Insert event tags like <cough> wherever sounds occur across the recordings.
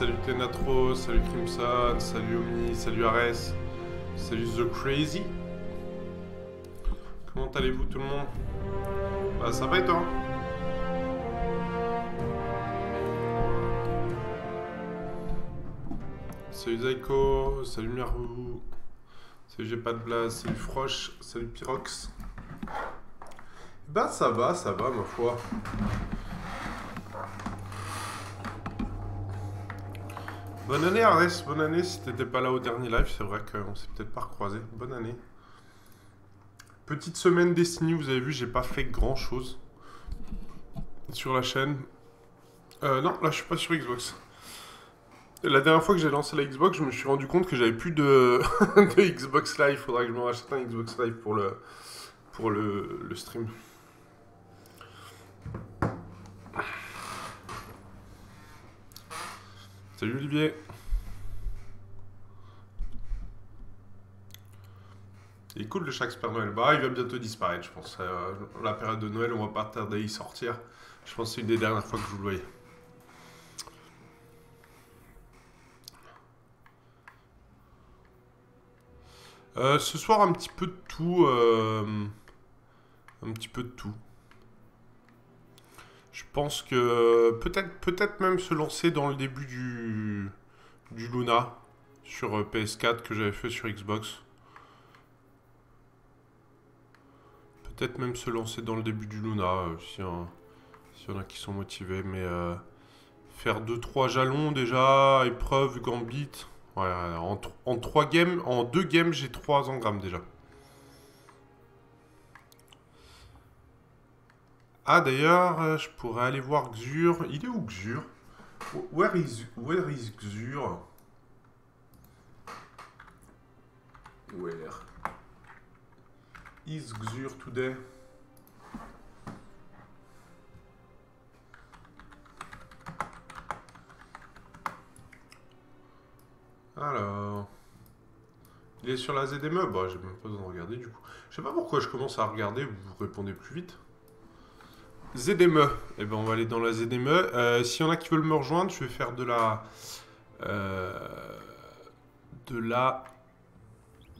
salut Tenatro, salut Crimson, salut Omni, salut Ares, salut The Crazy. Comment allez-vous tout le monde? Bah ça va et toi? Salut Zaiko, salut Miarou, salut J'ai pas de blase, salut Froche, salut Pyrox. Bah ça va, ça va ma foi. Bonne année Arès, bonne année si t'étais pas là au dernier live, c'est vrai qu'on s'est peut-être pas recroisé. Bonne année. Petite semaine Destiny, vous avez vu, j'ai pas fait grand chose sur la chaîne. Euh, non, là je suis pas sur Xbox. La dernière fois que j'ai lancé la Xbox, je me suis rendu compte que j'avais plus de... <laughs> Xbox Live. Faudra que je me rachète un Xbox Live pour le, pour le stream. Salut Olivier. Il est cool le chaque Père Noël. Bah, il va bientôt disparaître, je pense. Euh, la période de Noël, on va pas tarder à y sortir. Je pense que c'est une des dernières fois que je vous le voyais. Euh, ce soir, un petit peu de tout. euh, un petit peu de tout. Je pense que peut-être peut-être même se lancer dans le début du, du Luna sur euh, PS4 que j'avais fait sur Xbox. Peut-être même se lancer dans le début du Luna euh, si s'il y en a qui sont motivés. Mais euh, faire 2-3 jalons déjà, épreuve, gambit. Ouais, en, en 3 games, en 2 games, j'ai 3 engrammes déjà. Ah d'ailleurs, euh, je pourrais aller voir Xur. Il est où Xur? Where is, where is Xur? Where is Xur today? Alors... Il est sur la ZME Bah j'ai même pas besoin de regarder du coup. Je sais pas pourquoi je commence à regarder, vous répondez plus vite. ZME. Eh ben, on va aller dans la ZME. Euh, S'il y en a qui veulent me rejoindre, je vais faire de la. euh, de la.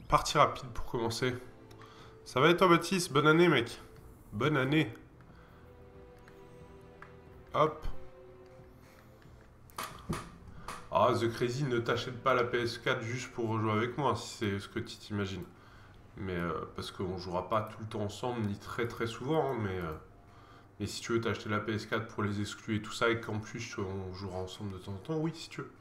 Partie rapide pour commencer. Ça va et toi, Baptiste? Bonne année, mec. Bonne année. Hop. Ah, The Crazy, ne t'achète pas la PS4 juste pour rejouer avec moi, si c'est ce que tu t'imagines. Mais euh, parce qu'on jouera pas tout le temps ensemble, ni très très souvent, hein, mais. Mais si tu veux t'acheter la PS4 pour les exclus et tout ça, et qu'en plus on jouera ensemble de temps en temps, oui, si tu veux.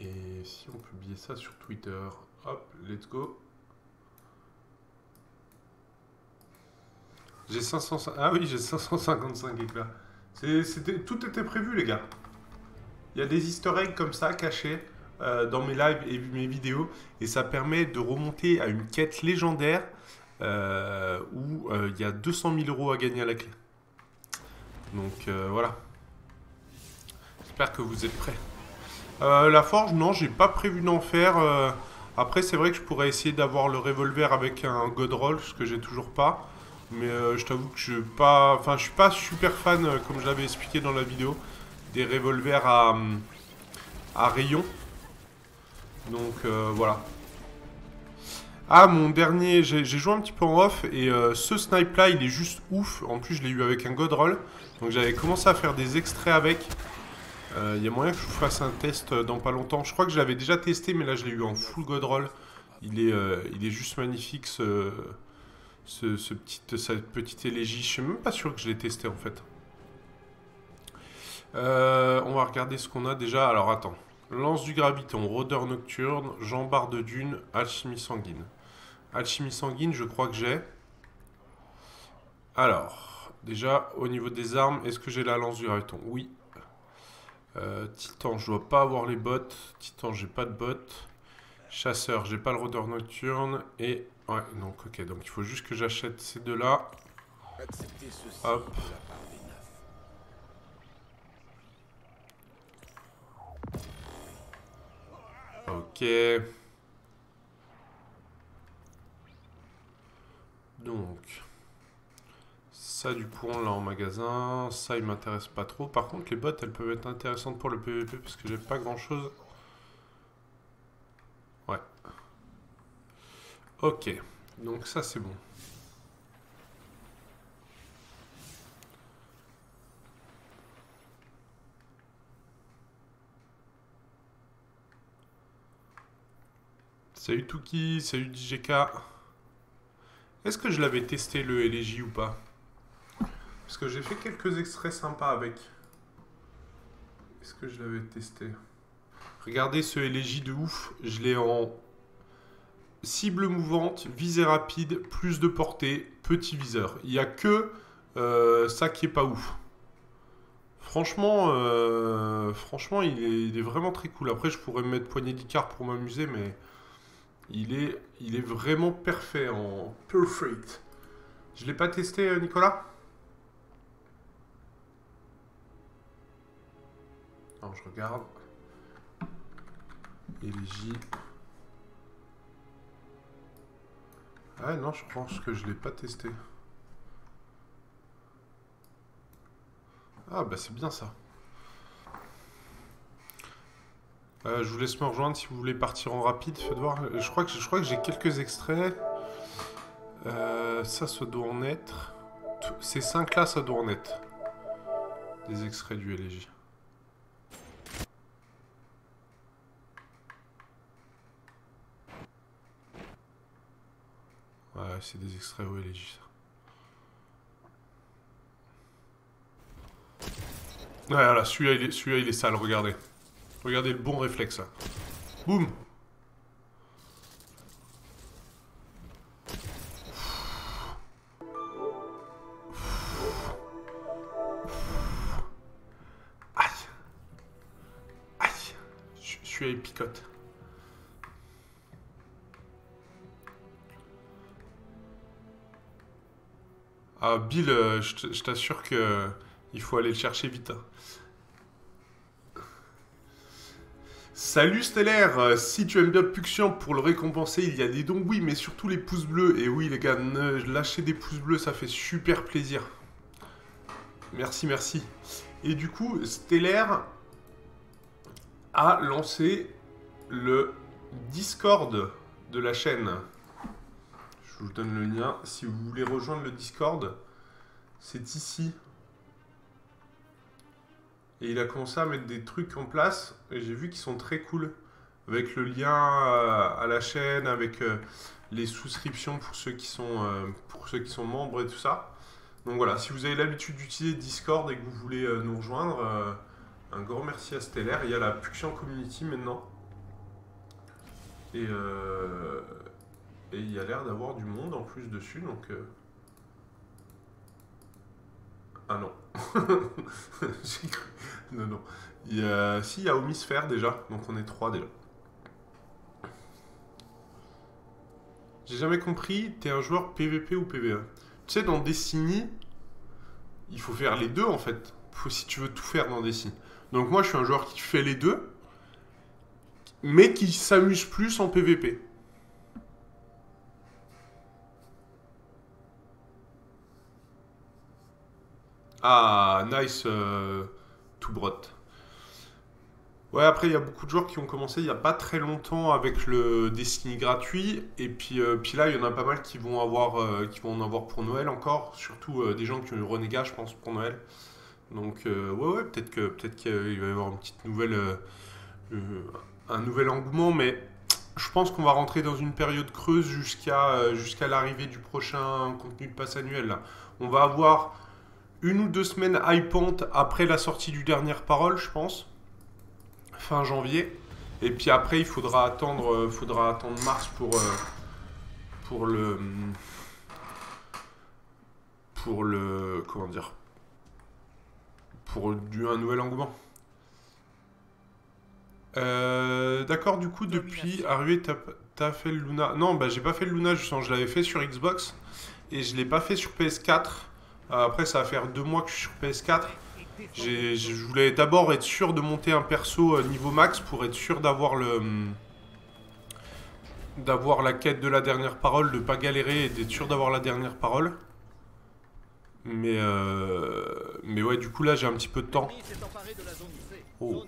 Et si on publiait ça sur Twitter, hop, let's go. J'ai 500... Ah oui, j'ai 555 éclats. C'était... Tout était prévu, les gars. Il y a des easter eggs comme ça cachés euh, dans mes lives et mes vidéos et ça permet de remonter à une quête légendaire euh, où euh, il y a 200 000 euros à gagner à la clé. Donc voilà. J'espère que vous êtes prêts. La forge, non, j'ai pas prévu d'en faire. après, c'est vrai que je pourrais essayer d'avoir le revolver avec un god roll, ce que j'ai toujours pas. Mais je t'avoue que je pas, enfin, je suis pas super fan, comme je l'avais expliqué dans la vidéo, des revolvers à, hum, à rayon. Donc euh, voilà. Ah, mon dernier, j'ai joué un petit peu en off et euh, ce snipe là, il est juste ouf. En plus, je l'ai eu avec un god roll. Donc j'avais commencé à faire des extraits avec. Euh, Il y a moyen que je vous fasse un test euh, dans pas longtemps. Je crois que je l'avais déjà testé, mais là je l'ai eu en full god roll. Il est, euh, il est juste magnifique ce, ce, ce petit, cette petite élégie. Je suis même pas sûr que je l'ai testé en fait. Euh, on va regarder ce qu'on a déjà. Alors attends. Lance du graviton, rôdeur nocturne, jambarde de dune, alchimie sanguine. Alchimie sanguine, je crois que j'ai. Alors, déjà, au niveau des armes, est-ce que j'ai la lance du graviton? Oui. Euh, Titan, je dois pas avoir les bottes. Titan, j'ai pas de bottes. Chasseur, j'ai pas le rôdeur nocturne. Et, ouais, donc, ok, donc il faut juste que j'achète ces deux-là. Hop. de la part des neufs. Ok. Donc. Ça, du coup, on l'a en magasin. Ça, il m'intéresse pas trop. Par contre, les bottes, elles peuvent être intéressantes pour le PVP parce que j'ai pas grand chose. Ouais. Ok. Donc, ça, c'est bon. Salut Tuki, salut DJK. Est-ce que je l'avais testé le LJ ou pas? Parce que j'ai fait quelques extraits sympas avec. Est-ce que je l'avais testé? Regardez ce LJ de ouf. Je l'ai en cible mouvante, visée rapide, plus de portée, petit viseur. Il n'y a que euh, ça qui est pas ouf. Franchement, euh, franchement il, est, vraiment très cool. Après, je pourrais me mettre poignée d'Icar pour m'amuser, mais il est, il est vraiment parfait en perfect. Je l'ai pas testé, euh, Nicolas? Alors, je regarde. Élégie. Ah non, je pense que je l'ai pas testé. Ah bah c'est bien ça. Euh, je vous laisse me rejoindre si vous voulez partir en rapide. Faites voir. Je crois que, j'ai quelques extraits. Euh, ça, ça doit en être. Ces 5 là, ça doit en être. Des extraits du LG. Ouais, c'est des extraits au LG, ça. Ouais, voilà, celui-là, celui il est sale, regardez. Regardez le bon réflexe. Boum Aïe Aïe Je suis à picote. Ah, Bill, euh, je t'assure que il faut aller le chercher vite. Hein. Salut Stellaire, euh, si tu aimes bien Puxian pour le récompenser, il y a des dons, oui, mais surtout les pouces bleus. Et oui les gars, lâchez des pouces bleus, ça fait super plaisir. Merci, merci. Et du coup, Stellaire a lancé le Discord de la chaîne. Je vous donne le lien. Si vous voulez rejoindre le Discord, c'est ici. Et il a commencé à mettre des trucs en place. Et j'ai vu qu'ils sont très cool. Avec le lien à, la chaîne, avec euh, les souscriptions pour ceux, qui sont, euh, pour ceux qui sont membres et tout ça. Donc voilà, si vous avez l'habitude d'utiliser Discord et que vous voulez euh, nous rejoindre, un grand merci à Stellaire. Il y a la Puxian Community maintenant. Et, et il y a l'air d'avoir du monde en plus dessus. Donc ah non. <laughs> J'ai. Non, non. Il y a... Si, il y a Omisphère déjà, donc on est trois déjà. J'ai jamais compris, t'es un joueur PVP ou PVE Tu sais, dans Destiny, il faut faire les deux en fait. Si tu veux tout faire dans Destiny. Donc moi, je suis un joueur qui fait les deux, mais qui s'amuse plus en PVP. Ah, nice, euh, tout brot. Ouais, après, il y a beaucoup de joueurs qui ont commencé il n'y a pas très longtemps avec le Destiny gratuit. Et puis, euh, puis là, il y en a pas mal qui vont, avoir, euh, qui vont en avoir pour Noël encore. Surtout des gens qui ont eu Renégat, je pense, pour Noël. Donc, ouais, ouais, peut-être que peut-être qu'il va y avoir une petite nouvelle, un nouvel engouement. Mais je pense qu'on va rentrer dans une période creuse jusqu'à jusqu'à l'arrivée du prochain contenu de passe annuel. On va avoir une ou deux semaines hypantes après la sortie du Dernière Parole, je pense. Fin janvier. Et puis après, il faudra attendre, euh, faudra attendre mars pour, euh, pour le. Pour le. Comment dire Pour du, un nouvel engouement. Euh, d'accord, du coup, depuis arrivé, t'as as fait le Luna? Non, bah j'ai pas fait le Luna, justement, je l'avais fait sur Xbox et je l'ai pas fait sur PS4. Euh, après, ça va faire deux mois que je suis sur PS4. Je voulais d'abord être sûr de monter un perso euh, niveau max pour être sûr d'avoir le, d'avoir la quête de la dernière parole, de pas galérer et d'être sûr d'avoir la dernière parole. Mais, euh, mais ouais, du coup là j'ai un petit peu de temps. Oh.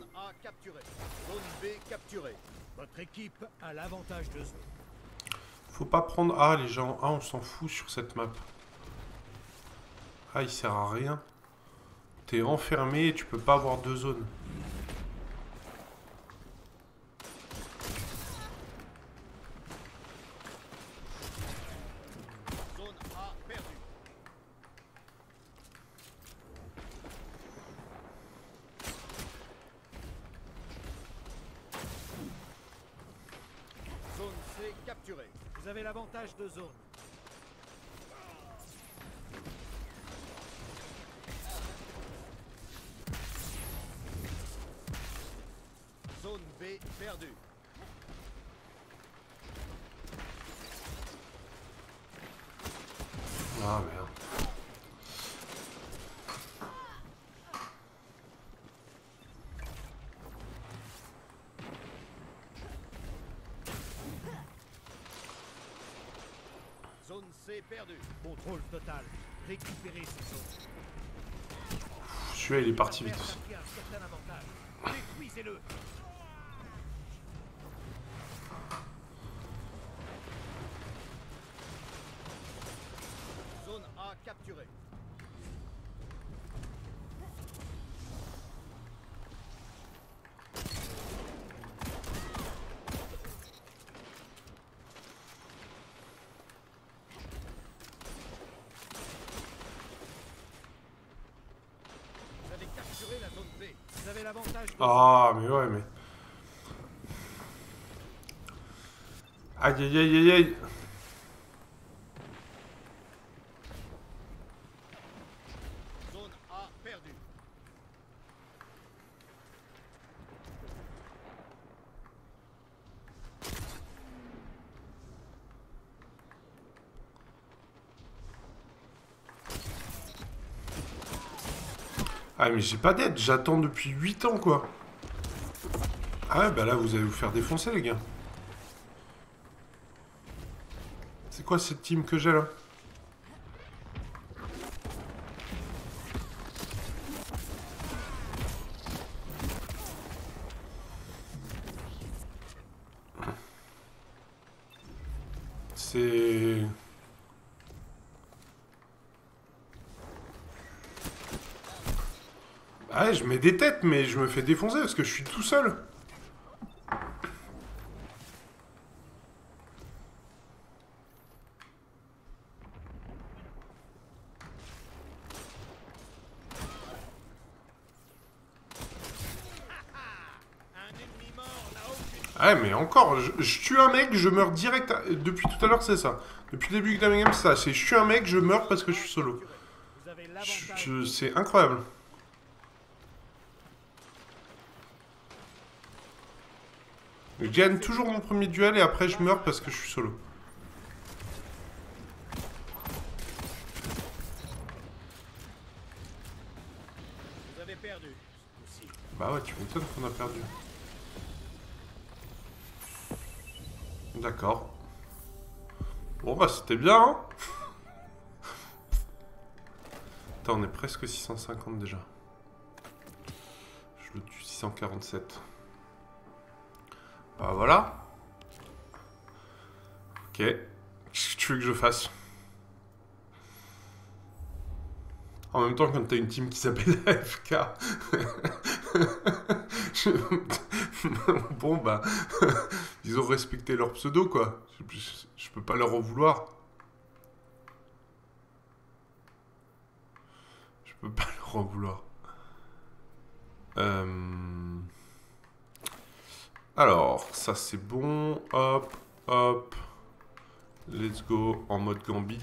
Faut pas prendre A les gens. Ah on s'en fout sur cette map. Ah il sert à rien. T'es enfermé et tu peux pas avoir deux zones. Zone A perdue. Zone C capturée. Vous avez l'avantage de zone. Zone B perdue. Ah merde. Zone C perdue. Contrôle total. Récupérez ces zones. Celui-là il est parti vite. L'adversaire a pris un certain avantage. Détruisez-le. Zone A capturée. Vous avez capturé la zone B. Vous avez l'avantage de Ah mais ouais mais. Aïe aïe aïe aïe aïe. Zone A perdue. Ah mais j'ai pas d'aide, j'attends depuis 8 ans quoi. Ah ouais, bah là vous allez vous faire défoncer les gars. C'est quoi cette team que j'ai là? Des têtes, mais je me fais défoncer parce que je suis tout seul. Là-haut. Ah ouais, mais encore, je, tue un mec, je meurs direct. Depuis tout à l'heure, c'est ça. Depuis le début de la game, c'est ça. C'est je tue un mec, je meurs parce que je suis solo. C'est incroyable. Je gagne toujours mon premier duel et après je meurs parce que je suis solo. Vous avez perdu. Bah ouais, tu m'étonnes qu'on a perdu. D'accord. Bon bah c'était bien, hein <laughs> Attends, on est presque 650 déjà. Je le tue 647. Bah voilà. Ok. Qu'est-ce que tu veux que je fasse? En même temps, quand t'as une team qui s'appelle <laughs> AFK... <laughs> <laughs> bon bah... Ils ont respecté leur pseudo, quoi. Je peux pas leur en vouloir. Je peux pas leur en vouloir. Euh, Alors, ça c'est bon. Hop, hop. Let's go en mode gambit.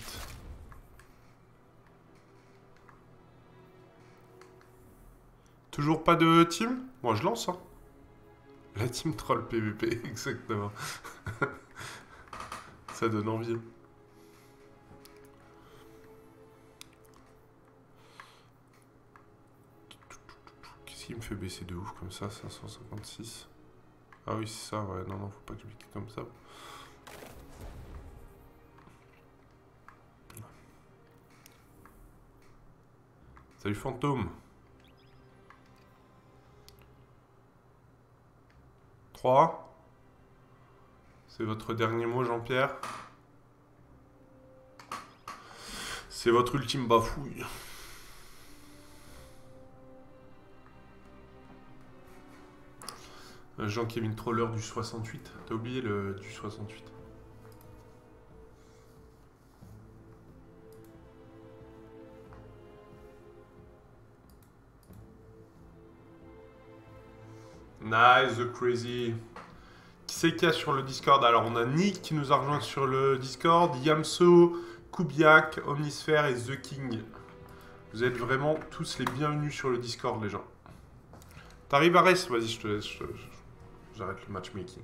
Toujours pas de team? Moi je lance. Hein. La team troll PVP, <laughs> exactement. <laughs> ça donne envie. Qu'est-ce qui me fait baisser de ouf comme ça 556 ah oui, c'est ça, ouais. Non, non, faut pas que je comme ça. Salut fantôme. 3. C'est votre dernier mot, Jean-Pierre? C'est votre ultime bafouille. Euh, Jean-Kévin Troller du 68. T'as oublié le du 68. Nice, the crazy. Qui c'est a sur le Discord? Alors, on a Nick qui nous a rejoint sur le Discord, Yamso, Kubiak, Omnisphère et The King. Vous êtes vraiment tous les bienvenus sur le Discord, les gens. T'arrives à Vas-y, je te laisse. J'arrête le matchmaking.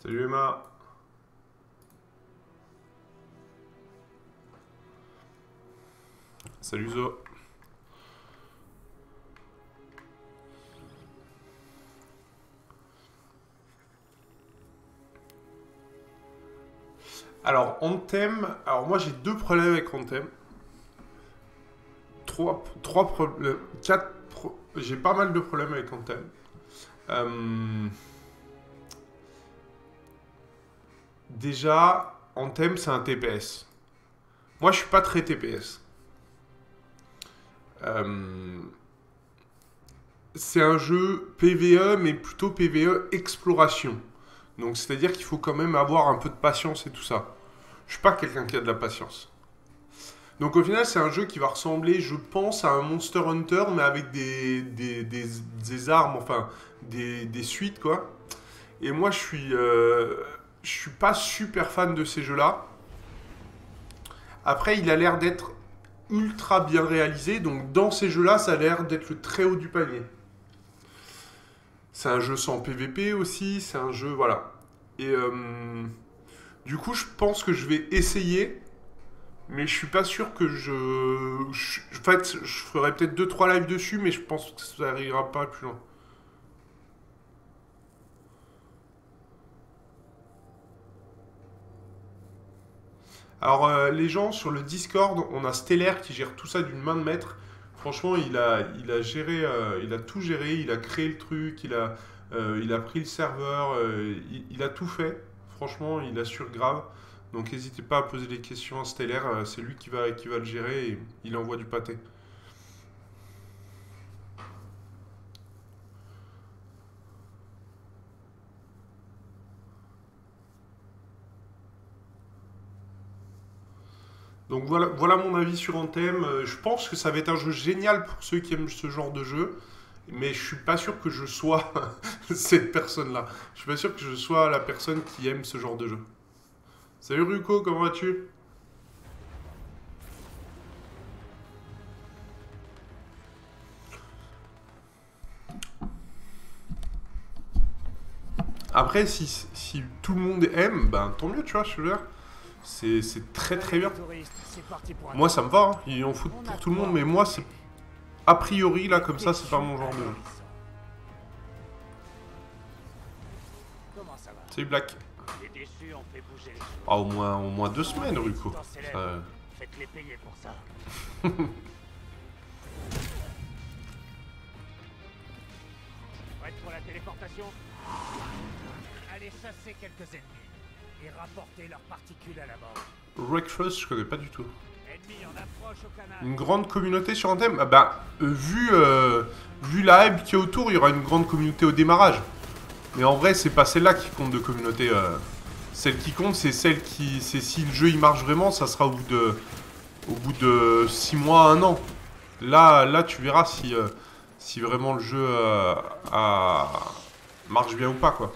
Salut Emma. Salut Zo. Alors, Anthem, alors moi j'ai deux problèmes avec Anthem. Trois, trois problèmes, j'ai pas mal de problèmes avec Anthem. Euh, Déjà, Anthem c'est un TPS. Moi je suis pas très TPS. Euh, C'est un jeu PVE, mais plutôt PVE exploration. Donc c'est-à-dire qu'il faut quand même avoir un peu de patience et tout ça. Je suis pas quelqu'un qui a de la patience. Donc au final, c'est un jeu qui va ressembler, je pense, à un Monster Hunter, mais avec des, armes, enfin, des, suites, quoi. Et moi, je suis, euh, suis pas super fan de ces jeux-là. Après, il a l'air d'être ultra bien réalisé, donc dans ces jeux-là, ça a l'air d'être le très haut du panier. C'est un jeu sans PVP aussi, c'est un jeu, voilà. Et euh, du coup, je pense que je vais essayer, mais je suis pas sûr que je... en fait, je ferai peut-être 2-3 lives dessus, mais je pense que ça n'arrivera pas plus loin. Alors, euh, les gens sur le Discord, on a Stellaire qui gère tout ça d'une main de maître. Franchement, il a, il a géré, euh, il a tout géré, il a créé le truc, il a, euh, pris le serveur, il a tout fait. Franchement, il assure grave. Donc, n'hésitez pas à poser des questions à Stellaire, euh, c'est lui qui va, qui va le gérer et il envoie du pâté. Donc voilà, voilà mon avis sur Anthem. Euh, Je pense que ça va être un jeu génial pour ceux qui aiment ce genre de jeu. Mais je suis pas sûr que je sois <laughs> cette personne-là. Je suis pas sûr que je sois la personne qui aime ce genre de jeu. Salut Ruko, comment vas-tu? Après, si, si tout le monde aime, ben tant mieux, tu vois, je veux dire. C'est très très bien. Moi, ça me va, hein. ils en foutent pour tout le monde, mais moi, c'est. A priori, là, comme ça, c'est pas mon genre de jeu. Salut Black. Ah, au moins, au moins deux semaines, Ruko. Ça- Faites-les payer pour ça. Prête pour la téléportation Allez chasser quelques ennemis et rapporter leurs particules à la banque. Breakfast, je connais pas du tout. Une grande communauté sur Anthem ah Bah, euh, vu, euh, vu la hype qui est autour, il y aura une grande communauté au démarrage. Mais en vrai, c'est pas celle-là qui compte de communauté. euh. Celle qui compte, c'est celle qui. C'est si le jeu il marche vraiment, ça sera au bout de. Au bout de 6 mois, 1 an. Là, là tu verras si, vraiment le jeu marche bien ou pas, quoi.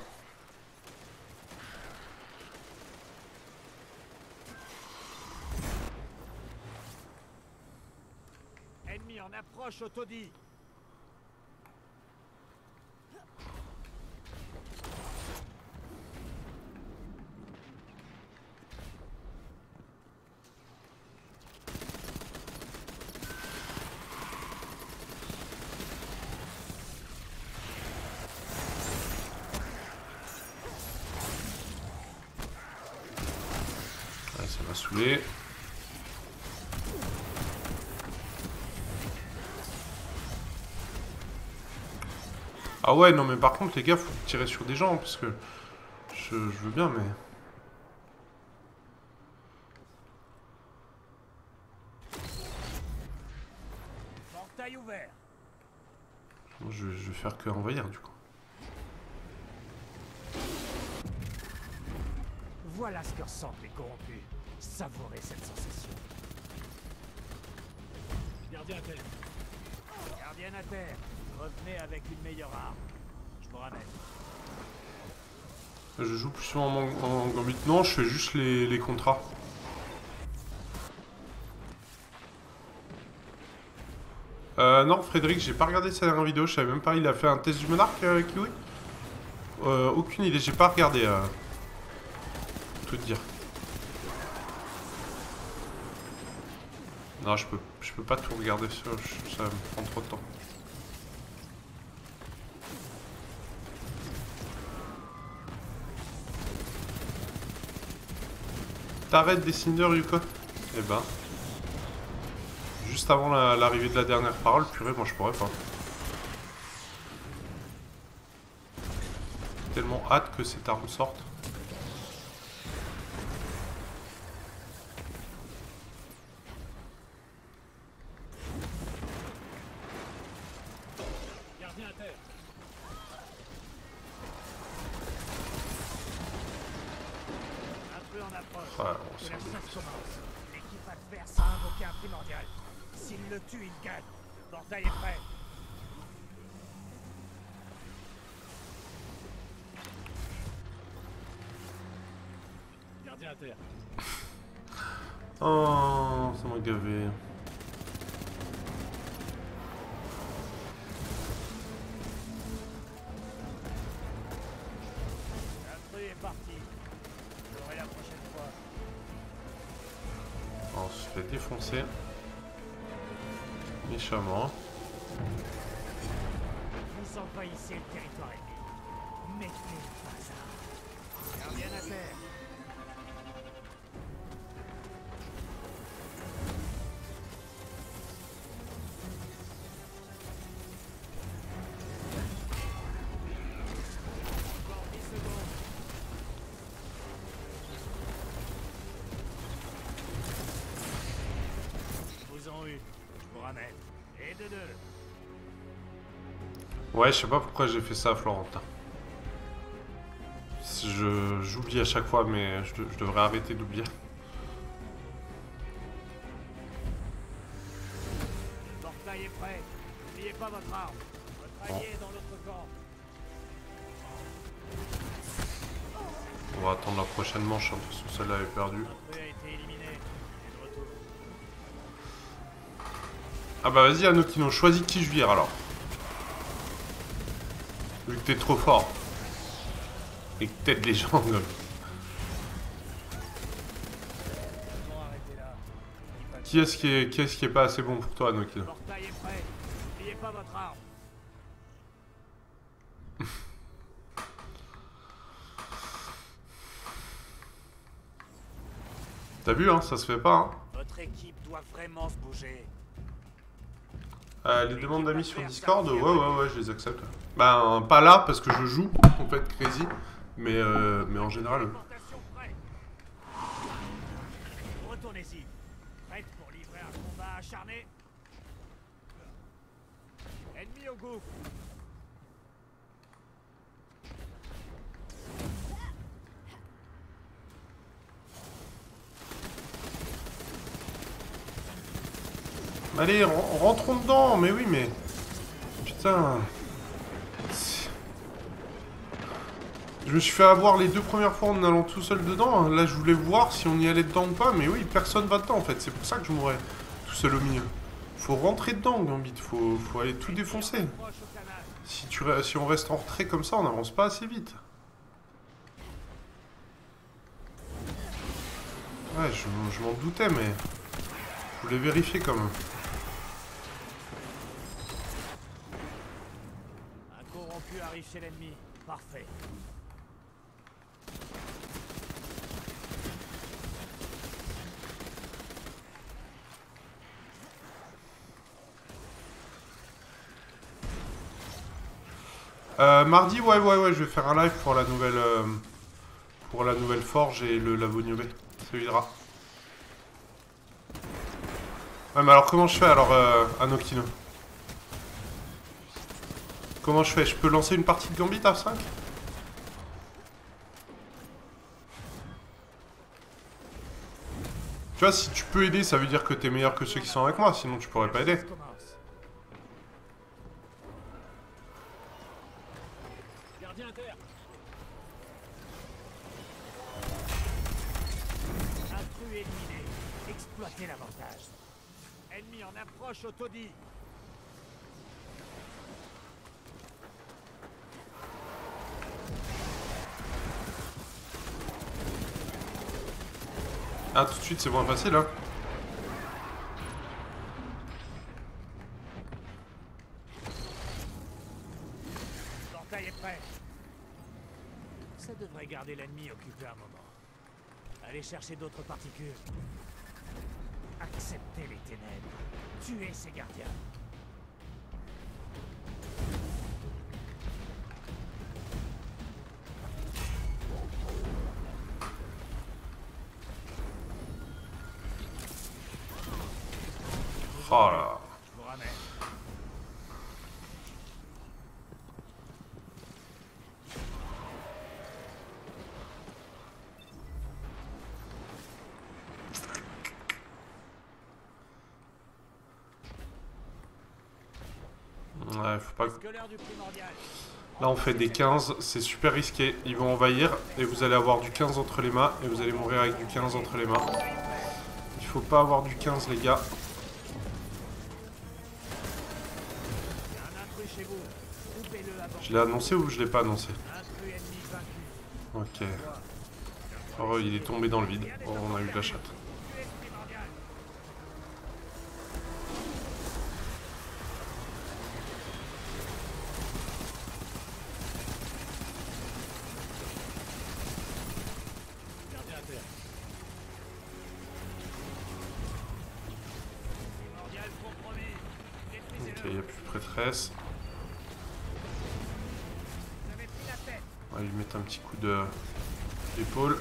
s'approche, ça m'a saoulé. Ah ouais, non mais par contre les gars, faut tirer sur des gens parce que je, je veux bien mais... Portail ouvert. Je, je vais faire que envahir du coup. Voilà ce que ressentent les corrompus. Savourez cette sensation. Gardien à terre. Gardienne à terre. Revenez avec une meilleure arme. Je me ramène. Je joue plus souvent en, Gambit. Non, je fais juste les, contrats. Euh, non, Frédéric, j'ai pas regardé sa dernière vidéo, je savais même pas, il a fait un test du monarque, euh, Kiwi euh, Aucune idée, j'ai pas regardé. Euh, tout dire. Non, je peux, je peux pas tout regarder, ça, ça me prend trop de temps. T'arrêtes des Cinder, Yuko Eh ben. Juste avant la- l'arrivée de la dernière parole, purée, moi je pourrais pas. Tellement hâte que cette arme sorte. Ouais, je sais pas pourquoi j'ai fait ça à Florentin. Je j'oublie à chaque fois, mais je, de- je devrais arrêter d'oublier. Le portail est prêt. N'oubliez pas votre arme. Votre allié est dans l'autre camp. On va attendre la prochaine manche, hein, toute façon celle-là est perdue. Ah bah vas-y Anokino, choisis qui je vire alors? Que t'es trop fort. Et que t'aides les gens. Qui est-ce qui est, qui est-ce qui est pas assez bon pour toi est arme. <laughs> T'as vu hein, ça se fait pas hein. Votre équipe doit vraiment se bouger. Euh, les demandes d'amis sur Discord, ouais ouais ouais je les accepte. Ben pas là parce que je joue en fait crazy. Mais, euh, mais en général. Téléportation prête. Retournez-y. Prête pour livrer un combat acharné. Ennemi au gouffre. Allez, ren- rentrons dedans, mais oui, mais. Putain. Je me suis fait avoir les deux premières fois en allant tout seul dedans. Là, je voulais voir si on y allait dedans ou pas, mais oui, personne va dedans en fait. C'est pour ça que je mourrais tout seul au milieu. Faut rentrer dedans, Gambit. Faut, faut aller tout défoncer. Si, tu, si on reste en retrait comme ça, on n'avance pas assez vite. Ouais, je, je m'en doutais, mais. Je voulais vérifier quand même. Un corrompu arrive chez l'ennemi. Parfait. Euh, mardi, ouais, ouais, ouais, je vais faire un live pour la nouvelle, euh, pour la nouvelle forge et le labo Niobe. Salut Hydra. Ouais, mais alors comment je fais alors, euh, Anokino Comment je fais? Je peux lancer une partie de Gambit à 5 Tu vois, si tu peux aider, ça veut dire que t'es meilleur que ceux qui sont avec moi, sinon tu pourrais pas aider. Au taudis. Ah, tout de suite, c'est moins facile, hein. Est prêt. Ça devrait garder l'ennemi occupé un moment. Allez chercher d'autres particules. Acceptez les ténèbres. Tuez ces gardiens. Oh. Pas... Là, on fait des 15, c'est super risqué. Ils vont envahir et vous allez avoir du 15 entre les mains et vous allez mourir avec du 15 entre les mains. Il faut pas avoir du 15, les gars. Je l'ai annoncé ou je l'ai pas annoncé. Ok. Oh, il est tombé dans le vide. Oh, on a eu de la chatte. On lui mettre un petit coup d'épaule.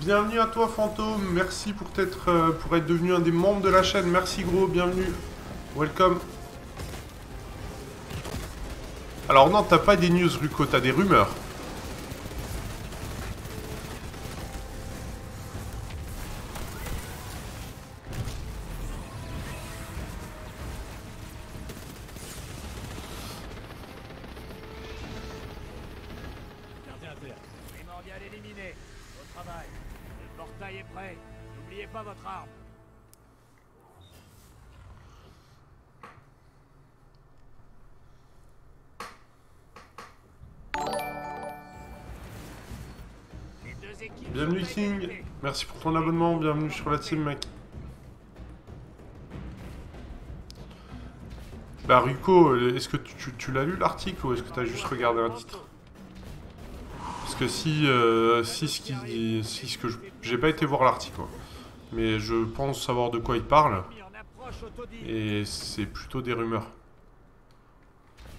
Bienvenue à toi Fantôme, merci pour être, euh, pour être devenu un des membres de la chaîne, merci gros, bienvenue, welcome. Alors non, t'as pas des news Ruko, t'as des rumeurs. Merci pour ton abonnement, bienvenue sur la team mec. Bah Ruko, est-ce que tu, l'as lu l'article ou est-ce que tu as juste regardé un titre? Parce que si, euh, si ce qui, si ce que j'ai pas été voir l'article, mais je pense savoir de quoi il parle et c'est plutôt des rumeurs.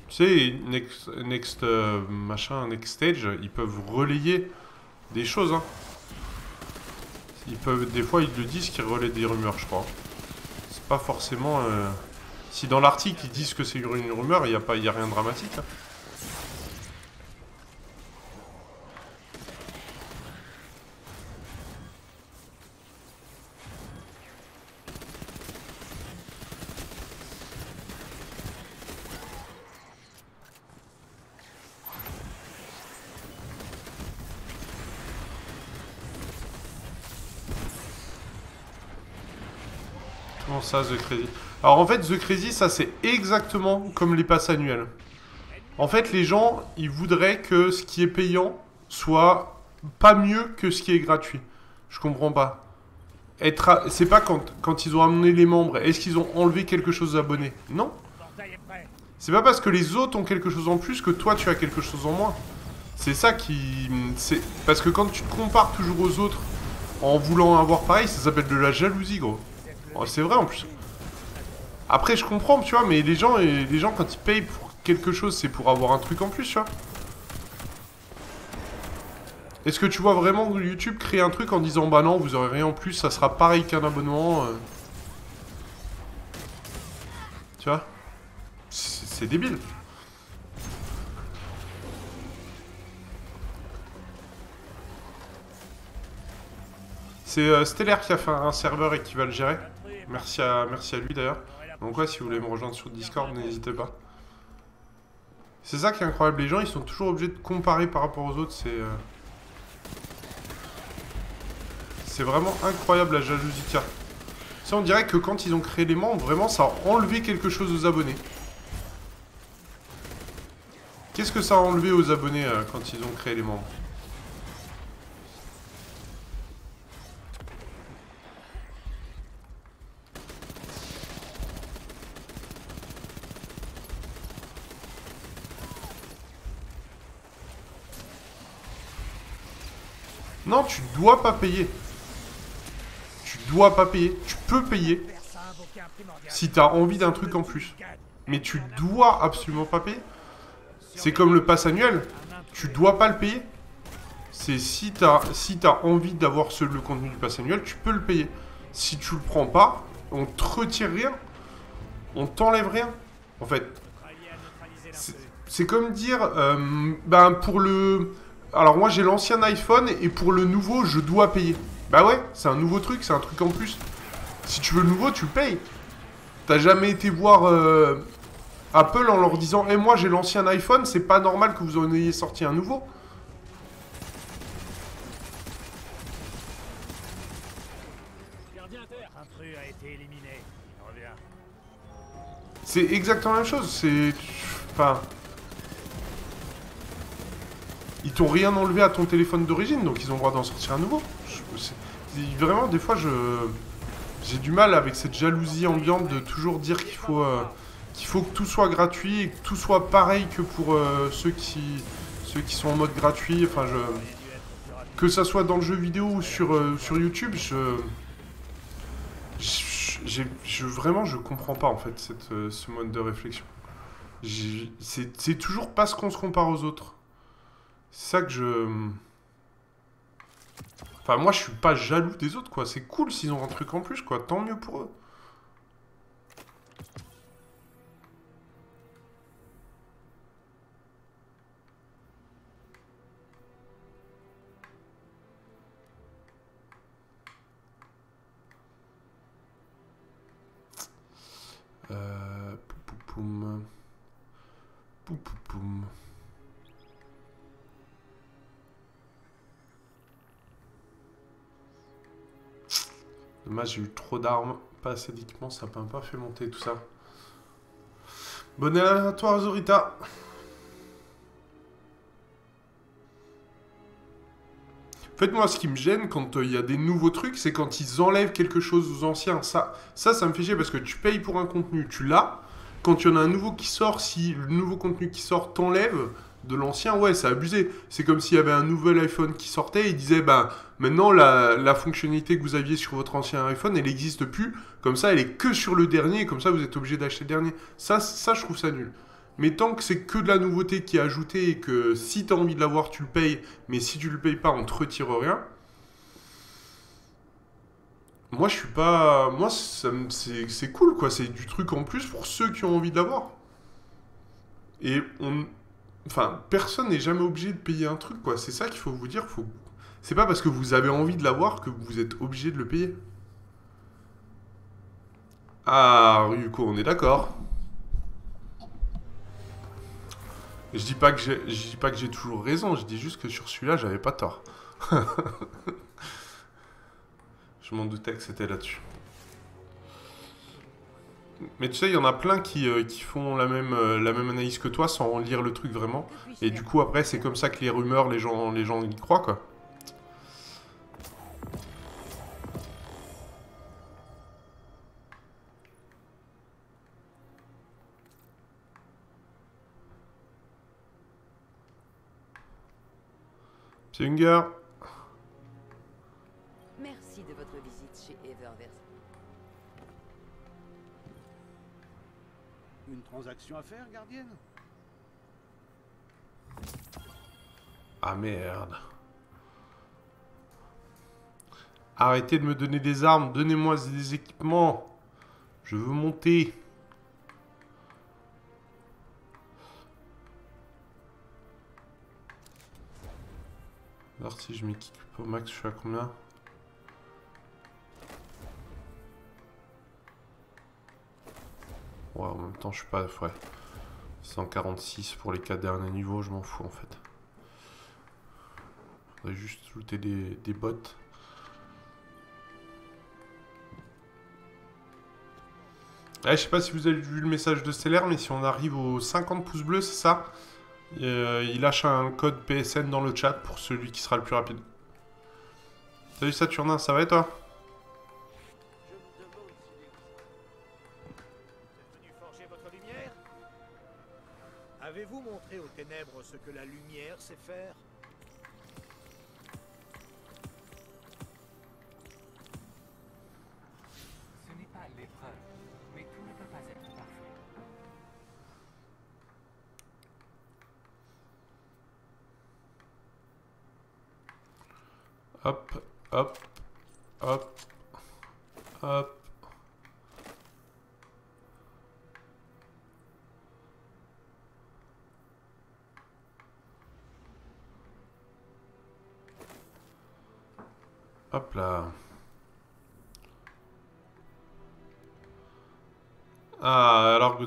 Tu sais, next, next euh, machin, next stage, ils peuvent relayer des choses. Hein. Ils peuvent, des fois, ils le disent qu'ils relaient des rumeurs, je crois. C'est pas forcément. euh, Si dans l'article ils disent que c'est une rumeur, il n'y a pas, rien de dramatique. hein. The Crazy Alors en fait, The Crazy, ça c'est exactement comme les passes annuelles. En fait, les gens, ils voudraient que ce qui est payant soit pas mieux que ce qui est gratuit. Je comprends pas. C'est pas quand, quand ils ont amené les membres, est-ce qu'ils ont enlevé quelque chose d'abonné? Non. C'est pas parce que les autres ont quelque chose en plus que toi tu as quelque chose en moins. C'est ça qui. Parce que quand tu te compares toujours aux autres en voulant avoir pareil, ça s'appelle de la jalousie, gros. Oh, c'est vrai en plus. Après, je comprends, tu vois, mais les gens, et les gens quand ils payent pour quelque chose, c'est pour avoir un truc en plus, tu vois. Est-ce que tu vois vraiment YouTube créer un truc en disant bah non, vous aurez rien en plus, ça sera pareil qu'un abonnement euh. Tu vois? C'est c'est débile. C'est euh, Stellaire qui a fait un serveur et qui va le gérer. Merci à, merci à lui d'ailleurs. Donc ouais, si vous voulez me rejoindre sur Discord, n'hésitez pas. C'est ça qui est incroyable, les gens ils sont toujours obligés de comparer par rapport aux autres, c'est... euh, C'est vraiment incroyable la jalousie. Ça on dirait que quand ils ont créé les membres, vraiment ça a enlevé quelque chose aux abonnés. Qu'est-ce que ça a enlevé aux abonnés euh, quand ils ont créé les membres? Non, tu dois pas payer. Tu dois pas payer. Tu peux payer si t'as envie d'un truc en plus. Mais tu dois absolument pas payer. C'est comme le pass annuel. Tu dois pas le payer. C'est si t'as si t'as envie d'avoir le contenu du pass annuel, tu peux le payer. Si tu le prends pas, on te retire rien. On t'enlève rien. En fait, c'est comme dire, euh, ben pour le... Alors moi j'ai l'ancien iPhone et pour le nouveau je dois payer. Bah ouais, c'est un nouveau truc, c'est un truc en plus. Si tu veux le nouveau, tu payes. T'as jamais été voir euh, Apple en leur disant Eh moi j'ai l'ancien iPhone, c'est pas normal que vous en ayez sorti un nouveau. C'est exactement la même chose, c'est... Enfin... Ils t'ont rien enlevé à ton téléphone d'origine, donc ils ont le droit d'en sortir un nouveau. Vraiment, des fois, je... J'ai du mal avec cette jalousie ambiante de toujours dire qu'il faut... euh, qu'il faut que tout soit gratuit et que tout soit pareil que pour euh, ceux qui... Ceux qui sont en mode gratuit, enfin. Que ça soit dans le jeu vidéo ou sur, euh, sur YouTube, je... je- vraiment je comprends pas en fait cette, ce mode de réflexion. C'est toujours parce qu'on se compare aux autres. C'est ça que je. Enfin moi je suis pas jaloux des autres quoi. C'est cool s'ils ont un truc en plus quoi. Tant mieux pour eux. Euh, pou, pou, poum. Pou, pou, poum. Dommage, j'ai eu trop d'armes, pas assez d'équipement, ça m'a pas fait monter tout ça. À toi, Zorita. En fait, moi, ce qui me gêne quand euh, il y a des nouveaux trucs, c'est quand ils enlèvent quelque chose aux anciens. Ça, ça, ça me fait chier parce que tu payes pour un contenu, tu l'as. Quand il y en a un nouveau qui sort, si le nouveau contenu qui sort t'enlève de l'ancien, ouais, c'est abusé. C'est comme s'il y avait un nouvel iPhone qui sortait et il disait, bah, maintenant, la, la fonctionnalité que vous aviez sur votre ancien iPhone, elle n'existe plus. Comme ça, elle est que sur le dernier comme ça, vous êtes obligé d'acheter le dernier. Ça, ça, je trouve ça nul. Mais tant que c'est que de la nouveauté qui est ajoutée et que si tu as envie de l'avoir, tu le payes, mais si tu le payes pas, on te retire rien. Moi, je suis pas. Moi, c'est cool, quoi. C'est du truc en plus pour ceux qui ont envie de l'avoir. Et on. Enfin, personne n'est jamais obligé de payer un truc, quoi. C'est ça qu'il faut vous dire. Faut... C'est pas parce que vous avez envie de l'avoir que vous êtes obligé de le payer. Ah, Ryuko, on est d'accord. Je dis pas je dis pas que j'ai toujours raison. Je dis juste que sur celui-là, j'avais pas tort. <laughs> je m'en doutais que c'était là-dessus. Mais tu sais, il y en a plein qui, euh, font la même, euh, la même analyse que toi sans lire le truc vraiment. Et du coup, après, c'est comme ça que les rumeurs, les gens, les gens y croient, quoi. Monsieur transaction à faire, gardienne? Ah merde. Arrêtez de me donner des armes, donnez-moi des équipements. Je veux monter. Alors si je m'équipe au max, je suis à combien? En même temps, je suis pas... Ouais. 146 pour les 4 derniers niveaux, je m'en fous en fait. Faudrait juste ajouter des, bots. Ah, je sais pas si vous avez vu le message de Stellaire, mais si on arrive aux 50 pouces bleus, c'est ça? Euh, Il lâche un code PSN dans le chat pour celui qui sera le plus rapide. Salut Saturnin, ça va et toi? Ce que la lumière sait faire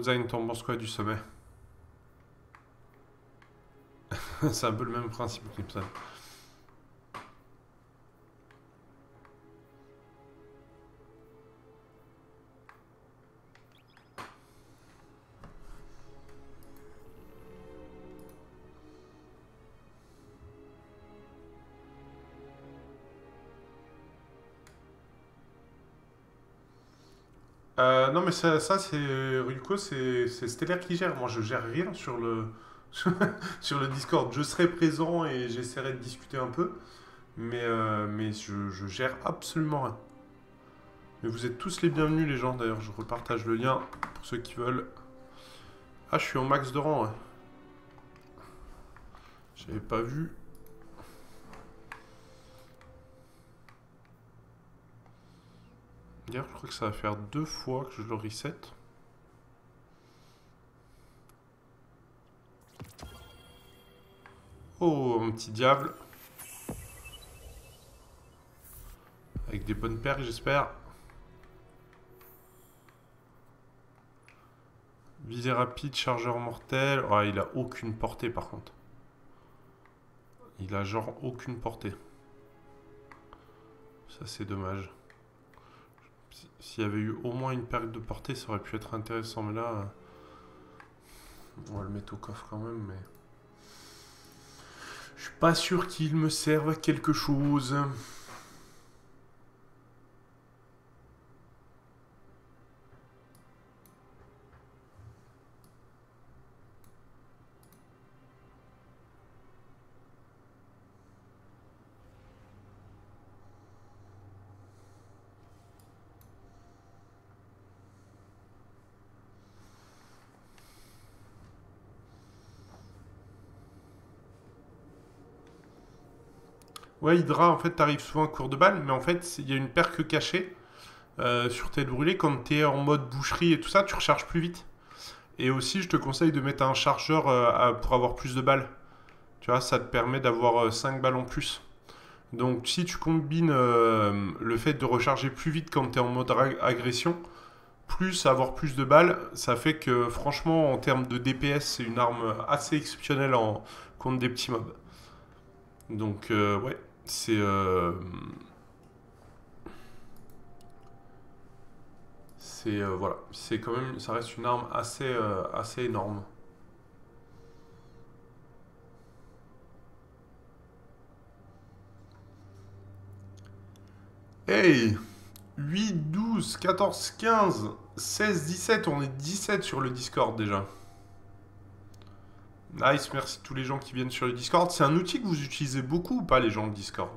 Goodzain, t'en penses quoi du sommet <laughs> C'est un peu le même principe que ça. Ça, c'est Rulco, c'est c'est Stellaire qui gère. Moi, je gère rien sur le <laughs> sur le Discord. Je serai présent et j'essaierai de discuter un peu, mais euh, mais je, je gère absolument rien. Mais vous êtes tous les bienvenus, les gens. D'ailleurs, je repartage le lien pour ceux qui veulent. Ah, je suis en max de rang. ouais. J'avais pas vu. Je crois que ça va faire deux fois que je le reset. Oh, un petit diable. Avec des bonnes perles, j'espère. Visée rapide, chargeur mortel. Oh, il a aucune portée par contre. Il a genre aucune portée. Ça, c'est dommage. Si- S'il y avait eu au moins une période de portée, ça aurait pu être intéressant. Mais là, on va le mettre au coffre quand même. Mais je suis pas sûr qu'il me serve à quelque chose. Ouais, Hydra, en fait, t'arrives souvent à court de balle, mais en fait, il y a une perque cachée euh, sur tête brûlée. Quand t'es en mode boucherie et tout ça, tu recharges plus vite. Et aussi, je te conseille de mettre un chargeur euh, pour avoir plus de balles. Tu vois, ça te permet d'avoir 5 balles en plus. Donc, si tu combines euh, le fait de recharger plus vite quand t'es en mode ag- agression, plus avoir plus de balles, ça fait que, franchement, en termes de DPS, c'est une arme assez exceptionnelle contre des petits mobs. Donc, euh, ouais, c'est. euh, c'est. euh, voilà, c'est quand même. Ça reste une arme assez, euh, assez énorme. Hey! 8, 12, 14, 15, 16, 17. On est 17 sur le Discord déjà. Nice, merci à tous les gens qui viennent sur le Discord. C'est un outil que vous utilisez beaucoup ou pas, les gens, le Discord?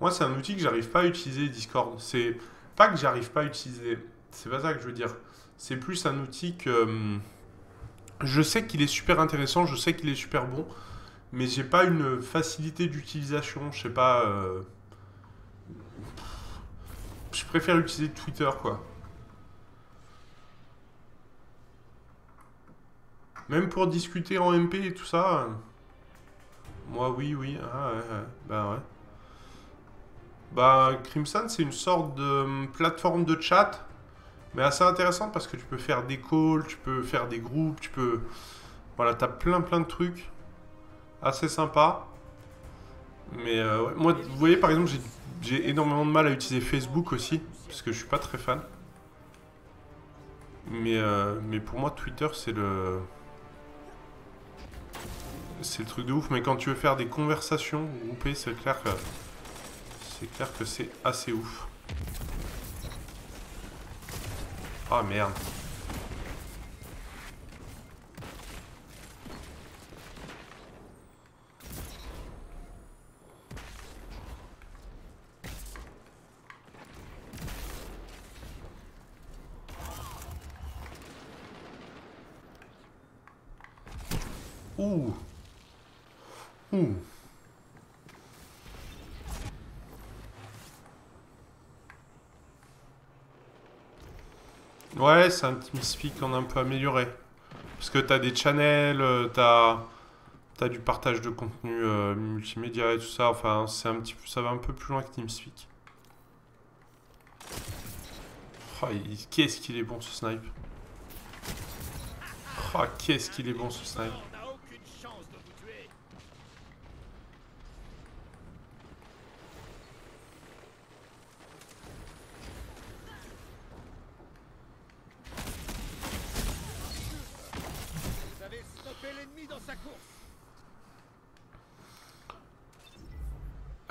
Moi, c'est un outil que j'arrive pas à utiliser, Discord. C'est pas que j'arrive pas à utiliser. C'est pas ça que je veux dire. C'est plus un outil que. hum, Je sais qu'il est super intéressant, je sais qu'il est super bon, mais j'ai pas une facilité d'utilisation. Je sais pas. euh, Je préfère utiliser Twitter, quoi. Même pour discuter en MP et tout ça. Moi, oui, oui. Ah, ouais, ouais. Bah, ouais. Bah, Crimson, c'est une sorte de hum, plateforme de chat, mais assez intéressante parce que tu peux faire des calls, tu peux faire des groupes, tu peux. Voilà, t'as plein plein de trucs assez sympa. Mais euh, ouais, moi, vous voyez, par exemple, j'ai- énormément de mal à utiliser Facebook aussi, parce que je suis pas très fan. Mais, euh, mais pour moi, Twitter, c'est le. C'est le truc de ouf, mais quand tu veux faire des conversations groupées, c'est clair que. C'est clair que c'est assez ouf. Ah merde. Ouh. Ouh. Ouais, c'est un TeamSpeak qu'on a un peu amélioré. Parce que t'as des channels, euh, t'as as du partage de contenu euh, multimédia et tout ça. Enfin, c'est un petit ça va un peu plus loin que TeamSpeak. Oh, qu'est-ce qu'il est bon ce snipe. Oh, qu'est-ce qu'il est bon ce snipe. On n'a aucune chance de vous tuer. Vous avez stoppé l'ennemi dans sa course.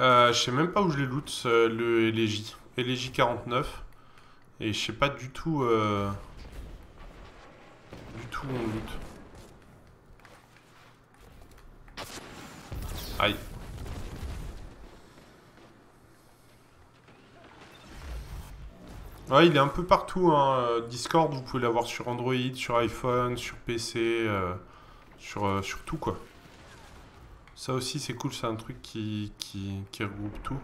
Euh, je sais même pas où je les loot, ce- le LJ. LJ 49. Et je sais pas du tout... euh, Du tout où on loot. Aïe. Ouais, il est un peu partout. Hein. euh, Discord, vous pouvez l'avoir sur Android, sur iPhone, sur PC, euh, sur, euh, sur tout quoi. Ça aussi, c'est cool, c'est un truc qui, regroupe tout.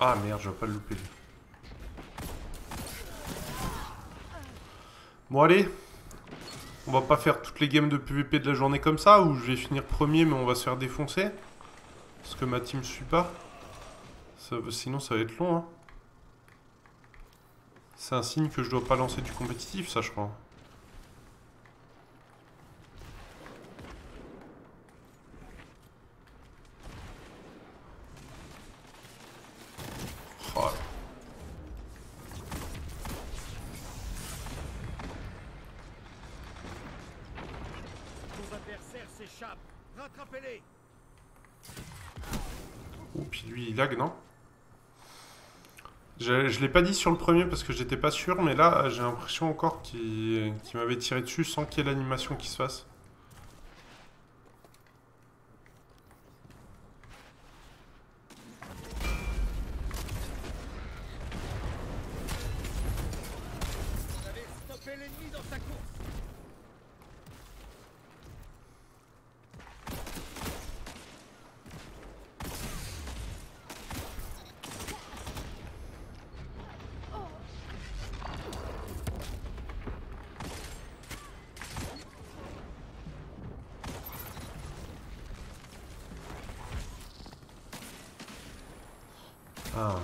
Ah merde, je vais pas le louper. Bon allez, on va pas faire toutes les games de PVP de la journée comme ça, où je vais finir premier mais on va se faire défoncer. Parce que ma team suit pas. Sinon ça va être long hein. C'est un signe que je dois pas lancer du compétitif, ça, je crois. Oh. Vos adversaires s'échappent. Rattrapez-les. Oh, puis lui, il lag, non? Je, je l'ai pas dit sur le premier parce que j'étais pas sûr, mais là, j'ai l'impression encore qu'il qu'il m'avait tiré dessus sans qu'il y ait l'animation qui se fasse. Vous avez stoppé l'ennemi dans sa course. Ah.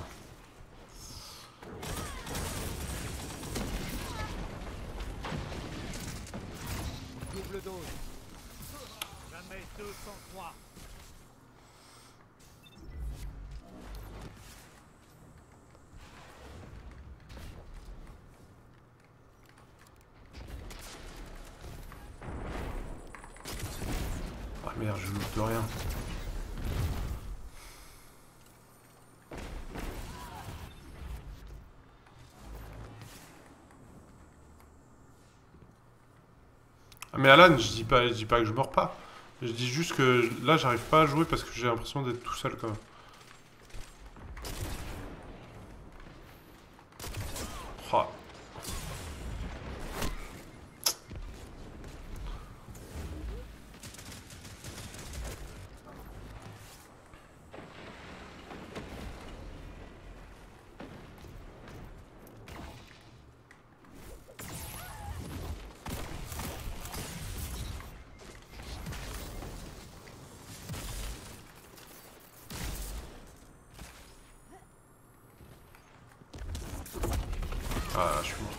Double dose. Jamais 203. Ah merde, je loupe rien. Ah, Alan, je dis pas, je dis pas que je meurs pas. Je dis juste que là, j'arrive pas à jouer parce que j'ai l'impression d'être tout seul quand même. Ah. Ah, je suis mort.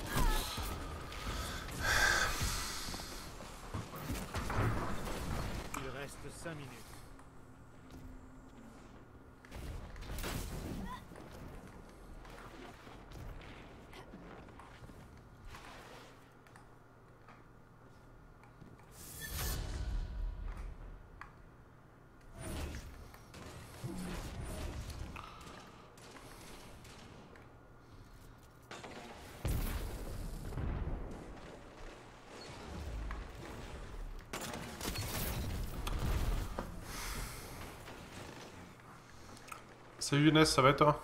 Il reste 5 minutes. Salut Younes, ça va et toi?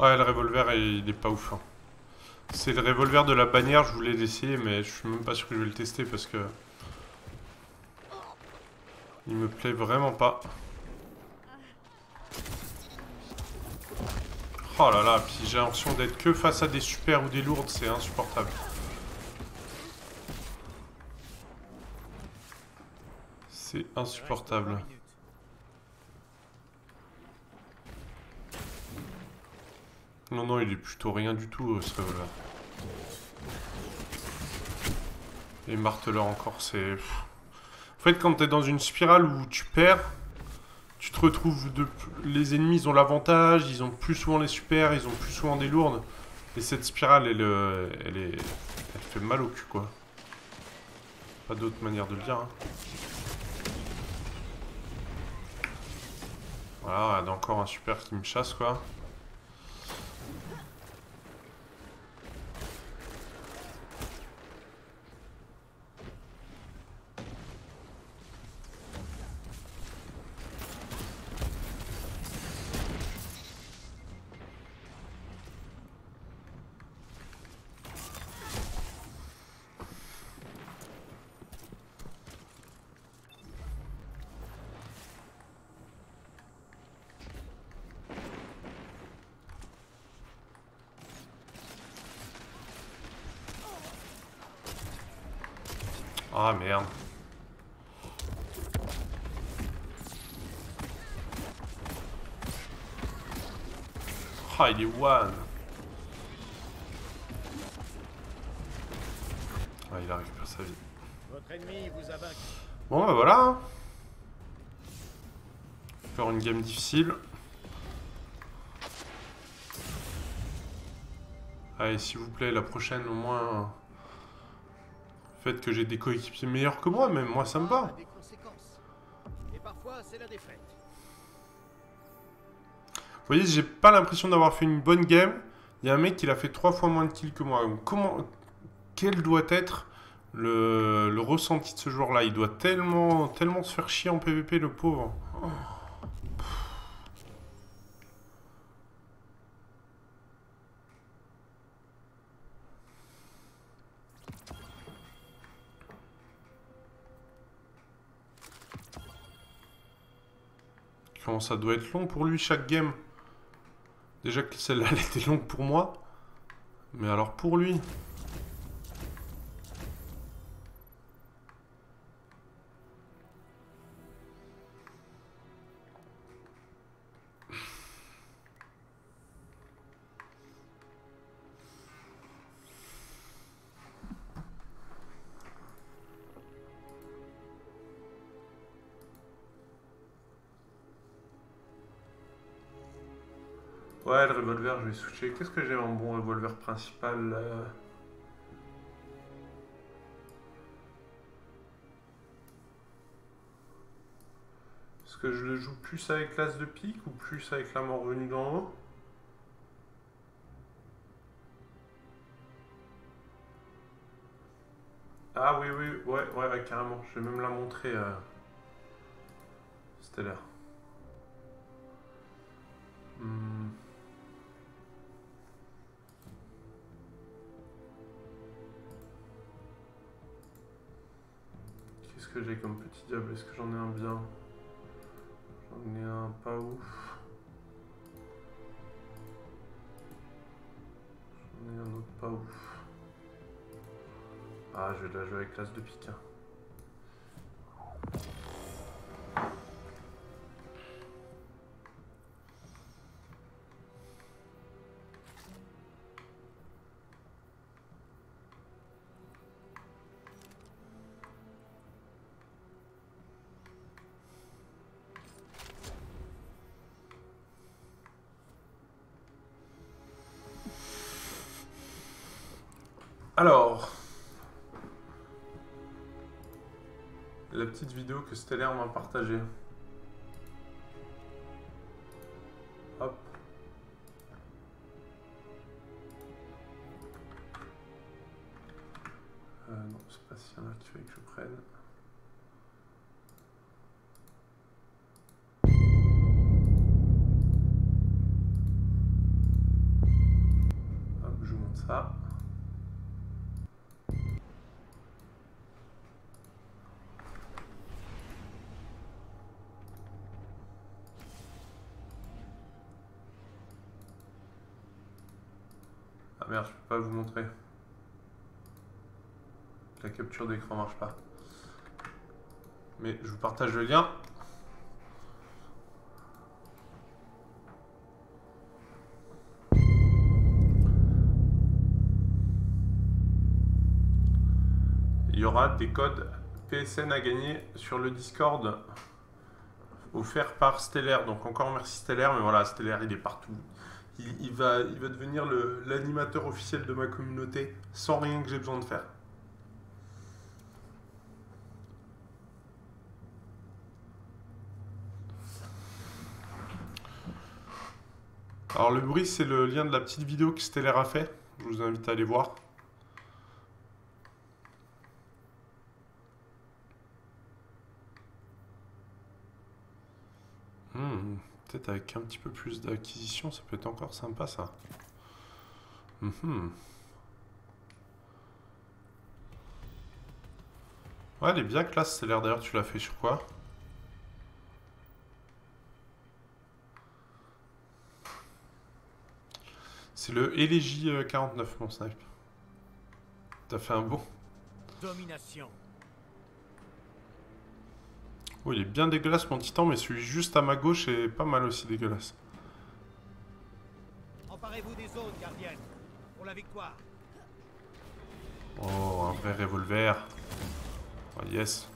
Ouais, le revolver, il est pas ouf. hein. C'est le revolver de la bannière, je voulais l'essayer, mais je suis même pas sûr que je vais le tester parce que... Il me plaît vraiment pas. Oh là là, puis j'ai l'impression d'être que face à des super ou des lourdes, c'est insupportable. C'est insupportable. 20 minutes. Non, non, plutôt rien du tout, euh, ce revolver. Et marteleur encore, c'est... En fait, quand t'es dans une spirale où tu perds, tu te retrouves... De... Les ennemis, ils ont l'avantage, ils ont plus souvent les super, ils ont plus souvent des lourdes. Et cette spirale, elle, euh, elle est... Elle fait mal au cul, quoi. Pas d'autre manière de le dire, hein. Voilà, il y a encore un super qui me chasse, quoi. Il est one. Ah, il a récupéré sa vie. Votre ennemi vous a vaincu. Bon, bah voilà. Faire une game difficile. Allez, s'il vous plaît, la prochaine, au moins... Faites que j'ai des coéquipiers meilleurs que moi, même moi, ça me Ah, va. des conséquences. Et parfois, c'est la défaite. Vous voyez, j'ai pas l'impression d'avoir fait une bonne game. Il y a un mec qui l'a fait trois fois moins de kills que moi. Comment, quel doit être le, ressenti de ce joueur-là? Il doit tellement, tellement se faire chier en PvP, le pauvre. Comment ça doit être long pour lui chaque game? Déjà que celle-là, elle était longue pour moi. Mais alors pour lui. Qu'est-ce que j'ai en bon revolver principal Est-ce que je le joue plus avec l'as de pique ou plus avec la mort venue d'en haut Ah oui, oui, ouais, ouais, carrément. Je vais même la montrer. Euh... Stellaire. Hmm. Que j'ai comme petit diable Est-ce que j'en ai un bien? J'en ai un pas ouf. J'en ai un autre pas ouf. Ah, je vais la jouer avec l'as de pique. Petite vidéo que Stellaire m'a partagée. Vous montrer. La capture d'écran marche pas. Mais je vous partage le lien. Il y aura des codes PSN à gagner sur le Discord offert par Stellaire. Donc encore merci Stellaire, mais voilà, Stellaire il est partout. Il, va, va devenir l'animateur officiel de ma communauté sans rien que j'ai besoin de faire. Alors le bruit c'est le lien de la petite vidéo que Stellaire a fait. Je vous invite à aller voir. Hmm, Peut-être avec un petit peu plus d'acquisition, ça peut être encore sympa ça. Mhm. Ouais, elle est bien classe, c'est l'air d'ailleurs, tu l'as fait sur quoi? C'est le LJ 49 mon snipe. T'as fait un beau. Domination. Oh, il est bien dégueulasse mon titan, mais celui juste à ma gauche est pas mal aussi dégueulasse. Emparez-vous des zones. Pour la victoire. Oh, un vrai revolver. Oh, yes.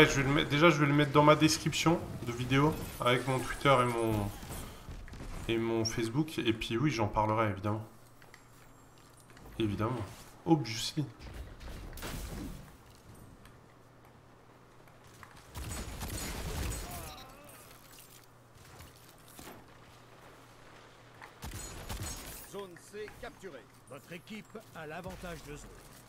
Ouais, je vais le déjà je vais le mettre dans ma description de vidéo avec mon Twitter et mon et mon Facebook et puis oui, j'en parlerai évidemment. Évidemment. Obviously. Zone C capturée. Votre équipe a l'avantage de zone.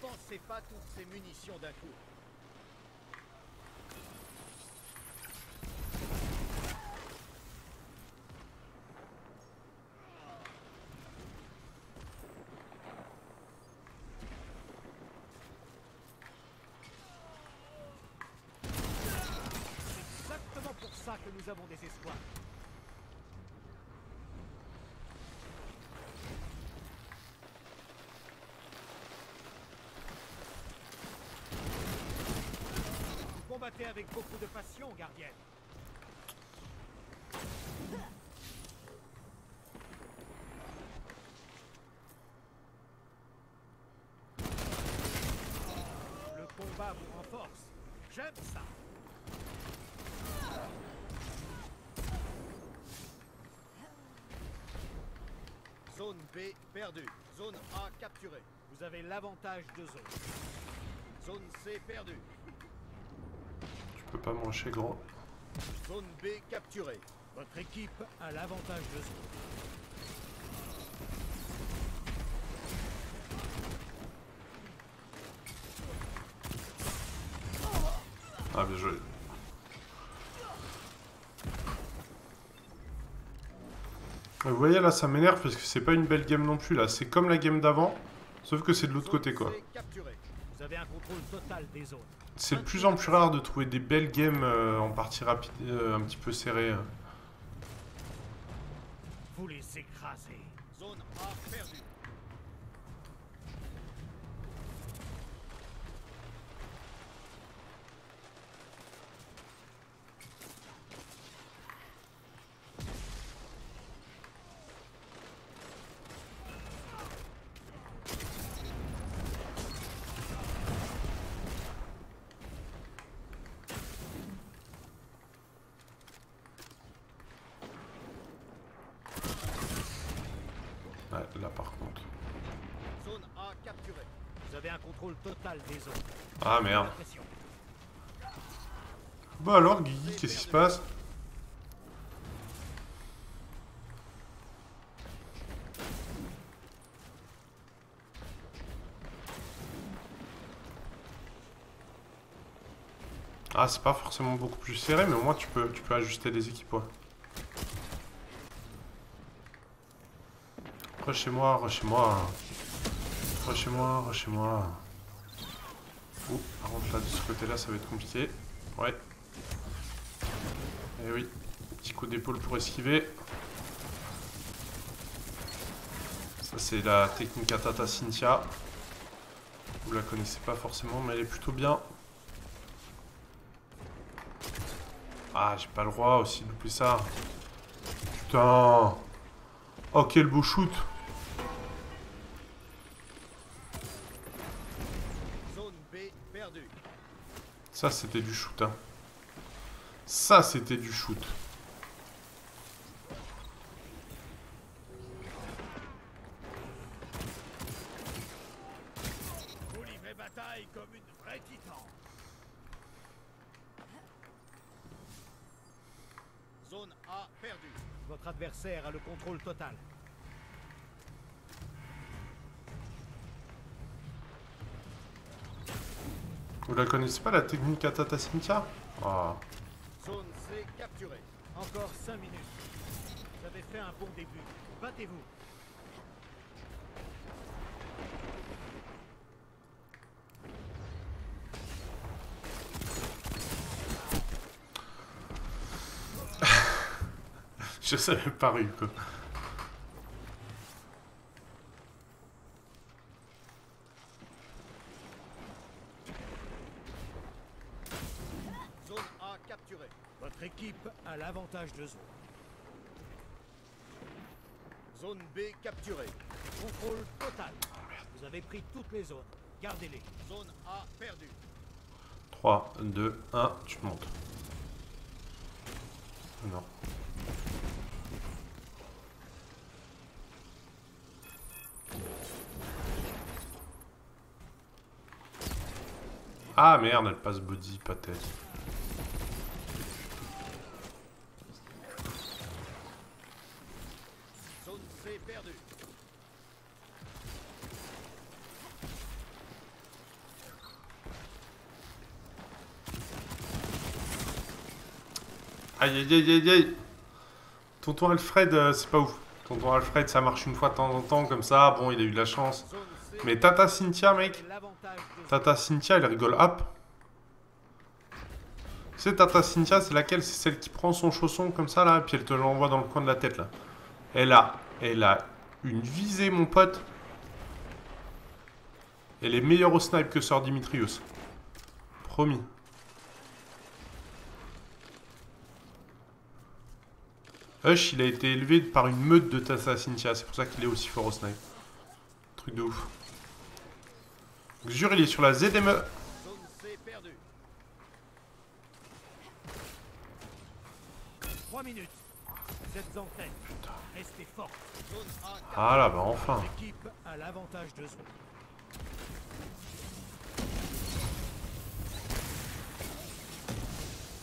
Dépensez pas toutes ces munitions d'un coup. C'est exactement pour ça que nous avons des espoirs. Vous combattez avec beaucoup de passion, gardienne. Le combat vous renforce. J'aime ça. Zone B perdue. Zone A capturée. Vous avez l'avantage de zone. Zone C perdue. Tu peux pas manger gros. Zone B capturée. Votre équipe a l'avantage de zone. Ah bien joué. Vous voyez là ça m'énerve parce que c'est pas une belle game non plus là. C'est comme la game d'avant, sauf que c'est de l'autre côté quoi. Vous avez un contrôle total des zones. C'est de plus en plus rare de trouver des belles games euh, en partie rapide, euh, un petit peu serrées. Vous les. Zone A. Ouais, là par contre. Zone A capturée. Vous avez un contrôle total des zones. Ah merde. Bah alors Guigui, qu'est-ce qui se passe? Ah c'est pas forcément beaucoup plus serré mais au moins tu peux tu peux ajuster les équipes ouais. chez moi, chez moi. chez moi, chez moi. Oh, par contre là de ce côté là ça va être compliqué. Ouais. Eh oui, petit coup d'épaule pour esquiver. Ça c'est la technique à Tata Cynthia. Vous la connaissez pas forcément mais elle est plutôt bien. Ah j'ai pas le droit aussi de louper ça. Putain. Oh quel beau shoot. Ça c'était du shoot hein. Ça c'était du shoot. Vous livrez bataille comme une vraie titan. Zone A perdue. Votre adversaire a le contrôle total. Vous la connaissez pas la technique à Tata Cynthia Ah. Zone C capturée. Encore 5 minutes. Vous avez fait un bon début. Battez-vous. <laughs> Je savais pas eu quoi. Zone A capturée. Votre équipe a l'avantage de zone. Zone B capturée. Contrôle total. Vous avez pris toutes les zones. Gardez-les. Zone A perdue. 3, 2, 1, tu montes. Non. Ah merde, elle passe body, pas tête. C perdu. Tonton Alfred, euh, c'est pas ouf. Tonton Alfred, ça marche une fois de temps en temps comme ça. Bon, il a eu de la chance. Mais Tata Cynthia, mec. Tata Cynthia, elle rigole hop. Sais, Tata Cynthia, c'est laquelle? C'est celle qui prend son chausson comme ça, là, et puis elle te l'envoie dans le coin de la tête, là. Elle a, elle a une visée, mon pote. Elle est meilleure au snipe que Sœur Dimitrios. Promis. Hush, il a été élevé par une meute de Tata Cynthia, c'est pour ça qu'il est aussi fort au snipe. Truc de ouf. Xur, il est sur la ZME. Zone C perdu. 3 minutes. Vous êtes en tête. Restez fort. Zone A. Ah là, bah enfin. L'équipe a l'avantage de zone.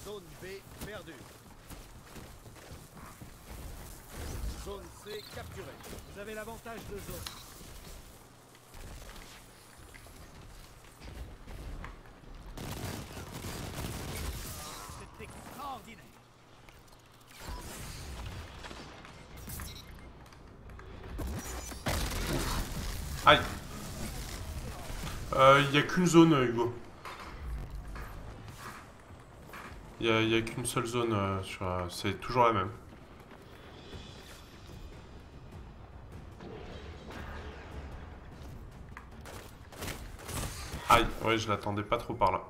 Zone B perdue. Zone C capturée. Vous avez l'avantage de zone. C'est extraordinaire. Aïe. Euh, Il n'y a qu'une zone, Hugo. Il n'y a, qu'une seule zone euh, sur. euh, c'est toujours la même. Ouais, je l'attendais pas trop par là.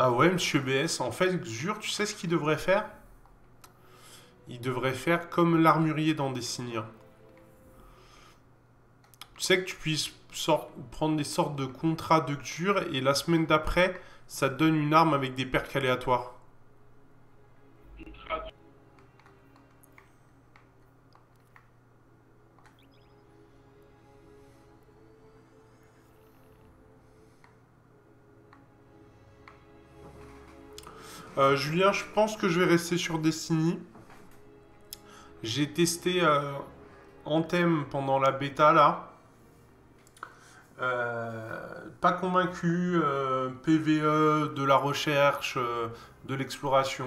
Ah ouais, monsieur BS, en fait, jure, tu sais ce qu'il devrait faire? Il devrait faire comme l'armurier dans Destiny 1. Tu sais que tu puisses prendre des sortes de contrats de Xur et la semaine d'après, ça te donne une arme avec des perks aléatoires. Euh, Julien, je pense que je vais rester sur Destiny. J'ai testé euh, Anthem pendant la bêta là. Euh, pas convaincu. PVE, de la recherche, de l'exploration,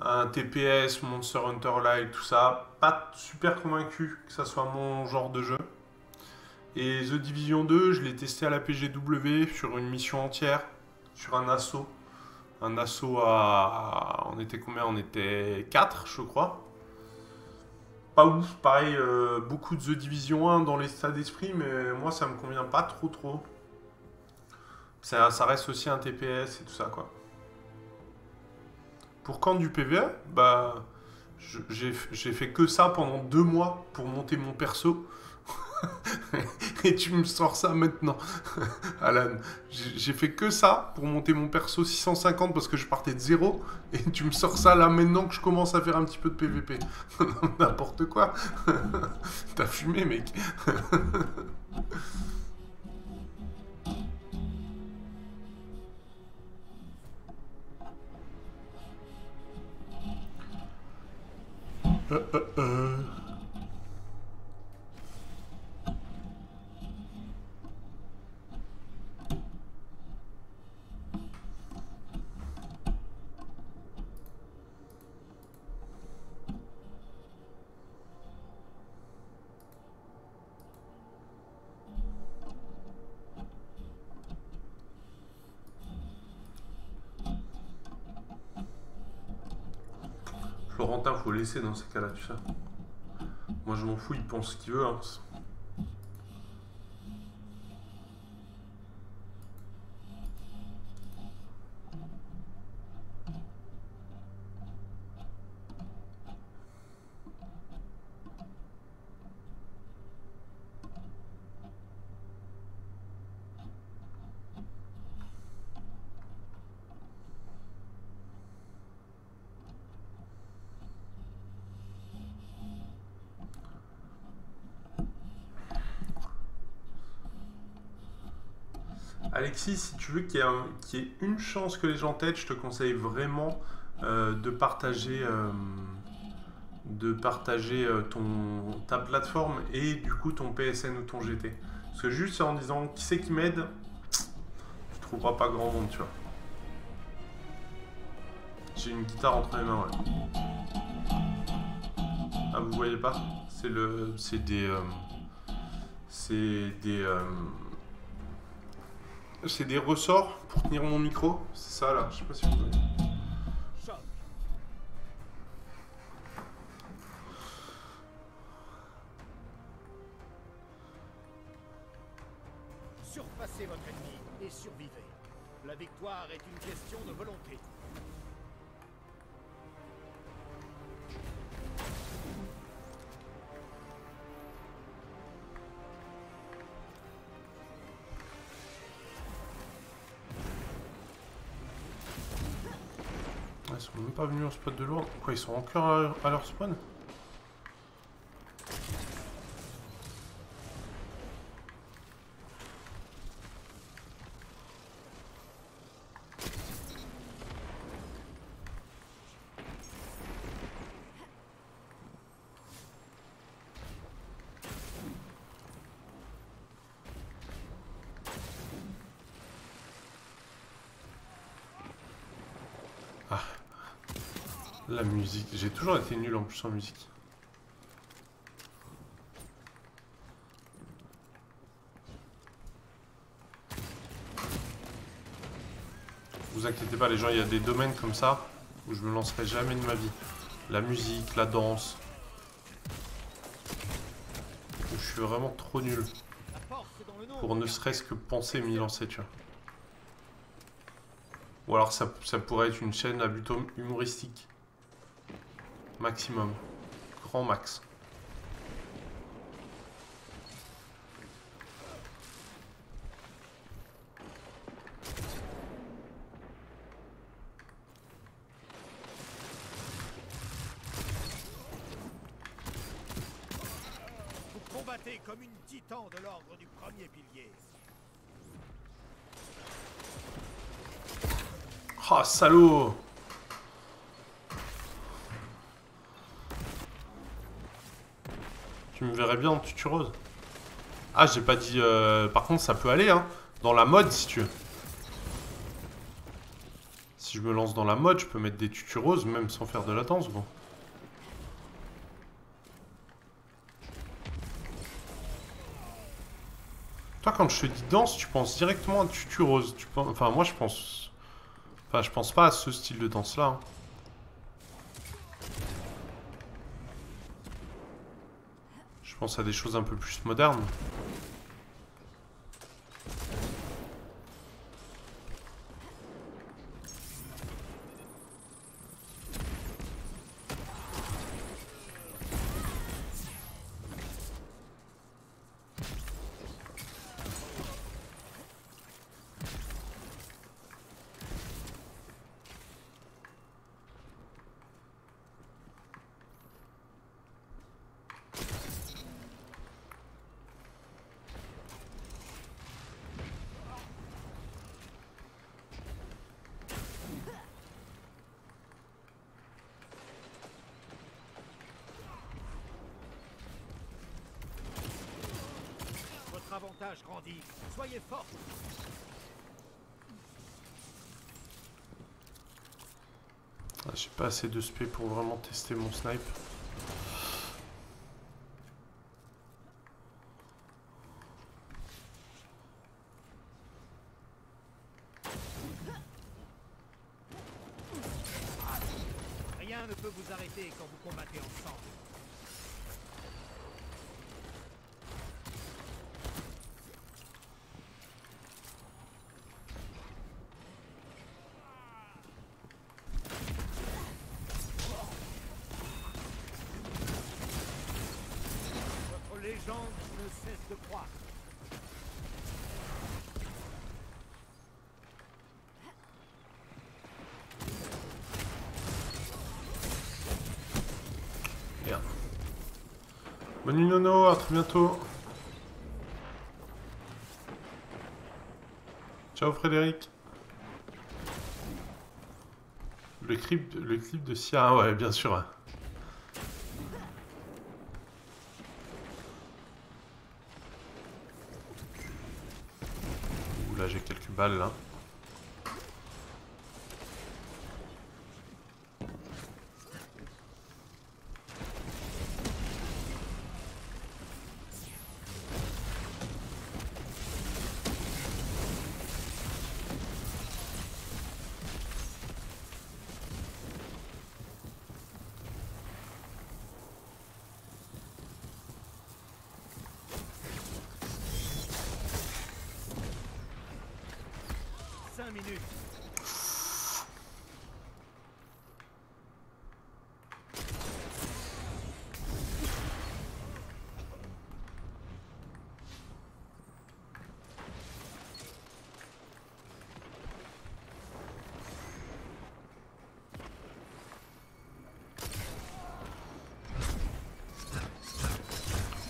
un TPS, Monster Hunter Live, tout ça. Pas super convaincu que ça soit mon genre de jeu. Et The Division 2, je l'ai testé à la PGW sur une mission entière, sur un assaut un assaut à. On était combien? On était 4, je crois. Pas ouf, pareil, euh, beaucoup de The Division 1 dans l'état d'esprit, mais moi ça me convient pas trop trop. Ça, ça reste aussi un TPS et tout ça, quoi. Pour quand du PVE Bah. j'ai fait que ça pendant deux mois pour monter mon perso. <laughs> et tu me sors ça maintenant, <laughs> Alan. J'ai fait que ça pour monter mon perso 650 parce que je partais de zéro. Et tu me sors ça là maintenant que je commence à faire un petit peu de PVP. <laughs> N'importe quoi. T'as fumé, mec. Euh, euh, euh. Florentin, faut laisser dans ces cas-là, tu sais. Moi, je m'en fous, il pense ce qu'il veut. hein. Alexis, si tu veux qu'il y, qu'il y ait une chance que les gens t'aident, je te conseille vraiment euh, de partager, euh, de partager euh, ton, ta plateforme et du coup ton PSN ou ton GT. Parce que juste en disant qui c'est qui m'aide, tu trouveras pas grand monde, tu vois. J'ai une guitare entre les mains, ouais. Ah, vous voyez pas? C'est le, c'est des, c'est des, c'est des ressorts pour tenir mon micro. C'est ça là, je sais pas si vous voyez. Surpassez votre ennemi et survivez. La victoire est une question de volonté. Même pas venus au spot de lourd. Quoi, ils sont encore à leur spawn? La musique. J'ai toujours été nul en plus en musique. Vous inquiétez pas les gens, il y a des domaines comme ça où je me lancerai jamais de ma vie. La musique, la danse. Où je suis vraiment trop nul pour ne serait-ce que penser m'y lancer, tu vois. Ou alors ça, ça pourrait être une chaîne à but hum- humoristique. Maximum. Grand max. Vous combattez comme une titan de l'ordre du premier pilier. Ah, salaud Bien en tutu rose. Ah, j'ai pas dit... euh, Par contre, ça peut aller, hein. Dans la mode, si tu veux. Si je me lance dans la mode, je peux mettre des tutus roses, même sans faire de la danse, gros. Toi, quand je te dis danse, tu penses directement à tutu rose. Tu penses... Enfin, moi, je pense... Enfin, je pense pas à ce style de danse-là. hein. Pense à des choses un peu plus modernes. Votre avantage grandit. Ah, J'ai pas assez de spé pour vraiment tester mon snipe. Rien Rien ne peut vous arrêter quand vous combattez ensemble. Votre légende ne cesse de croître. Merde. Bonne nuit Nono, à très bientôt. Ciao Frédéric. Le clip, le clip de Sia, ah ouais, bien sûr. Ouh là, j'ai quelques balles là.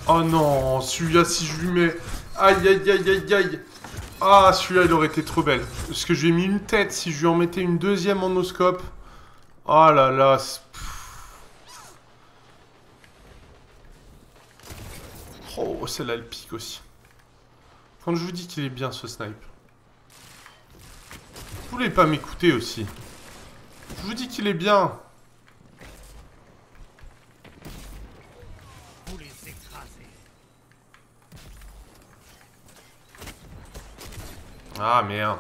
Oh non, celui-là, si je lui mets... Aïe, aïe, aïe, aïe, aïe. Ah, celui-là, il aurait été trop belle. Parce que je lui ai mis une tête. Si je lui en mettais une deuxième en noscope... Oh là là. c'est- Oh, celle-là, elle pique aussi. Quand je vous dis qu'il est bien, ce snipe. Vous voulez pas m'écouter aussi Je vous dis qu'il est bien. Ah, merde.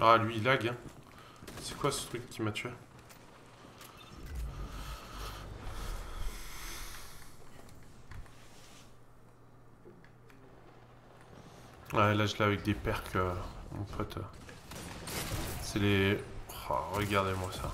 Ah, lui, il lag. hein. C'est quoi ce truc qui m'a tué? Ouais, là, je l'ai avec des perks, euh, mon pote. C'est les... Oh, Regardez-moi ça.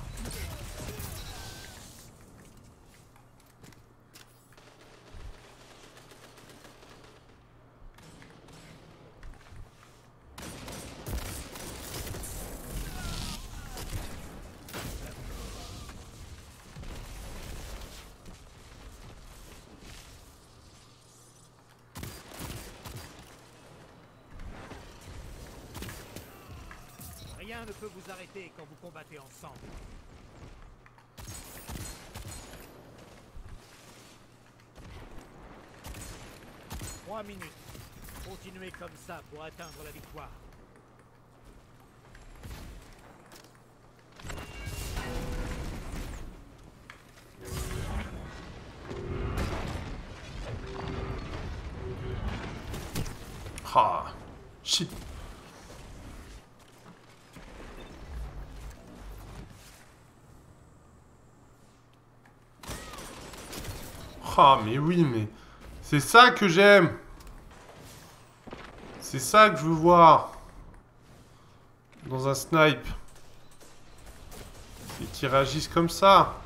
Rien ne quand vous combattez ensemble. Trois minutes. Continuez comme ça pour atteindre la victoire. Ah, shit. Ah, mais oui, mais c'est ça que j'aime. C'est ça que je veux voir dans un snipe. Et qui réagissent comme ça.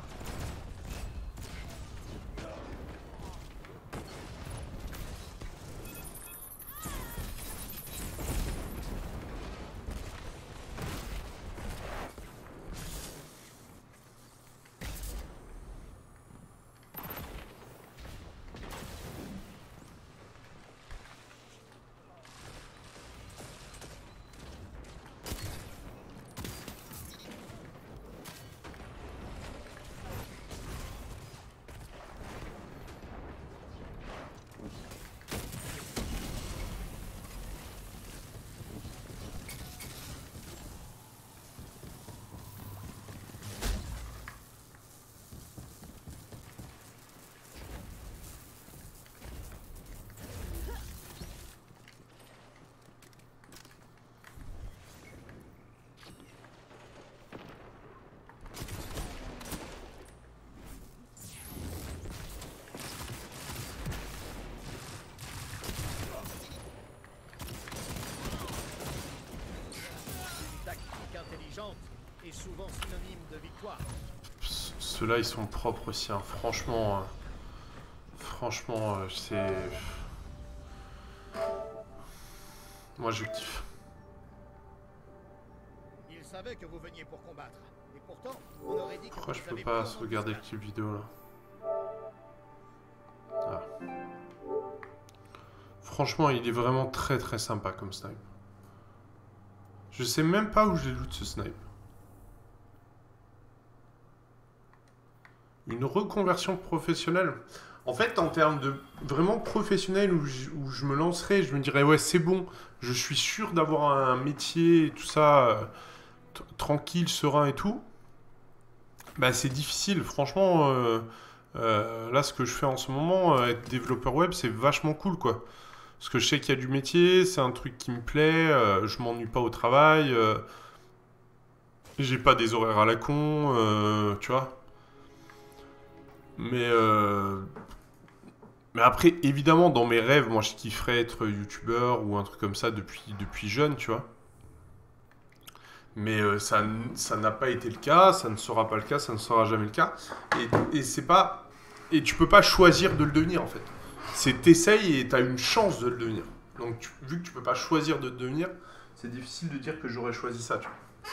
Ceux-là, ils sont propres aussi. hein. Franchement, euh, franchement, euh, c'est. Moi, je kiffe. Il savait que vous veniez pour combattre. Et pourtant, on aurait dit que Pourquoi je peux pas pris en sauvegarder le clip vidéo là Ah. Franchement, il est vraiment très très sympa comme snipe. Je sais même pas où je l'ai loot ce snipe. Reconversion professionnelle. En fait, en termes de vraiment professionnel où je, me lancerais, je me dirais ouais c'est bon, je suis sûr d'avoir un métier et tout ça euh, tranquille, serein et tout. Bah c'est difficile, franchement. euh, euh, là, ce que je fais en ce moment, être développeur web, c'est vachement cool quoi. Parce que je sais qu'il y a du métier, c'est un truc qui me plaît, je m'ennuie pas au travail, j'ai pas des horaires à la con, tu vois. Mais, euh, mais après, évidemment, dans mes rêves, moi je kifferais être youtubeur ou un truc comme ça depuis, depuis jeune, tu vois. Mais euh, ça ça n'a pas été le cas, ça ne sera pas le cas, ça ne sera jamais le cas. Et, et c'est pas. Et tu peux pas choisir de le devenir en fait. C'est t'essayes et t'as une chance de le devenir. Donc vu que tu peux pas choisir de le devenir, c'est difficile de dire que j'aurais choisi ça, tu vois.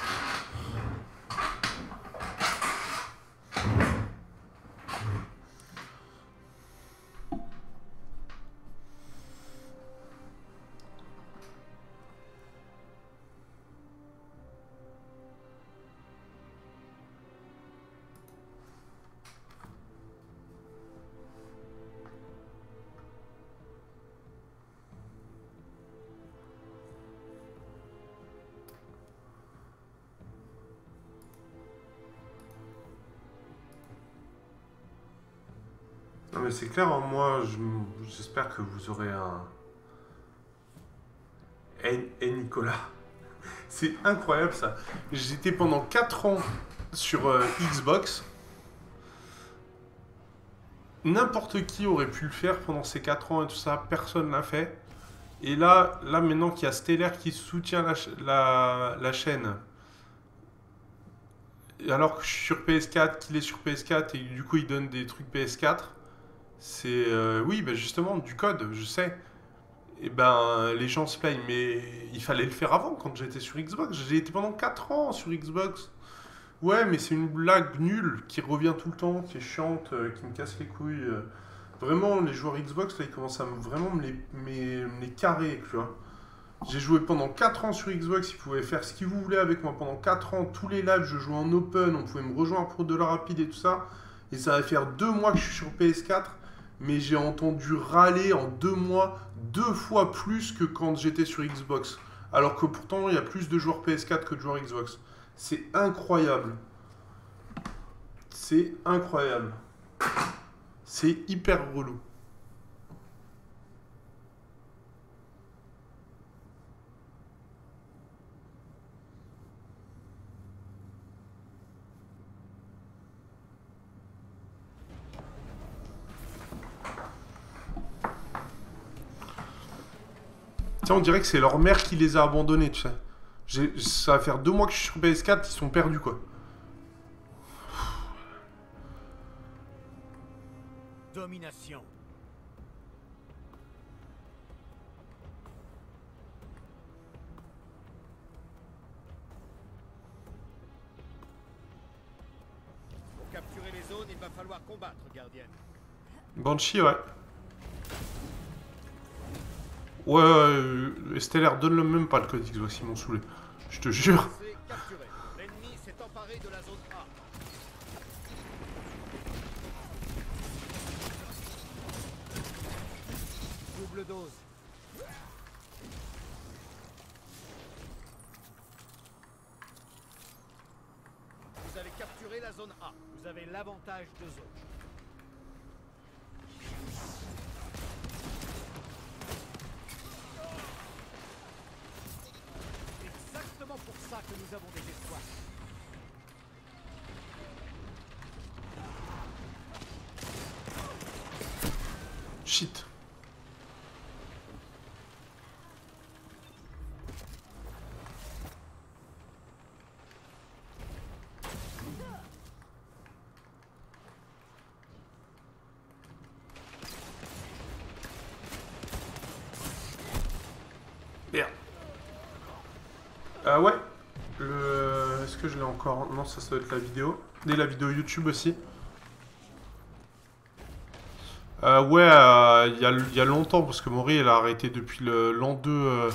Hein, moi je- j'espère que vous aurez un... Eh, Nicolas, <laughs> c'est incroyable ça. J'étais pendant 4 ans sur euh, Xbox. N'importe qui aurait pu le faire pendant ces 4 ans et tout ça, personne l'a fait. Et là, là maintenant qu'il y a Stellaire qui soutient la, la, la chaîne, et alors que je suis sur PS4, qu'il est sur PS4 et du coup il donne des trucs PS4, c'est euh, oui, ben justement du code, je sais. Et ben les gens se plaignent, mais il fallait le faire avant quand j'étais sur Xbox. J'ai été pendant 4 ans sur Xbox. Ouais, mais c'est une blague nulle qui revient tout le temps, qui est chiante, euh, qui me casse les couilles. Vraiment, les joueurs Xbox, là, ils commencent à me- vraiment me les, me les carrer, tu vois. J'ai joué pendant 4 ans sur Xbox, ils pouvaient faire ce qu'ils voulaient avec moi. Pendant 4 ans, tous les lives, je jouais en open, on pouvait me rejoindre pour de la rapide et tout ça. Et ça va faire 2 mois que je suis sur PS4, mais j'ai entendu râler en 2 mois deux fois plus que quand j'étais sur Xbox. Alors que pourtant, il y a plus de joueurs PS4 que de joueurs Xbox. C'est incroyable. C'est incroyable. C'est hyper relou. Tiens, on dirait que c'est leur mère qui les a abandonnés, tu sais. Ça va faire deux mois que je suis sur PS4, ils sont perdus, quoi. Domination. Pour capturer les zones, il va falloir combattre, gardienne. Banshee, ouais. Ouais, ouais, euh, Stellaire, donne-le même pas le code Xbox, ils m'ont saoulé. Je te jure. Double dose. Vous avez capturé la zone A. Vous avez l'avantage de zone. Pour ça que nous avons des espoirs. Shit. Ah ouais. Le... Est-ce que je l'ai Non, ça, ça doit être la vidéo. Et la vidéo YouTube aussi. Euh, ouais, euh, il y, a, longtemps, parce que Mori, elle a arrêté depuis l'an 2... euh,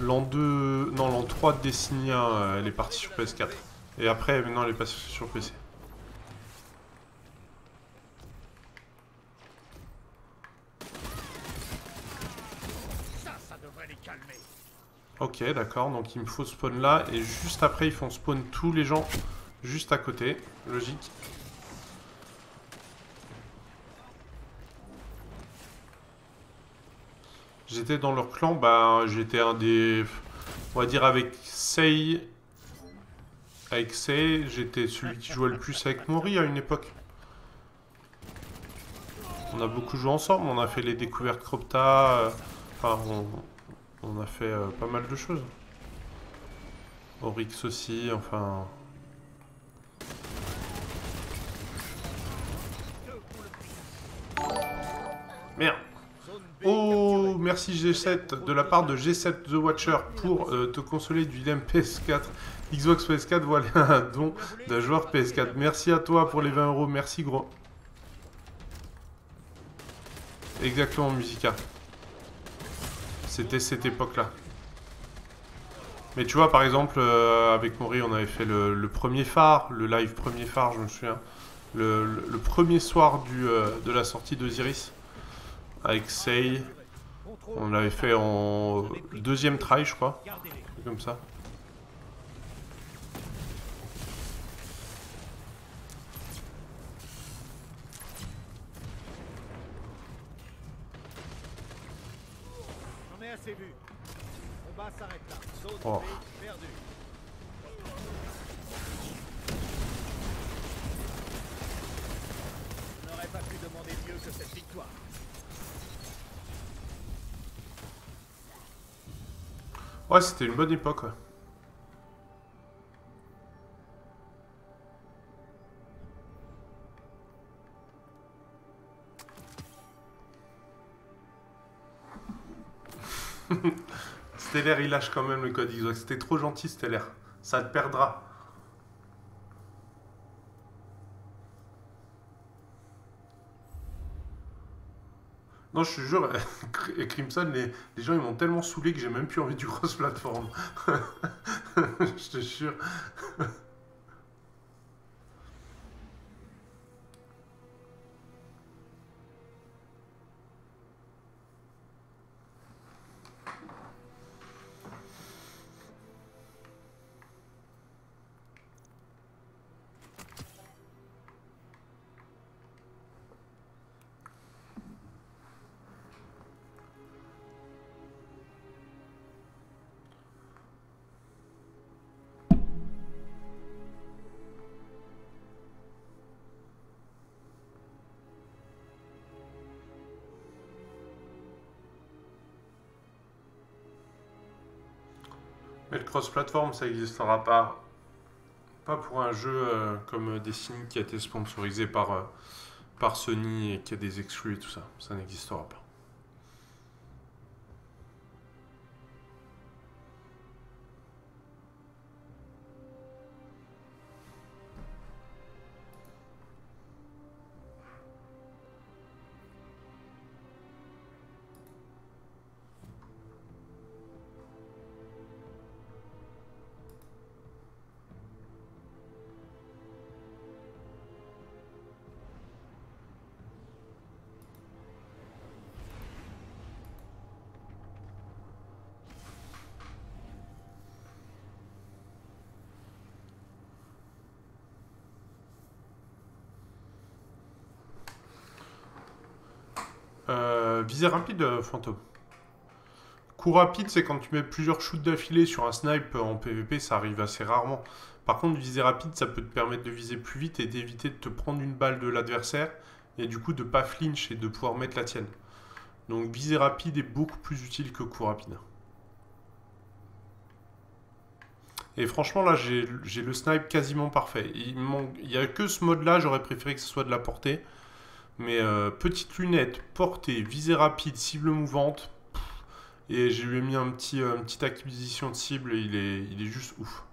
l'an 2... Non, l'an 3 de Destiny 1, euh, elle est partie sur PS4. Et après, maintenant, elle est passée sur PC. Ça, ça devrait les calmer. Ok, d'accord, donc il me faut spawn là, et juste après, ils font spawn tous les gens juste à côté. Logique. J'étais dans leur clan, bah j'étais un des... On va dire avec Sei... Avec Sei, j'étais celui qui jouait le plus avec Mori à une époque. On a beaucoup joué ensemble, on a fait les découvertes Cropta, euh, enfin on, on a fait euh, pas mal de choses. Oryx aussi, enfin... Merde Oh, merci G7 de la part de G7 The Watcher pour euh, te consoler du dilemme PS4. Xbox PS4, voilà <laughs> un don d'un joueur PS4. Merci à toi pour les 20 euros, merci gros. Exactement, Musica. C'était cette époque-là. Mais tu vois, par exemple, euh, avec Maury, on avait fait le, premier phare, le live premier phare, je me souviens. Le, premier soir euh, de la sortie d'Osiris. Avec Sei. On l'avait fait en deuxième try, je crois. Comme ça. J'en ai assez vu. Combat s'arrête là. Zone Oh. Je n'aurais pas pu demander mieux que cette victoire. Ouais, c'était une bonne époque. <laughs> Stellaire, il lâche quand même le code Xbox. C'était trop gentil, Stellaire. Ça te perdra. Non, je te jure, <laughs> et Crimson, les, les gens ils m'ont tellement saoulé que j'ai même plus envie <laughs> du cross-platform. <laughs> je te jure. Cross-platform, ça n'existera pas. Pas pour un jeu euh, comme Destiny qui a été sponsorisé par, euh, par Sony et qui a des exclus et tout ça. Ça n'existera pas. Visée rapide, euh, fantôme. Coup rapide, c'est quand tu mets plusieurs shoots d'affilée sur un snipe en PvP, ça arrive assez rarement. Par contre, visée rapide, ça peut te permettre de viser plus vite et d'éviter de te prendre une balle de l'adversaire et du coup de pas flinch et de pouvoir mettre la tienne. Donc visée rapide est beaucoup plus utile que coup rapide. Et franchement, là, j'ai le snipe quasiment parfait. Il manque- il y a que ce mode-là, j'aurais préféré que ce soit de la portée. Mais euh, petite lunette, portée, visée rapide, cible mouvante. Et je lui ai mis un petit, euh, une petite acquisition de cible il est, il est juste ouf.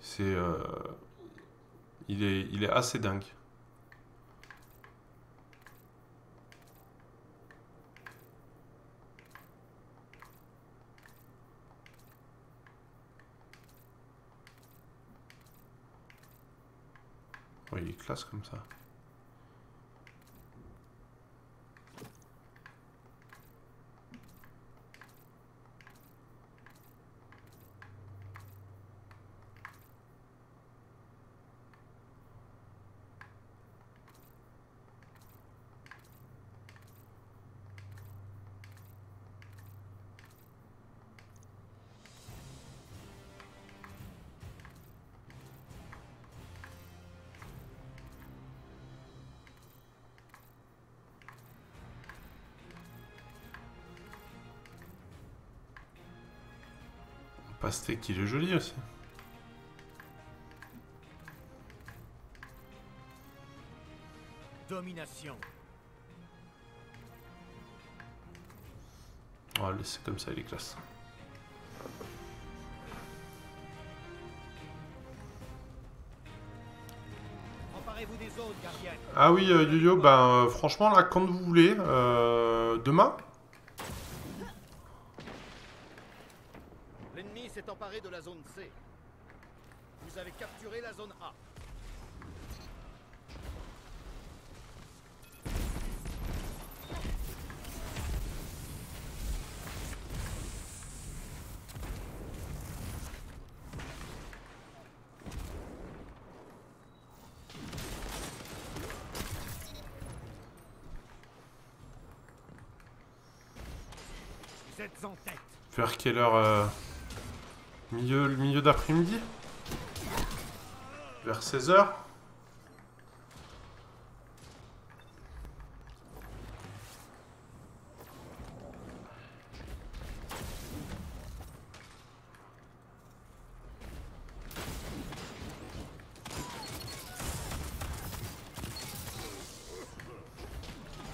C'est. euh, il, est, il est assez dingue. Il est classe comme ça. Pastèque, il est joli aussi. Domination. On va le laisser comme ça, il est classe. Ah oui, euh, Yo-Yo, ben euh, franchement, là, quand vous voulez, euh, demain, de la zone C. Vous avez capturé la zone A. Vous êtes en tête. vers quelle heure euh, Milieu, le milieu d'après-midi Vers 16h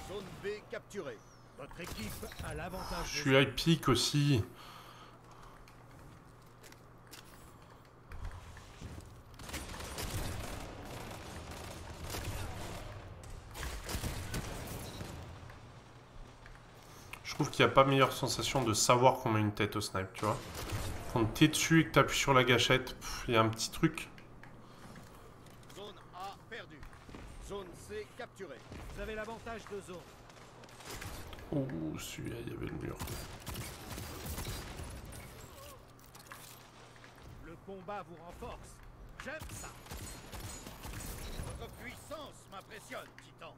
Zone B capturée. Votre équipe a l'avantage. Je suis épique aussi. Qu'il n'y a pas meilleure sensation de savoir qu'on met une tête au snipe, tu vois. Quand t'es dessus et que t'appuies sur la gâchette, il y a un petit truc. Zone A perdue. Zone C capturée. Vous avez l'avantage de zone. Oh, celui-là, il y avait le mur. Le combat vous renforce. J'aime ça. Votre puissance m'impressionne, Titan.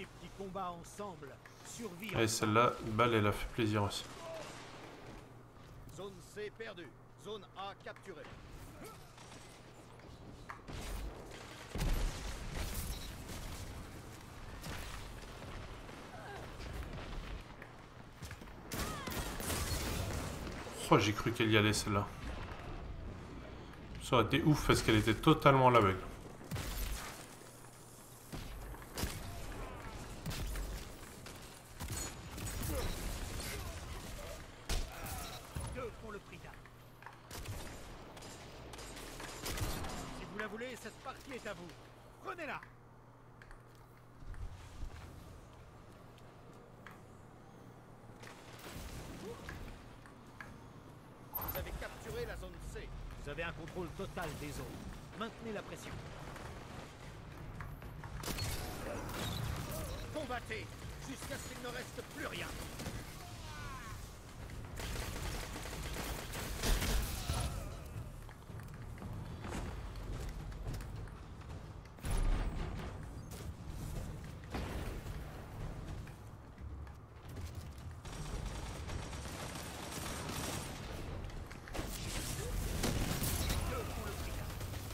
Qui combat ensemble survit. Et celle-là, balle, elle a fait plaisir aussi. Zone C perdue. Zone A capturée. Oh, j'ai cru qu'elle y allait celle-là. Ça aurait été ouf parce qu'elle était totalement à l'aveugle. Deux font le prix d'un. Si vous la voulez, cette partie est à vous. Prenez-la. Vous avez capturé la zone C. Vous avez un contrôle total des zones. Maintenez la pression. Combattez jusqu'à ce qu'il ne reste plus rien.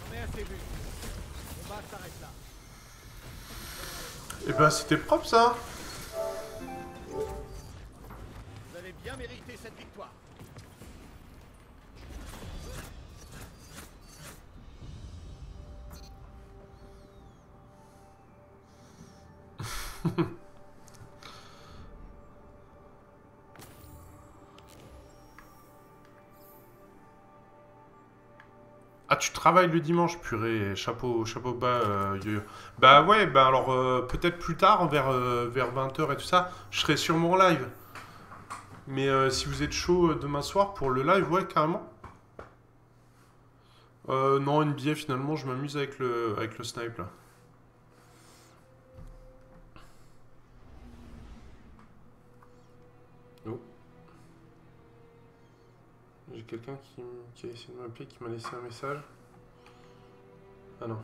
J'en ai assez vu. Le combat s'arrête là. Ben, c'était propre ça. Tu travailles le dimanche, purée, chapeau, chapeau bas, euh. Bah ouais, bah alors euh, peut-être plus tard, vers, euh, vers 20h et tout ça, je serai sûrement en live. Mais si vous êtes chaud demain soir pour le live, ouais, carrément. Non, NBA, finalement, je m'amuse avec le, avec le snipe, là. Oh. J'ai quelqu'un qui, qui a essayé de m'appeler, qui m'a laissé un message. Ah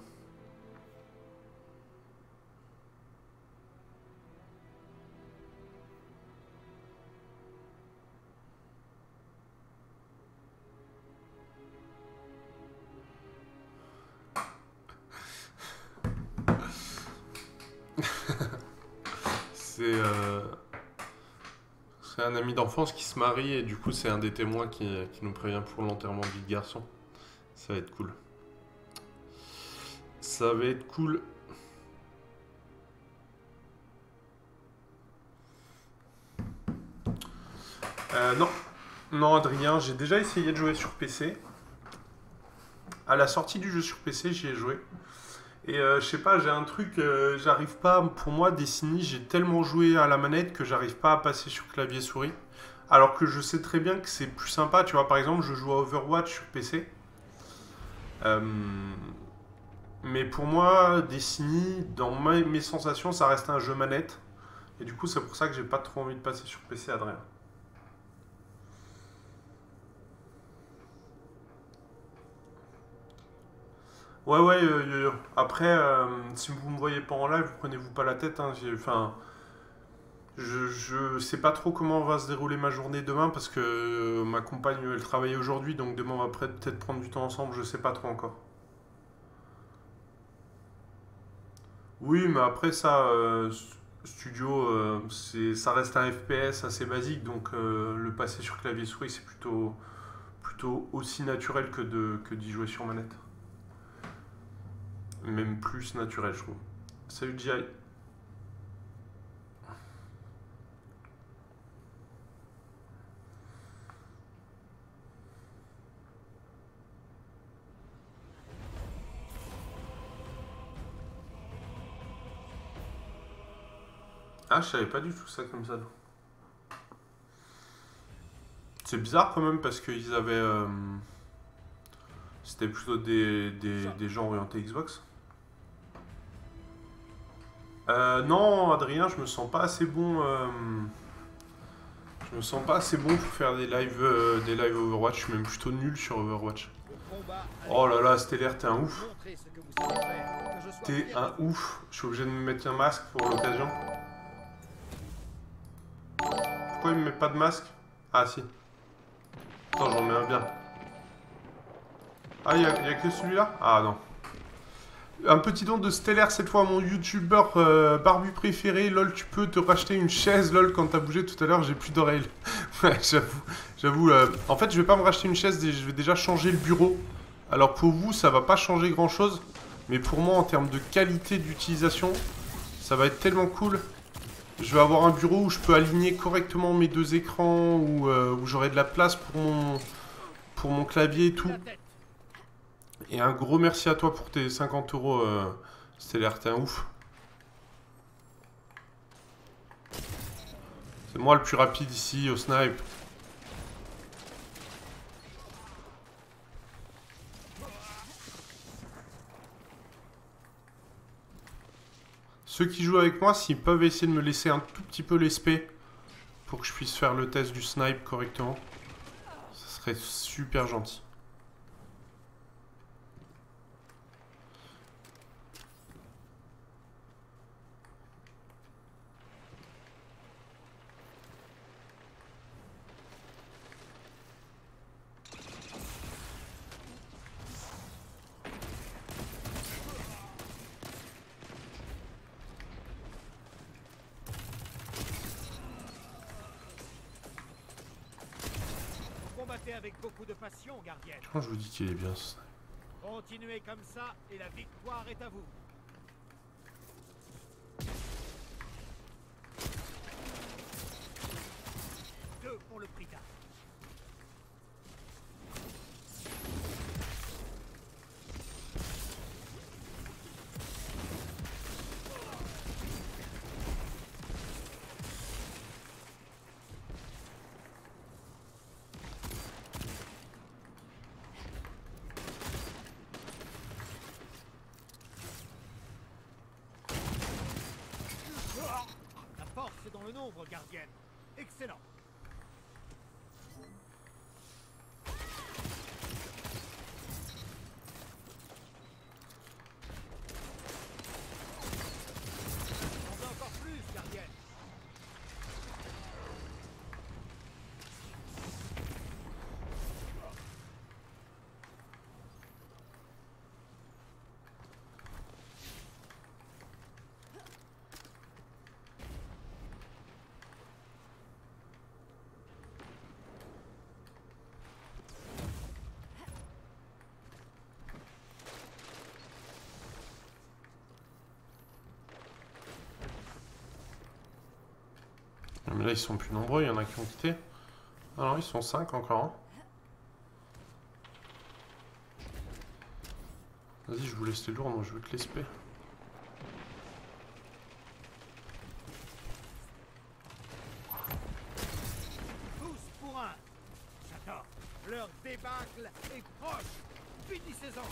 euh, c'est un ami d'enfance qui se marie et du coup c'est un des témoins qui, qui nous prévient pour l'enterrement du garçon. Ça va être cool. Ça va être cool. Euh, non. Non, Adrien, j'ai déjà essayé de jouer sur PC. À la sortie du jeu sur PC, j'y ai joué. Et euh, je sais pas, j'ai un truc, euh, j'arrive pas, pour moi, Destiny, j'ai tellement joué à la manette que j'arrive pas à passer sur clavier souris. Alors que je sais très bien que c'est plus sympa, tu vois, par exemple, je joue à Overwatch sur PC. Mais pour moi, Destiny, dans mes sensations, ça reste un jeu manette. Et du coup, c'est pour ça que j'ai pas trop envie de passer sur PC, Adrien. Ouais, ouais, euh, yo. Après, euh, si vous me voyez pas en live, prenez-vous pas la tête. Hein, je, je sais pas trop comment va se dérouler ma journée demain parce que euh, ma compagne, elle travaille aujourd'hui, donc demain on va peut- peut-être prendre du temps ensemble, je sais pas trop encore. Oui, mais après ça, euh, studio, euh, c'est, ça reste un FPS assez basique, donc euh, le passer sur clavier souris, c'est plutôt, plutôt aussi naturel que de, que d'y jouer sur manette. Même plus naturel, je trouve. Salut Jai. Ah, je savais pas du tout ça comme ça. C'est bizarre quand même parce qu'ils avaient. euh, C'était plutôt des, des, des gens orientés Xbox. Euh, non, Adrien, je me sens pas assez bon. euh, Je me sens pas assez bon pour faire des lives, euh, des lives Overwatch. Je suis même plutôt nul sur Overwatch. Oh là là, Stellaire, t'es un ouf. T'es un ouf. Je suis obligé de me mettre un masque pour l'occasion. Pourquoi il me met pas de masque? Ah si. Attends, j'en mets un bien. Ah, il y, a que celui-là? Ah non. Un petit don de Stellaire cette fois mon youtubeur euh, barbu préféré. Lol, tu peux te racheter une chaise. Lol, quand t'as bougé tout à l'heure, j'ai plus d'oreilles. <laughs> ouais, j'avoue. J'avoue. euh, En fait, je vais pas me racheter une chaise. Je vais déjà changer le bureau. Alors pour vous, ça va pas changer grand chose. Mais pour moi, en termes de qualité d'utilisation, ça va être tellement cool. Je vais avoir un bureau où je peux aligner correctement mes deux écrans, où, euh, où j'aurai de la place pour mon, pour mon clavier et tout. Et un gros merci à toi pour tes 50 euros, euh, Stellaire, t'es un ouf. C'est moi le plus rapide ici au snipe. Ceux qui jouent avec moi, s'ils peuvent essayer de me laisser un tout petit peu l'esprit pour que je puisse faire le test du snipe correctement, ça serait super gentil. Vous combattez avec beaucoup de passion, gardienne. Quand je vous dis qu'il est bien ce. Continuez comme ça et la victoire est à vous. Deux pour le prix d'un. l'ombre, gardienne. Excellent. On veut encore plus, gardienne. Ah, Là, ils sont plus nombreux, il y en a qui ont quitté. Non, ils sont 5 encore. hein. Vas-y, je vous laisse les lourds, moi je veux que l'espé. Leur débâcle est proche. Finissez-en.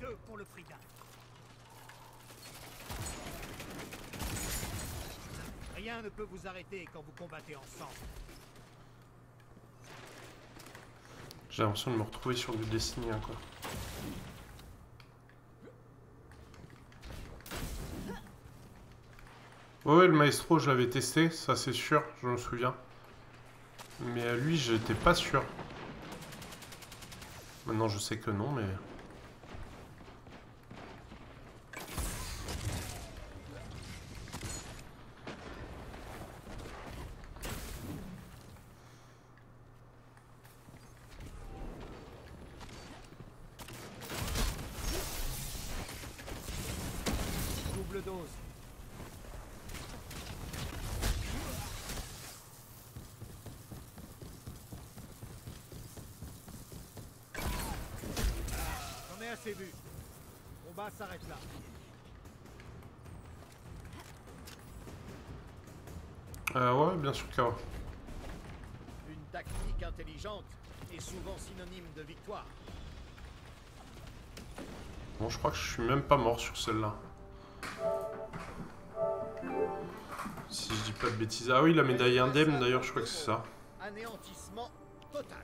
Deux pour le prix d'un. Rien ne peut vous arrêter quand vous combattez ensemble. J'ai l'impression de me retrouver sur du Destiny, hein, quoi. Ouais, ouais, le maestro, je l'avais testé, ça c'est sûr, je me souviens. Mais à lui, j'étais pas sûr. Maintenant, je sais que non, mais... Bon, je crois que je suis même pas mort sur celle-là. Si je dis pas de bêtises. Ah oui, la médaille indemne, d'ailleurs, je crois que c'est ça. Anéantissement total.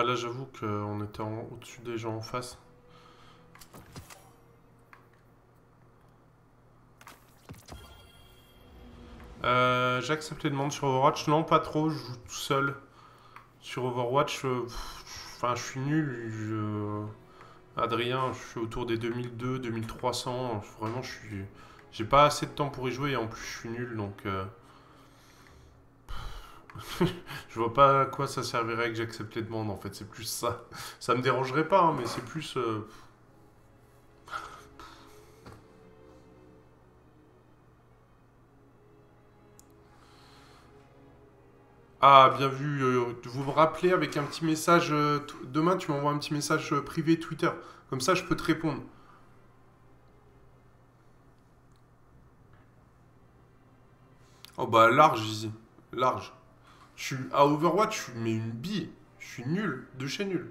Ah, là, j'avoue qu'on au-dessus des gens en face. Euh, J'ai accepté les demandes sur Overwatch. Non, pas trop, je joue tout seul. Sur Overwatch, euh, enfin, je suis nul. Adrien, je suis autour des 2002, 2300. Vraiment, je suis. J'ai pas assez de temps pour y jouer et en plus, je suis nul donc. euh, <laughs> je vois pas à quoi ça servirait que j'accepte les demandes en fait, c'est plus ça. Ça me dérangerait pas, hein, mais c'est plus. euh, Ah, bien vu. euh, vous me rappelez avec un petit message. euh, demain, tu m'envoies un petit message privé Twitter. Comme ça, je peux te répondre. Oh bah large, Easy. Large. Je suis à Overwatch, mais une bille. Je suis nul, de chez nul.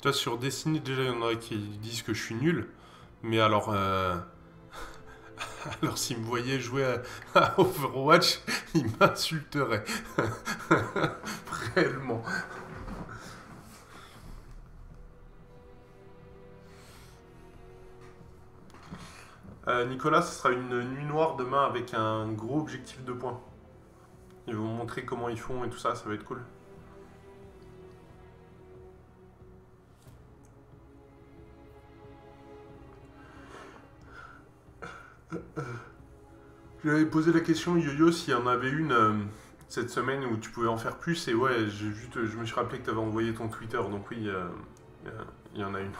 Toi, sur Destiny, déjà, il y en a qui disent que je suis nul. Mais alors, euh, <laughs> alors s'ils me voyaient jouer à, Overwatch, <laughs> ils m'insulteraient. <laughs> Réellement. Euh, Nicolas, ce sera une nuit noire demain avec un gros objectif de points. Ils vont montrer comment ils font et tout ça, ça va être cool. <coughs> J'avais posé la question Yo-Yo s'il y en avait une euh, cette semaine où tu pouvais en faire plus et ouais, juste, je me suis rappelé que tu avais envoyé ton Twitter donc oui, euh, il y a- il y en a une.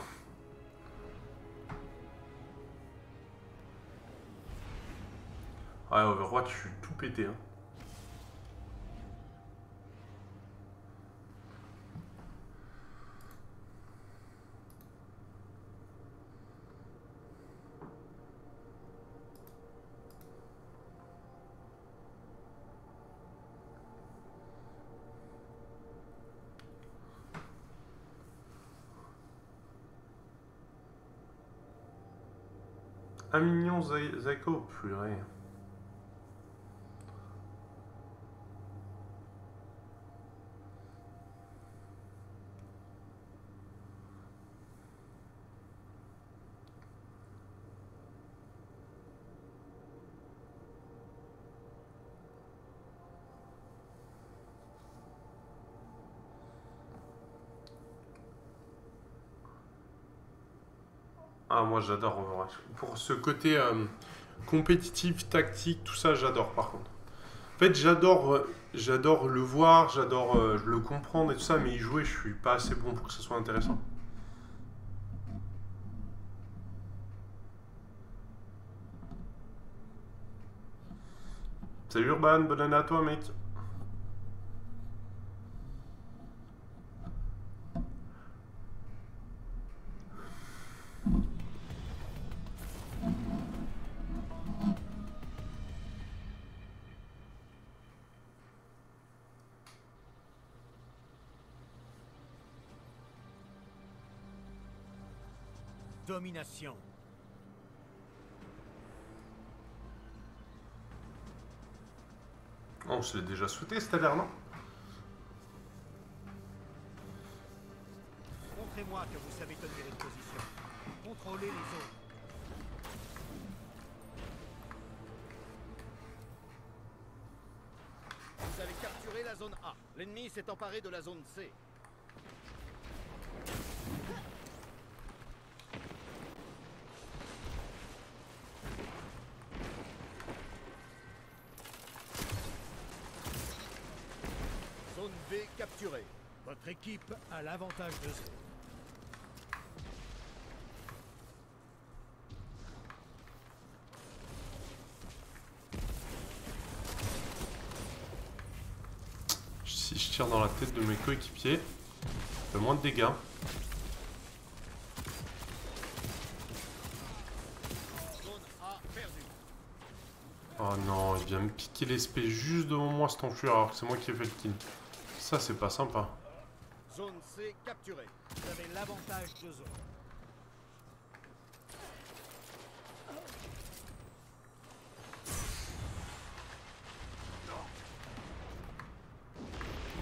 Ouais, <laughs> Overwatch, je suis tout pété. Hein. Un million Zaiko, purée. Moi j'adore. Pour ce côté euh, compétitif, tactique, tout ça, j'adore par contre. En fait, j'adore euh, j'adore le voir, j'adore euh, le comprendre et tout ça, mais y jouer, je suis pas assez bon pour que ce soit intéressant. Salut Urban, bonne année à toi, mec. Domination. Oh, on se l'est déjà souhaité, c'était l'air, non Montrez-moi que vous savez tenir une position. Contrôlez les zones. Vous avez capturé la zone A. L'ennemi s'est emparé de la zone C. Zone B capturée. Votre a l'avantage de zone. Si je tire dans la tête de mes coéquipiers, fais moins de dégâts. Oh non, il vient me piquer l'espèce juste devant moi cet enculé alors que c'est moi qui ai fait le kill. Ça c'est pas sympa. Zone C capturée. Vous avez l'avantage de zone.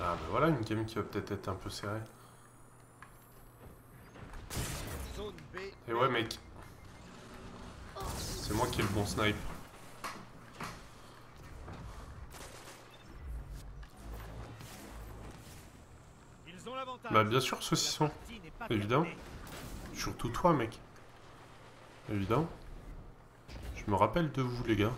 Ah bah voilà une game qui va peut-être être un peu serrée. Zone B. Et ouais mec. C'est moi qui ai le bon snipe. Bah bien sûr saucisson. évidemment. Surtout toi mec. Évidemment. Je me rappelle de vous les gars.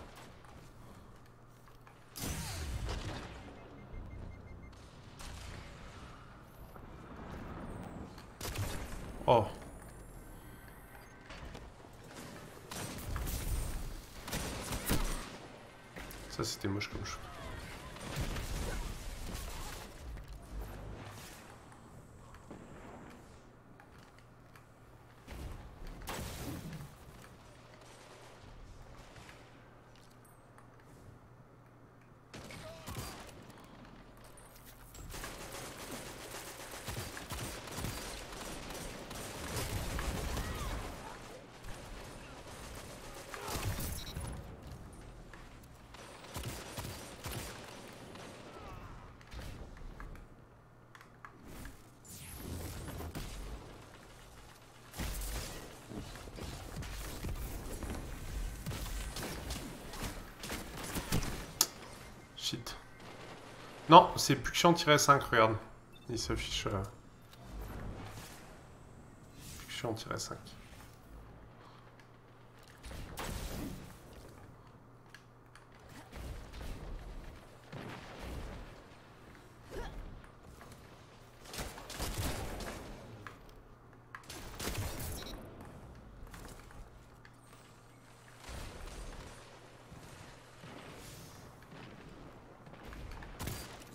Oh. Ça c'était moche comme chose. Shit. Non, c'est Puxian-5, regarde. Il s'affiche. Euh... Puxian-5.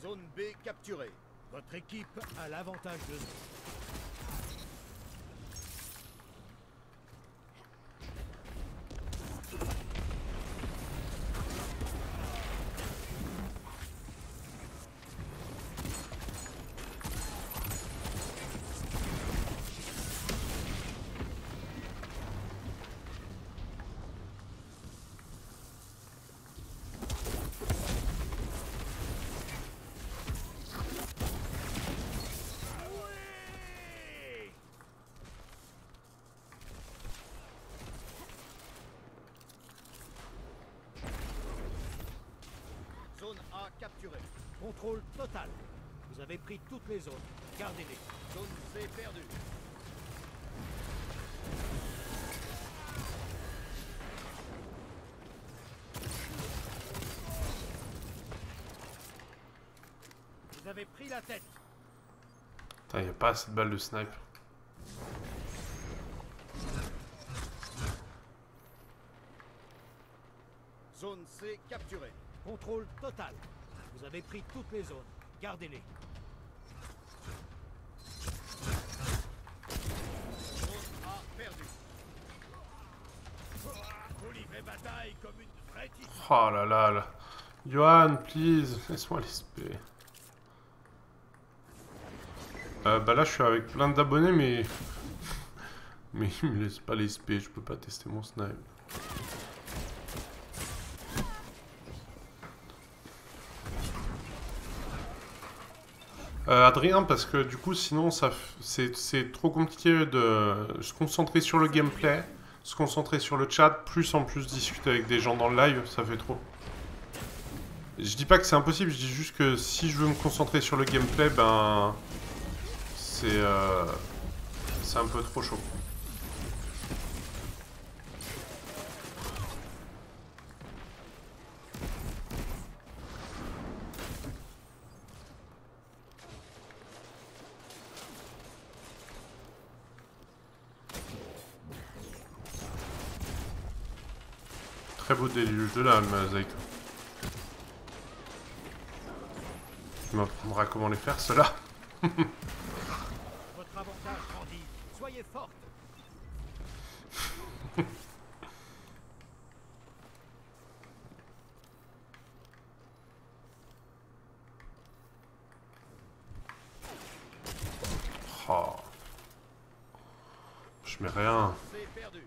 Zone B capturée. Votre équipe a l'avantage de zone. Zone A capturée. Contrôle total. Vous avez pris toutes les zones. Gardez-les. Zone C perdue. Vous avez pris la tête. Putain, y a pas assez de balles de snipe. Zone C capturée. Contrôle total. Vous avez pris toutes les zones. Gardez-les. Zone A perdue. Vous livrez bataille comme une vraie titan. Oh là là là. Johan, please, laisse-moi l'SP. Euh, bah là, je suis avec plein d'abonnés, mais... <laughs> Mais il me laisse pas l'SP, je peux pas tester mon snipe. Euh, Adrien, parce que du coup, sinon, ça, f- c'est trop compliqué de se concentrer sur le gameplay, se concentrer sur le chat, plus en plus discuter avec des gens dans le live, ça fait trop. Je dis pas que c'est impossible, je dis juste que si je veux me concentrer sur le gameplay, ben... C'est... euh, c'est un peu trop chaud. Déluge de l'âme, Zaiko. Tu m'apprendras comment les faire, cela Votre avantage grandit. Soyez forte. <laughs> Oh. Je mets rien. C perdue.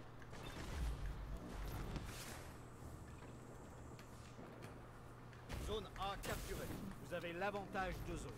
Zone A capturée. Vous avez l'avantage de zone.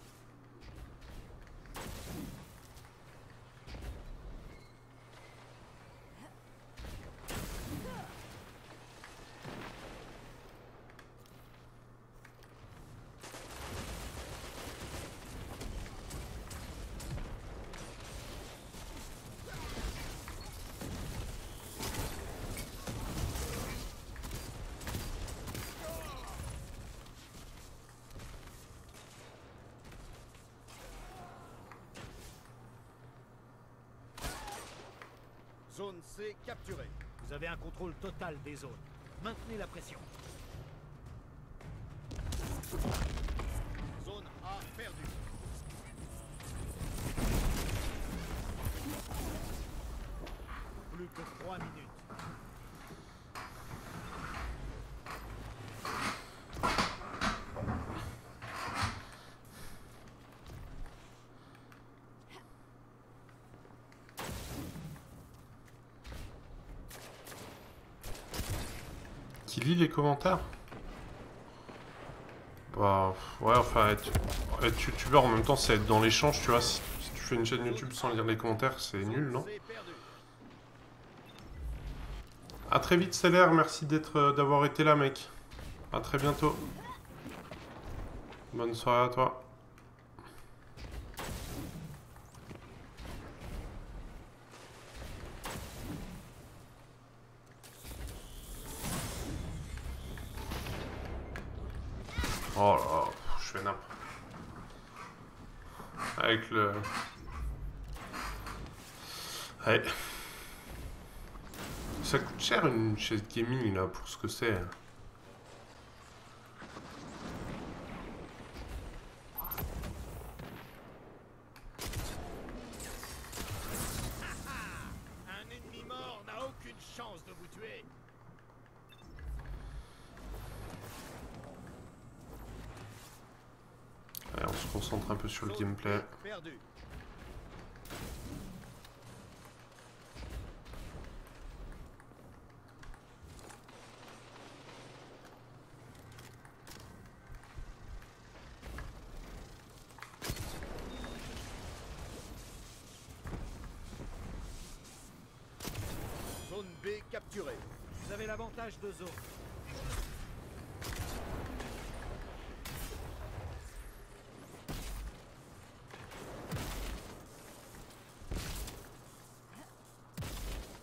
Vous avez un contrôle total des zones. Maintenez la pression. Zone A perdue. Plus que 3 minutes. Qui lit les commentaires Bah, ouais, enfin, être, être youtubeur en même temps, c'est être dans l'échange, tu vois. Si, tu fais une chaîne YouTube sans lire les commentaires, c'est nul, non? A très vite, Célère, merci d'être, euh, d'avoir été là, mec. A très bientôt. Bonne soirée à toi. gaming là pour ce que c'est. Un ennemi mort n'a aucune chance de vous tuer. Allez, on se concentre un peu sur le gameplay.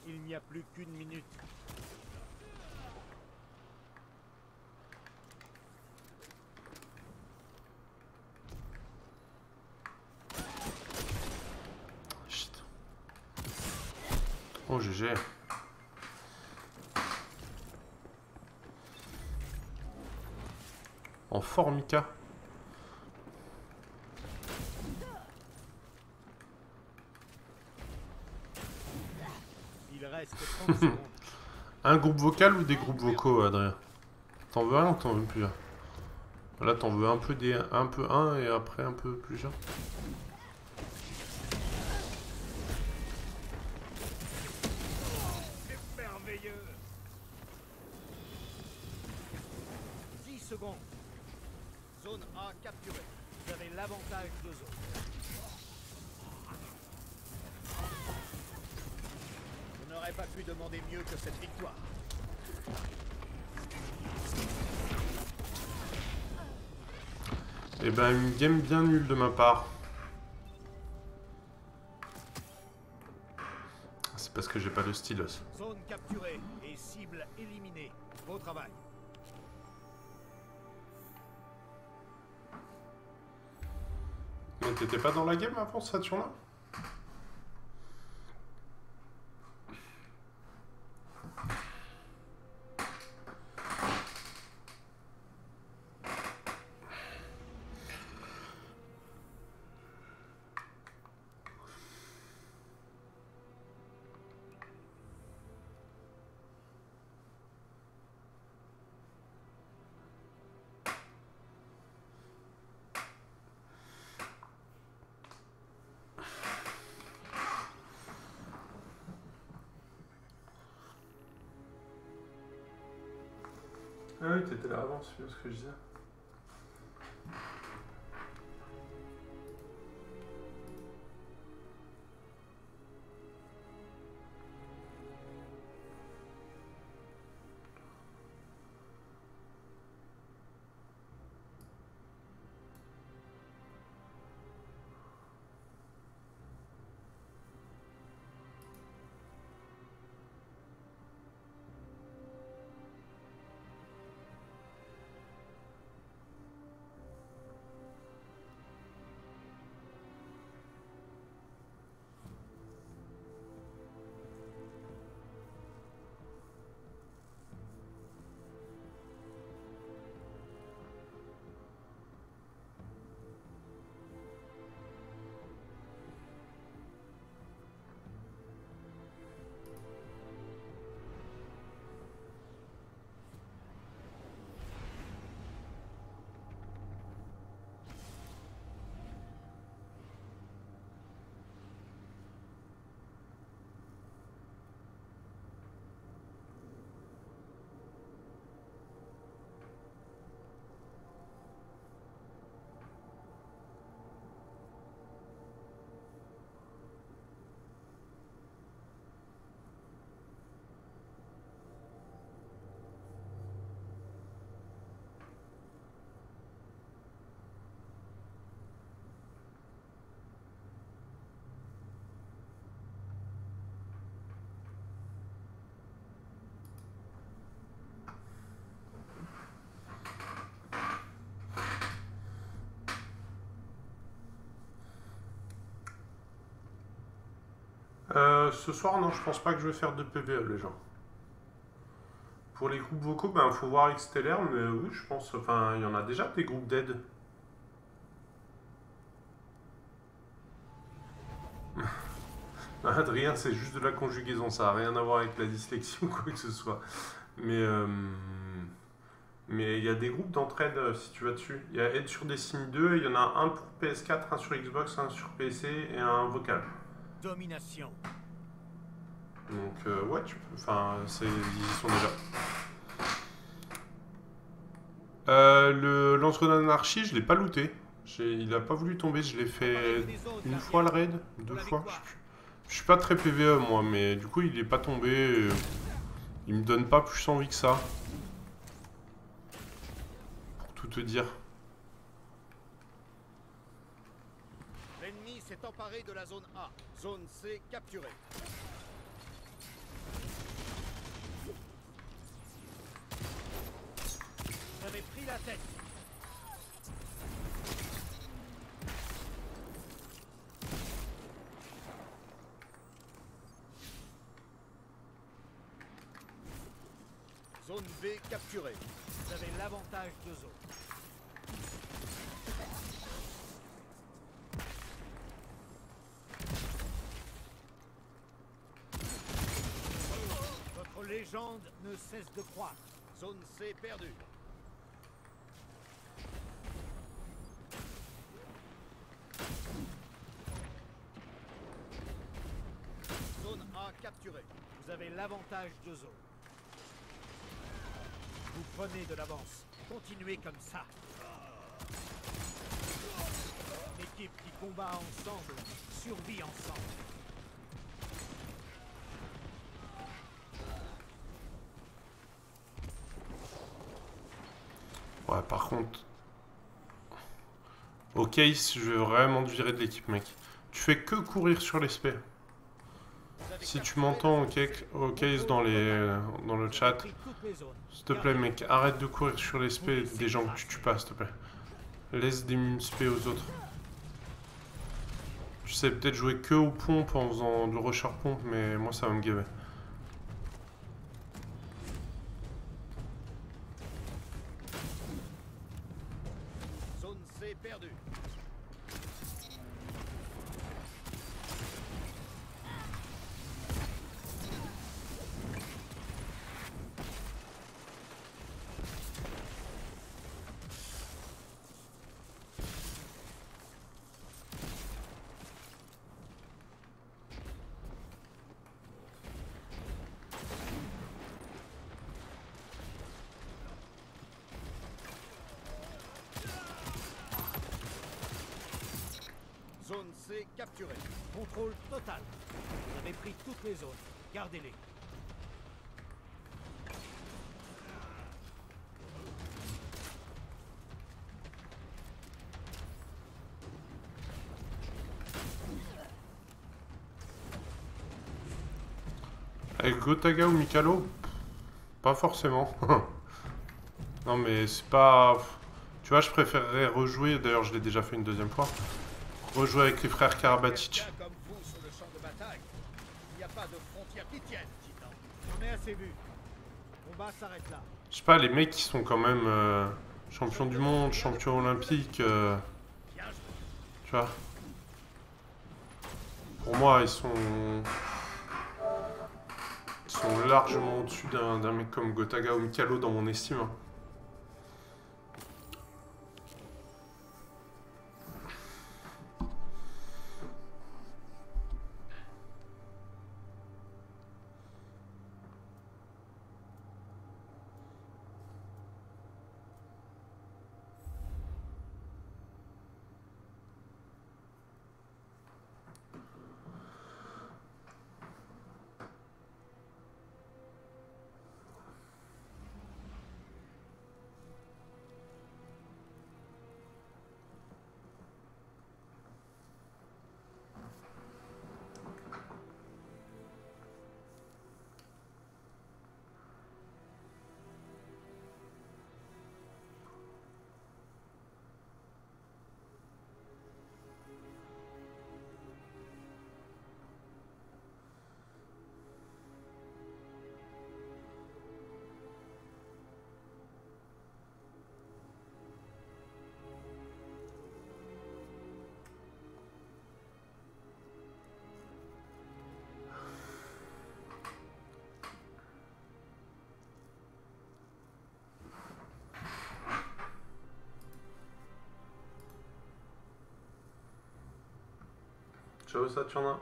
Il n'y a plus qu'une minute. Oh GG. En formica. Il reste 30 secondes. <laughs> Un groupe vocal ou des groupes vocaux, Adrien? T'en veux un ou t'en veux plus un Là, t'en veux un peu des, un peu un et après un peu plusieurs. C'est merveilleux 10 secondes. Zone A capturée. Vous avez l'avantage de zone. Vous n'aurez pas pu demander mieux que cette victoire. Eh ben, une game bien nulle de ma part. C'est parce que j'ai pas de stylos. Zone capturée et cible éliminée. Beau travail. T'étais pas dans la game avant ce Saturn-là Ah t'étais là avant, c'est ce que je disais. Ce soir, non, je pense pas que je vais faire de PVE, les gens. Pour les groupes vocaux, ben, faut voir XTLR, mais oui, je pense. Enfin, il y en a déjà des groupes d'aide. <laughs> Adrien, c'est juste de la conjugaison, ça n'a rien à voir avec la dyslexie <laughs> ou quoi que ce soit. Mais. euh, Mais il y a des groupes d'entraide euh, si tu vas dessus. Il y a Aide sur Destiny 2, il y en a un pour PS4, un sur Xbox, un sur PC et un vocal. Donc euh, ouais, tu peux. Enfin, ils y sont déjà. Euh, le lance-grenade anarchie, je l'ai pas looté. Il a pas voulu tomber, je l'ai fait une fois le raid, deux fois? Je suis pas très PVE moi, mais du coup il est pas tombé. euh, Il me donne pas plus envie que ça. Pour tout te dire. L'ennemi s'est emparé de la zone A. Zone C capturée. J'avais pris la tête. Zone B capturée. Vous avez l'avantage de zone. Votre légende ne cesse de croître. Zone C perdue. Vous avez l'avantage de zone. Vous prenez de l'avance. Continuez comme ça. Une équipe qui combat ensemble survit ensemble. Ouais, par contre. Case, je vais vraiment virer de l'équipe, mec. Tu fais que courir sur les spé. Vous avez Si tu m'entends au case dans, les, dans le chat, s'il te plaît, mec, arrête de courir sur les spé des gens que tu tues pas, s'il te plaît. Laisse des spé aux autres. Tu sais peut-être jouer que aux pompes en faisant du rusher pompe, mais moi ça va me gaver. Zone C perdue. Zone C capturée. Contrôle total. Vous avez pris toutes les zones. Gardez-les. Avec Gotaga ou Mikalo? Pas forcément. <laughs> non mais c'est pas... Tu vois, je préférerais rejouer, d'ailleurs je l'ai déjà fait une deuxième fois, rejouer avec les frères Karabatic. Là. Je sais pas, les mecs qui sont quand même euh, champions du monde, champions olympiques, euh, tu vois. Pour moi, ils sont... Largement au-dessus d'un mec comme Gotaga ou Mikalo dans mon estime. Ciao Saturnin.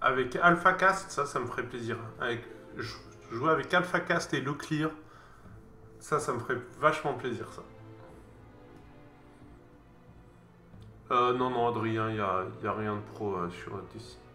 Avec AlphaCast, ça, ça me ferait plaisir. Avec, jou- jouer avec AlphaCast et Leclear, ça, ça me ferait vachement plaisir, ça. Euh, non, non, Adrien, il n'y a, y a rien de pro euh, sur euh, DC.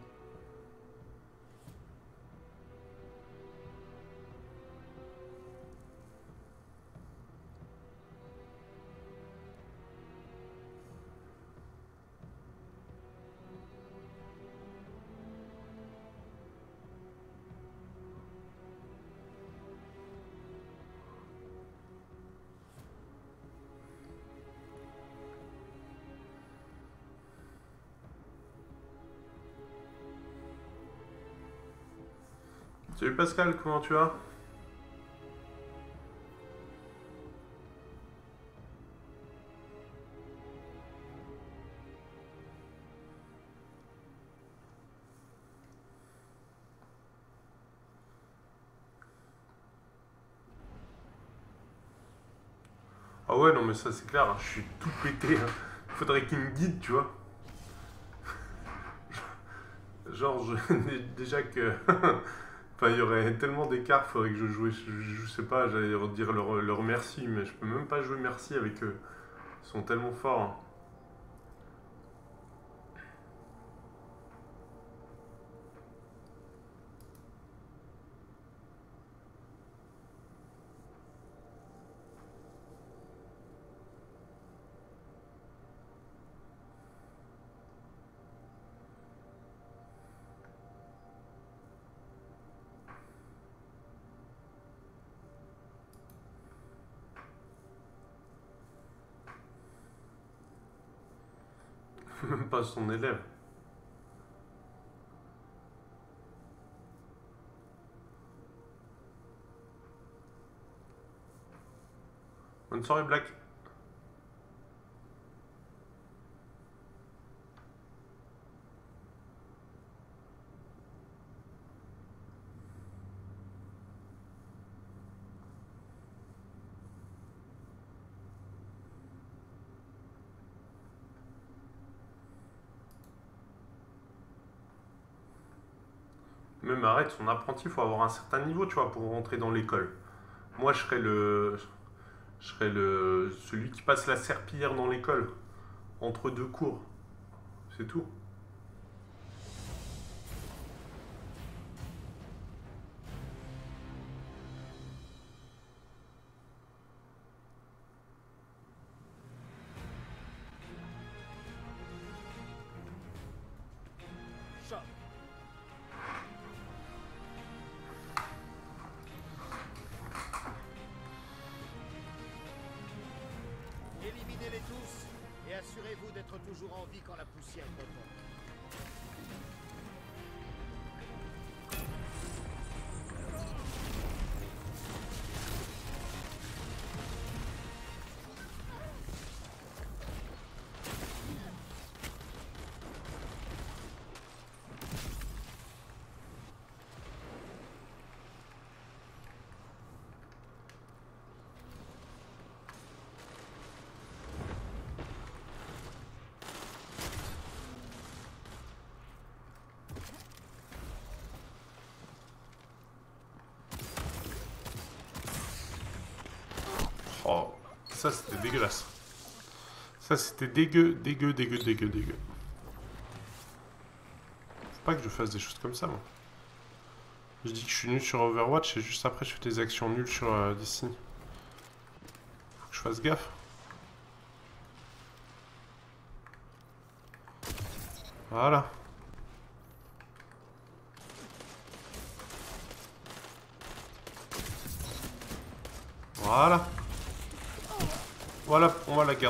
Pascal, comment tu vas? Ah ouais, non mais ça c'est clair, hein, je suis tout pété. hein. Faudrait qu'il me guide, tu vois. <laughs> Genre, déjà que... <laughs> Il y aurait tellement d'écart, faudrait que je jouais, je, je sais pas, j'allais dire leur, leur merci, mais je peux même pas jouer merci avec eux. Ils sont tellement forts. hein. Même son élève. Bonne soirée, Black. Son apprenti, il faut avoir un certain niveau, tu vois, pour rentrer dans l'école. Moi, je serais le. Je serais le. celui qui passe la serpillière dans l'école. Entre deux cours. C'est tout. Dégueulasse. Ça c'était dégueu, dégueu, dégueu, dégueu, dégueu. Faut pas que je fasse des choses comme ça, moi. Je dis que je suis nul sur Overwatch et juste après je fais des actions nulles sur euh, DC. Faut que je fasse gaffe.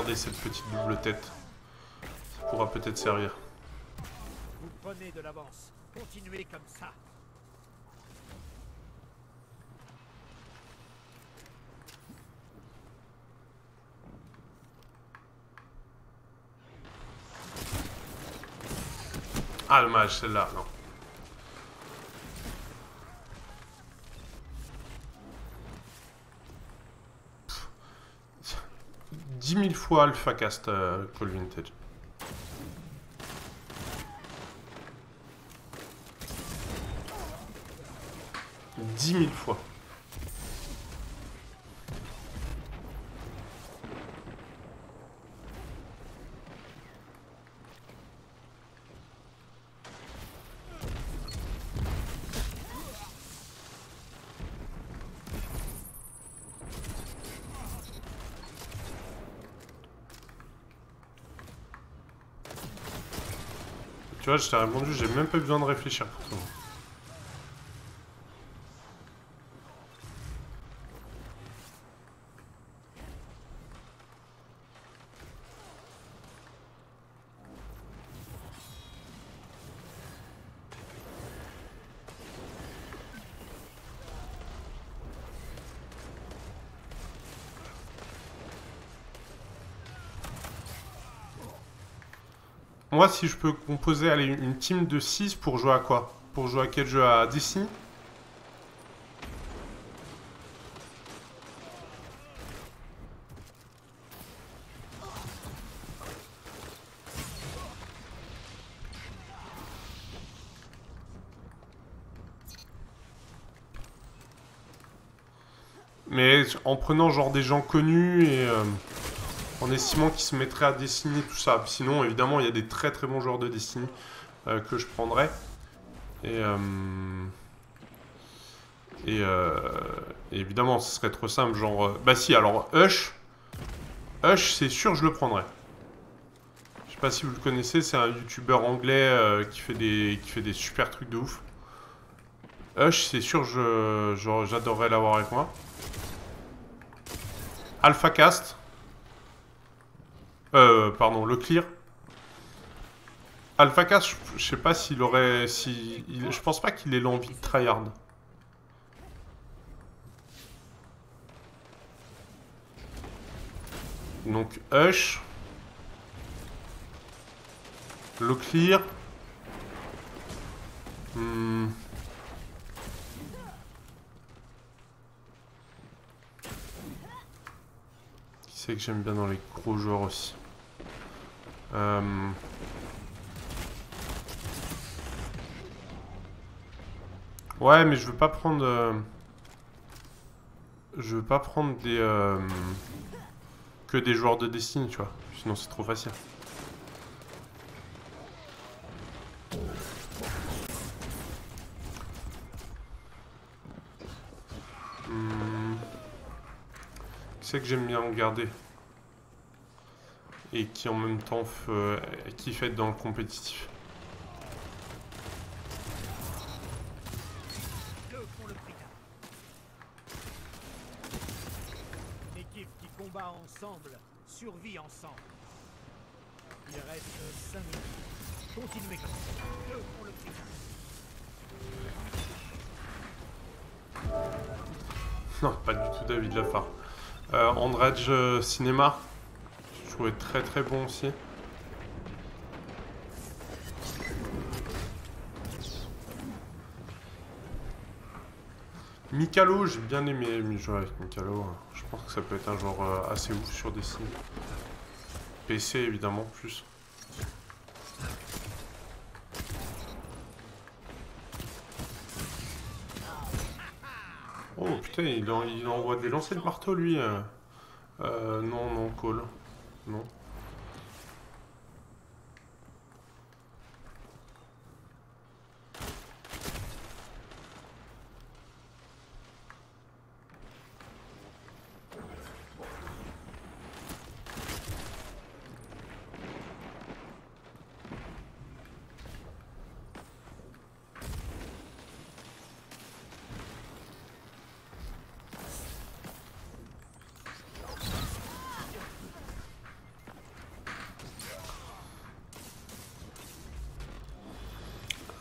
garder cette petite double tête. Ça pourra peut-être servir. Vous prenez de l'avance. Continuez comme ça. Ah, le mage, celle-là, non. 10 000 fois Alpha Cast euh, Call Vintage. Vois, je t'ai répondu, j'ai même pas besoin de réfléchir pour. Moi, si je peux composer une team de 6 pour jouer à quoi? Pour jouer à quel jeu? À Destiny Mais en prenant genre des gens connus et euh, en estimant qu'ils se mettraient à dessiner tout ça. Sinon, évidemment, il y a des très très bons joueurs de Destiny euh, que je prendrais. Et, euh, et, euh, évidemment, ce serait trop simple. Genre, euh, bah si, alors Hush, Hush, c'est sûr, je le prendrais. Je sais pas si vous le connaissez, c'est un youtubeur anglais euh, qui, fait des, qui fait des super trucs de ouf. Hush, c'est sûr, je- je- j'adorerais l'avoir avec moi. AlphaCast. Euh, pardon, le clear. AlphaCast, je, je sais pas s'il aurait. Si, je pense pas qu'il ait l'envie de tryhard. Donc, Hush. Le clear. Hmm. Qui c'est que j'aime bien dans les gros joueurs aussi? Euh, Ouais, mais je veux pas prendre. euh, Je veux pas prendre des. euh, Que des joueurs de Destiny, tu vois. Sinon, c'est trop facile. Hmm. Qui c'est que j'aime bien regarder et qui en même temps fe- qui fait dans le compétitif. L'équipe qui combat ensemble survit ensemble. Il reste 5 minutes. Continuez. Deux font le prix. Non, pas du tout David Lafar. Euh, Andrej euh, Cinéma, trouvais très très bon aussi. Mikalo, j'ai bien aimé jouer avec Mikalo. Je pense que ça peut être un joueur euh, assez ouf sur Destiny. PC évidemment plus. Oh putain, il, en- il envoie des lancers de marteau lui. euh. Euh, non, non, call. Non.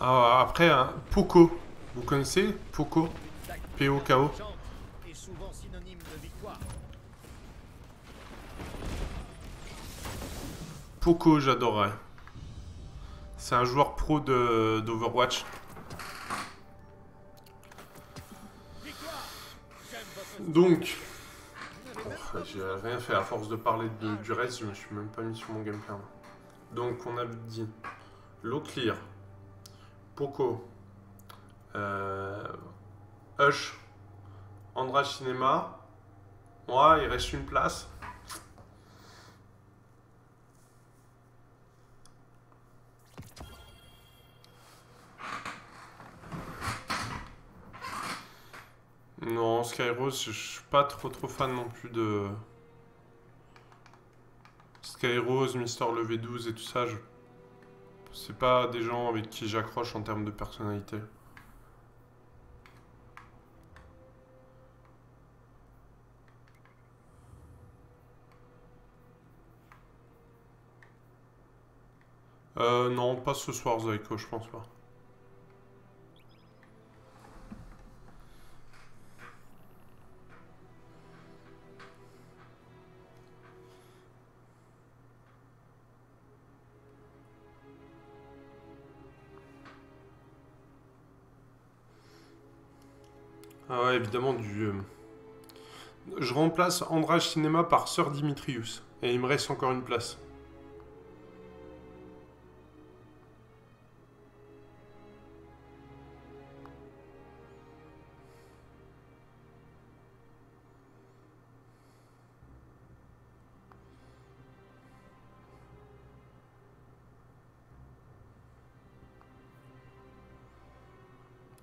Ah, après, hein, Poco. Vous connaissez Poco P-O-K-O. Poco, j'adorerais. C'est un joueur pro d'Overwatch. Donc, j'ai rien fait à force de parler du reste, je me suis même pas mis sur mon gameplay. Donc, on a dit Low-Clear, Poco, euh, Hush, Andra Cinema. Ouais, il reste une place. Non, Skyrose, je suis pas trop trop fan non plus de. Skyrose, Mister Levé 12 et tout ça. C'est pas des gens avec qui j'accroche en termes de personnalité. Euh, non, pas ce soir, Zaiko, je pense pas. Évidemment, du... euh, Je remplace Andrage Cinéma par Sœur Dimitrius. Et il me reste encore une place.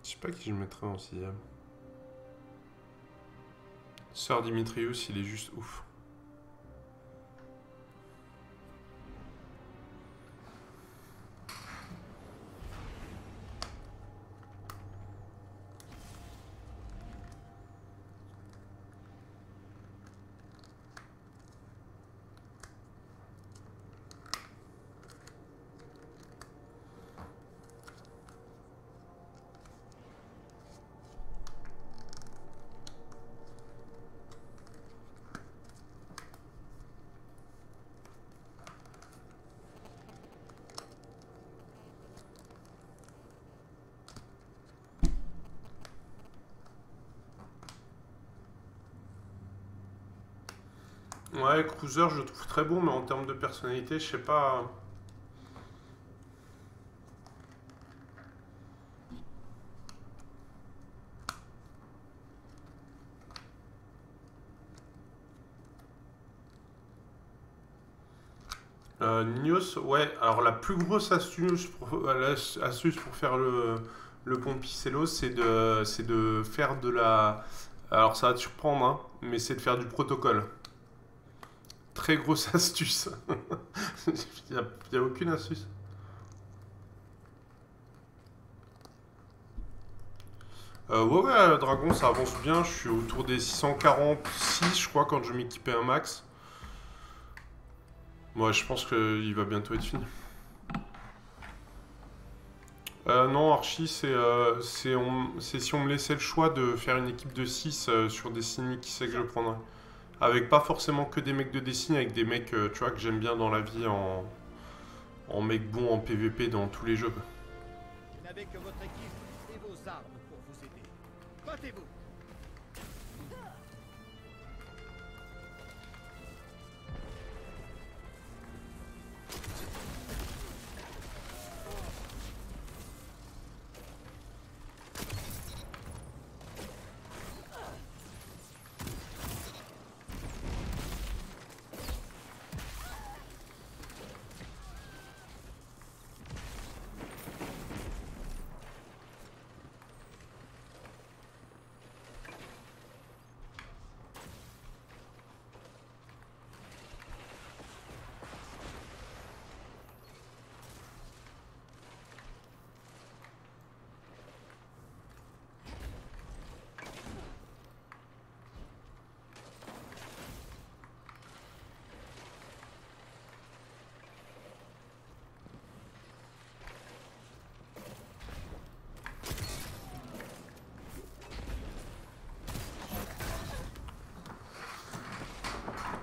Je sais pas qui je mettrais en sixième. Dimitrius, il est juste ouf. Ouais, Cruiser, je le trouve très bon, mais en termes de personnalité, je sais pas. Euh, Nios, ouais, alors la plus grosse astuce pour, euh, astuce pour faire le, le Pompicello, c'est de, de faire de la. Alors ça va te surprendre, hein, mais c'est de faire du protocole. Très grosse <laughs> astuce. Il n'y a, aucune astuce. Euh, ouais, ouais, Dragon, ça avance bien. Je suis autour des 646, je crois, quand je m'équipais un max. Moi, je pense qu'il va bientôt être fini. Euh, non, Archie, c'est euh, si on me laissait le choix de faire une équipe de 6 sur Destiny, qui c'est que je prendrais? Avec pas forcément que des mecs de Destiny, avec des mecs, euh, tu vois, que j'aime bien dans la vie en, en mec bon en PVP dans tous les jeux. Vous n'avez que votre équipe et vos armes pour vous aider. Battez-vous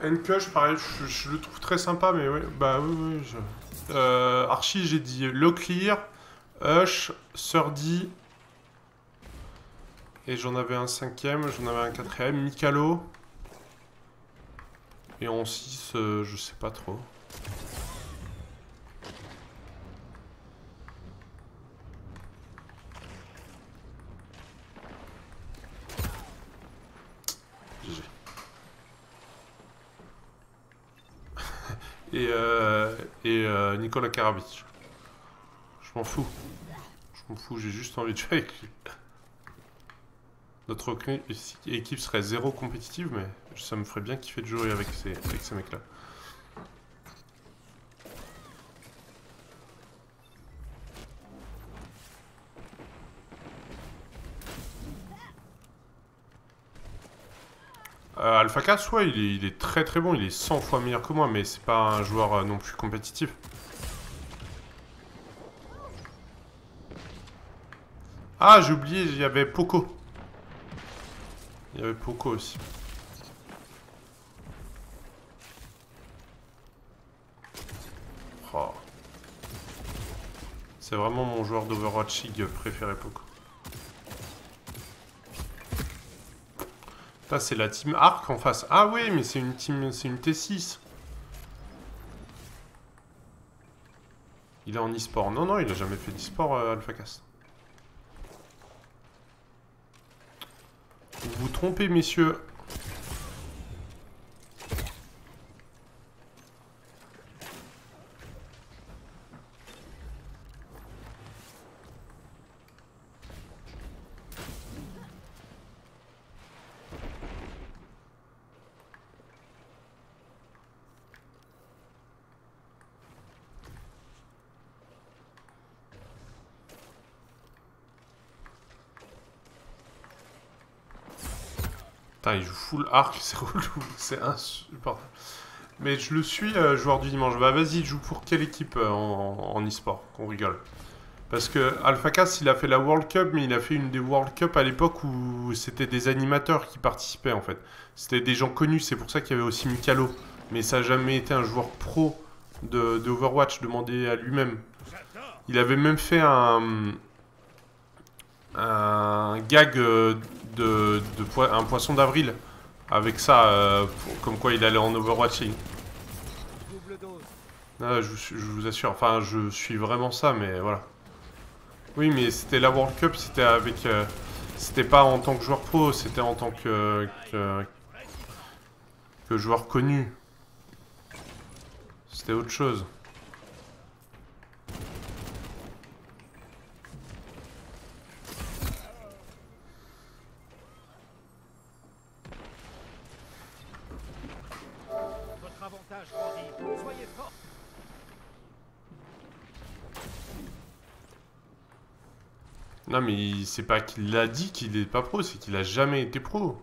Enkush, pareil, je, le trouve très sympa, mais ouais, bah oui, oui, je... euh, Archie, j'ai dit Leclerc, Hush, Surdy. Et j'en avais un cinquième, j'en avais un quatrième, Mikalo. Et en 6, je sais pas trop. GG. et euh, et euh, Nicolas Karabic. Je m'en fous. Je m'en fous, j'ai juste envie de jouer avec lui. Notre équi- équipe serait zéro compétitive, mais ça me ferait bien kiffer de jouer avec ces, avec ces mecs-là. Euh, Alpha Cast, ouais, il est, il est très très bon, il est 100 fois meilleur que moi, mais c'est pas un joueur euh, non plus compétitif. Ah, j'ai oublié, il y avait Poco. Il y avait Poco aussi. Oh. C'est vraiment mon joueur d'Overwatch préféré, Poco. Là, c'est la team Arc en face. Ah oui, mais c'est une team, c'est une T6. Il est en e-sport. Non, non, il a jamais fait d'e-sport, euh, AlphaCast. Trompez, messieurs. Il joue full arc, <laughs> c'est relou, c'est insupportable. Mais je le suis, euh, joueur du dimanche. Bah vas-y, joue pour quelle équipe euh, en, e-sport Qu'on rigole? Parce que AlphaCast, il a fait la World Cup, mais il a fait une des World Cup à l'époque où c'était des animateurs qui participaient en fait. C'était des gens connus, c'est pour ça qu'il y avait aussi Mikalo. Mais ça n'a jamais été un joueur pro de, Overwatch, demandé à lui-même. Il avait même fait un, un gag euh, de, un poisson d'avril avec ça, euh, pour- comme quoi il allait en Overwatching. Ah, je, vous- je vous assure, enfin je suis vraiment ça, mais voilà. Oui, mais c'était la World Cup, c'était avec, euh, c'était pas en tant que joueur pro, c'était en tant que, que que joueur connu. C'était autre chose. Non, mais c'est pas qu'il l'a dit qu'il est pas pro, c'est qu'il a jamais été pro.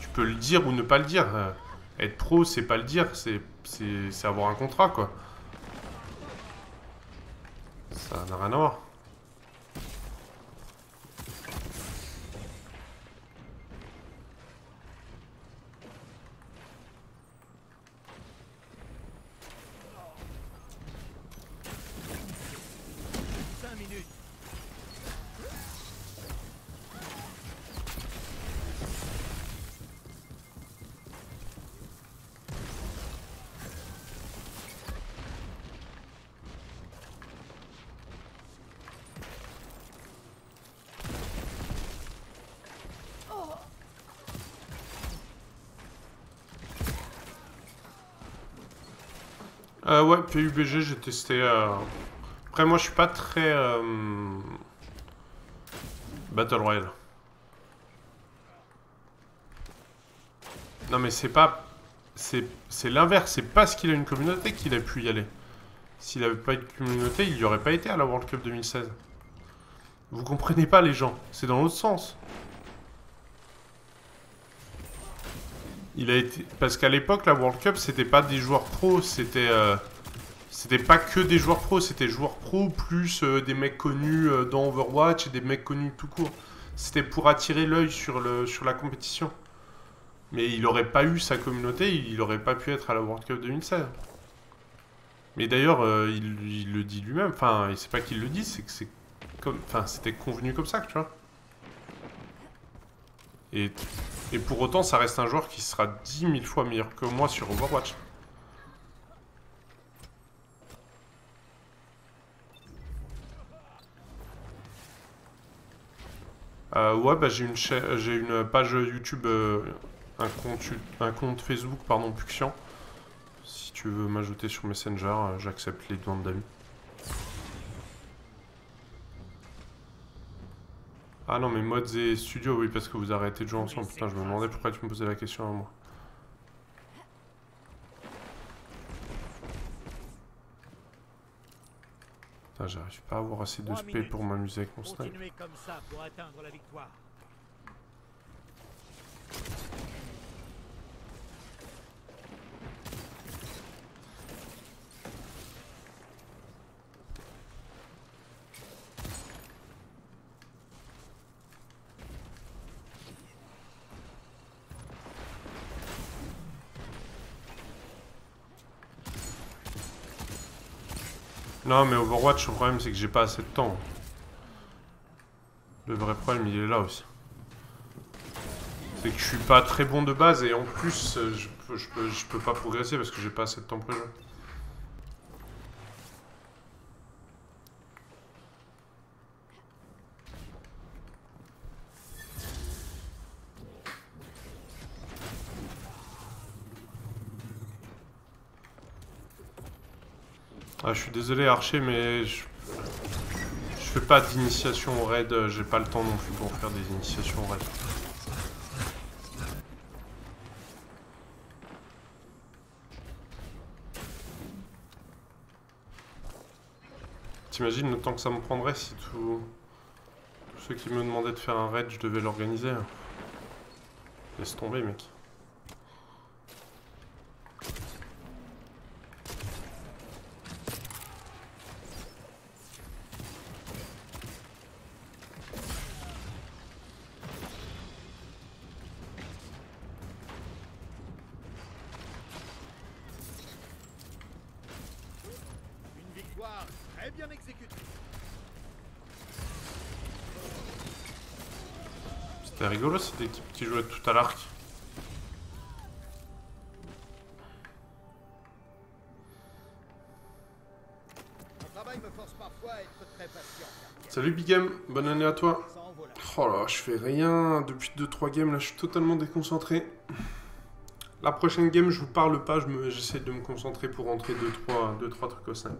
Tu peux le dire ou ne pas le dire. Euh, Être pro, c'est pas le dire, c'est avoir un contrat, quoi. Ça n'a rien à voir. PUBG, j'ai testé. euh, Après, moi, je suis pas très. euh, Battle Royale. Non, mais c'est pas. C'est l'inverse, c'est parce qu'il a une communauté qu'il a pu y aller. S'il avait pas une communauté, il y aurait pas été à la World Cup 2016. Vous comprenez pas, les gens, c'est dans l'autre sens. Il a été parce qu'à l'époque la World Cup c'était pas des joueurs pros, c'était euh, c'était pas que des joueurs pros, c'était joueurs pros plus euh, des mecs connus euh, dans Overwatch et des mecs connus tout court. C'était pour attirer l'œil sur la compétition. Mais il aurait pas eu sa communauté, il aurait pas pu être à la World Cup 2016. Mais d'ailleurs, euh, il, il le dit lui-même. Enfin, c'est pas qu'il le dit, c'est que c'est comme, enfin, c'était convenu comme ça, tu vois. Et, et pour autant, ça reste un joueur qui sera 10 000 fois meilleur que moi sur Overwatch. Euh, ouais, bah j'ai une, j'ai une page YouTube, euh, un, compte, un compte Facebook, pardon, Puxian. Si tu veux m'ajouter sur Messenger, euh, j'accepte les demandes d'amis. Ah non, mais mods et studio, oui, parce que vous arrêtez de jouer ensemble. Putain, je me demandais pourquoi tu me posais la question à moi. Putain, j'arrive pas à avoir assez de spé pour m'amuser avec mon snipe. Continuez comme ça pour atteindre la victoire. Non, mais Overwatch, le problème, c'est que j'ai pas assez de temps. Le vrai problème, il est là aussi. C'est que je suis pas très bon de base et en plus, euh, je peux, je peux, pas progresser parce que j'ai pas assez de temps pour Ah, je suis désolé, Archer, mais je, je fais pas d'initiation au raid. J'ai pas le temps non plus pour faire des initiations au raid. T'imagines le temps que ça me prendrait si tous ceux qui me demandaient de faire un raid, je devais l'organiser hein. Laisse tomber, mec. Une victoire très bien exécutée. C'était rigolo cette équipe qui jouait tout à l'arc. Salut Big Game, bonne année à toi. Oh là, je fais rien depuis 2-3 games là, je suis totalement déconcentré. La prochaine game, je vous parle pas, j'essaie de me concentrer pour rentrer 2-3 deux, trois trucs au sein.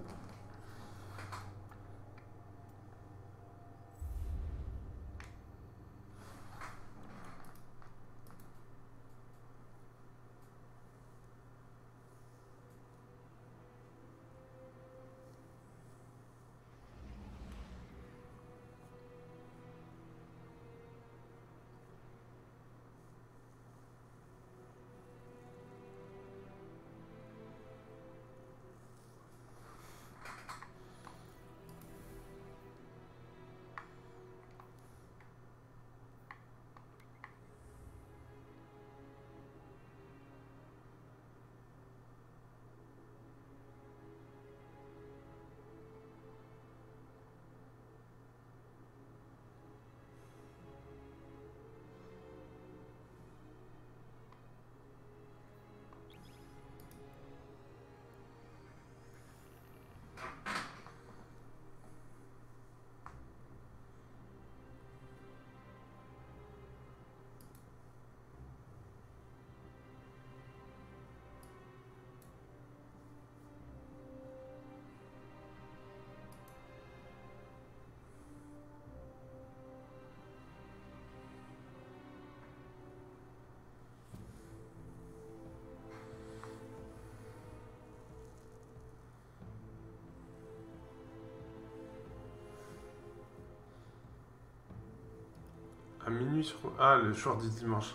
Ah, le short du dimanche.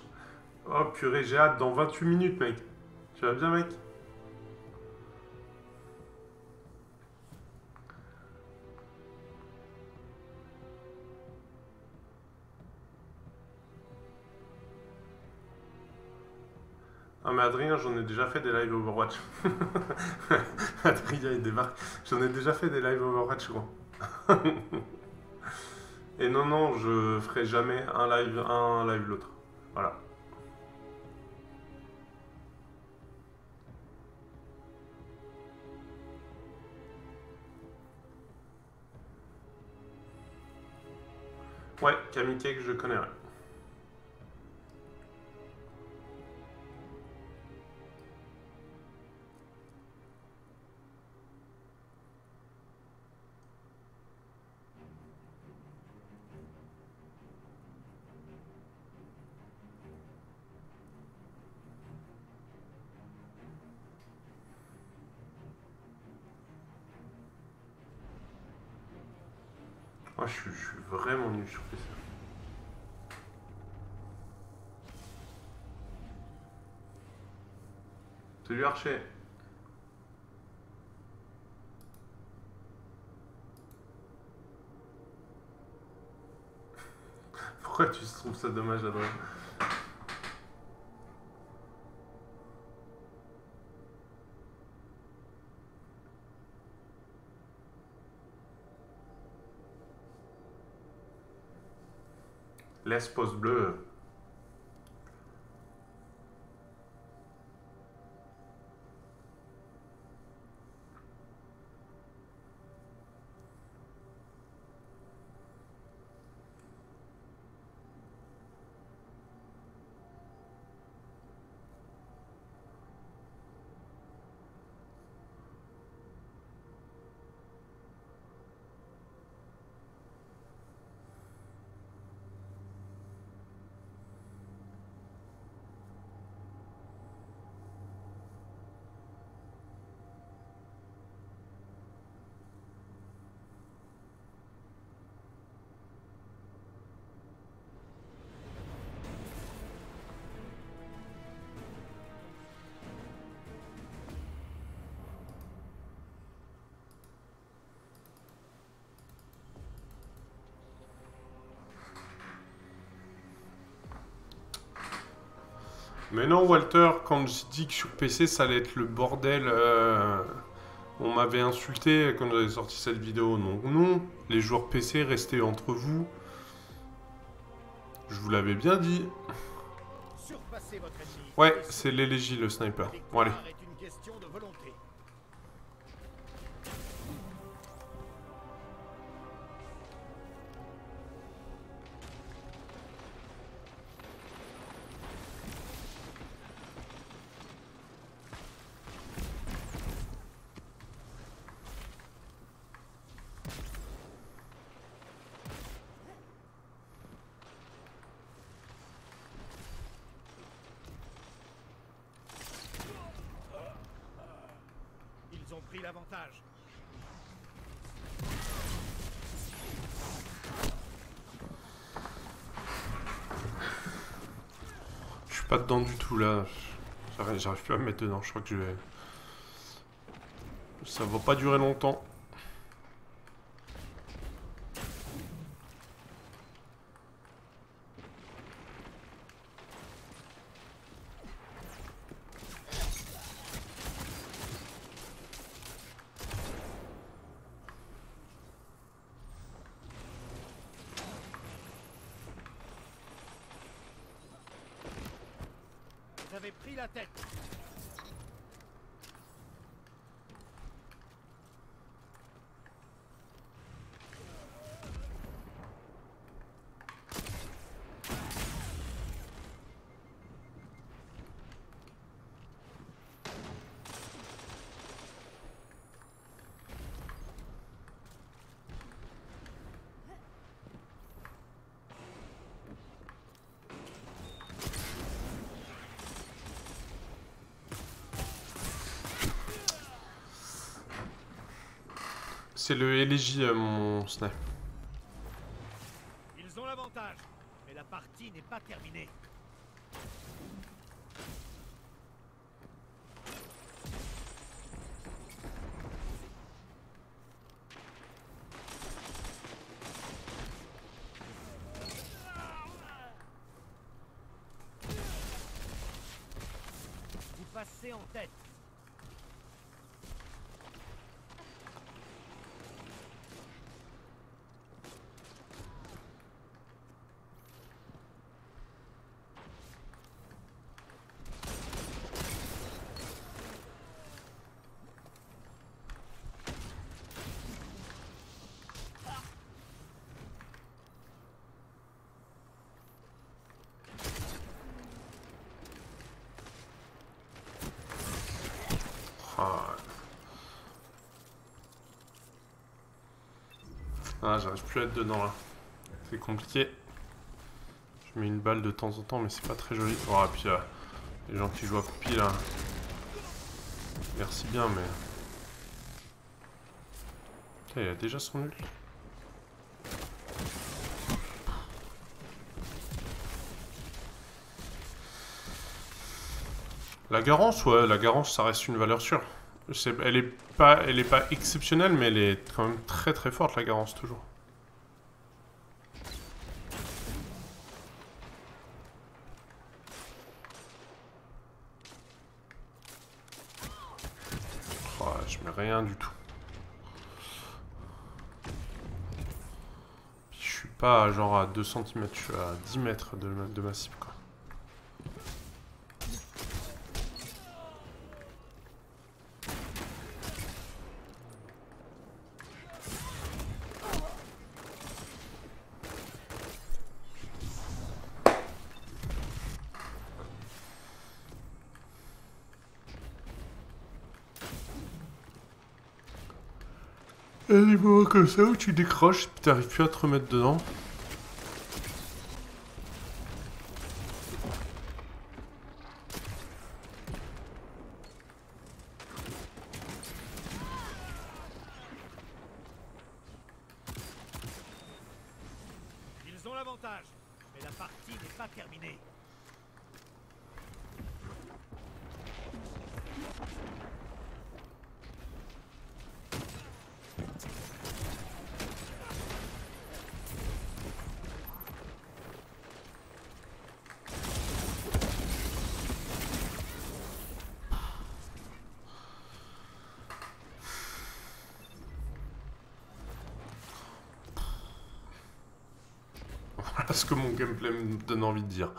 Oh purée, j'ai hâte, dans 28 minutes mec. Tu vas bien mec? Ah mais Adrien, j'en ai déjà fait des lives Overwatch. <laughs> Adrien, il débarque. J'en ai déjà fait des lives Overwatch, gros. <laughs> Et non, non, je ferai jamais un live, un live l'autre. Voilà. Ouais, Cake, je connais. ouais. <laughs> Pourquoi tu trouves ça dommage, Adrien Laisse pause Mais non, Walter, quand j'ai dit que sur PC ça allait être le bordel, euh, on m'avait insulté quand j'avais sorti cette vidéo. Donc non, les joueurs PC, restez entre vous. Je vous l'avais bien dit. Ouais, c'est l'élégie, le sniper. Bon, allez. Là. J'arrive plus à me mettre dedans. Je crois que je vais. Ça va pas durer longtemps. Vous avez pris la tête. C'est le élégie, euh, mon snipe. Ils ont l'avantage. Mais la partie n'est pas terminée. passer en tête. Ah, Ah, j'arrive plus à être dedans là. C'est compliqué. Je mets une balle de temps en temps, mais c'est pas très joli. Oh, et puis euh, les gens qui jouent à Poupie là. Merci bien, mais. Putain, il a déjà son ult. La garance, ouais, la garance, ça reste une valeur sûre. Elle est elle est pas exceptionnelle, mais elle est quand même très très forte la garance toujours. Oh, je mets rien du tout. Je suis pas genre à 2 cm, je suis à 10 mètres de, de ma cible. Et des moments comme ça où tu décroches puis t'arrives plus à te remettre dedans. Ils ont l'avantage, mais la partie n'est pas terminée. Voilà ce que mon gameplay me donne envie de dire.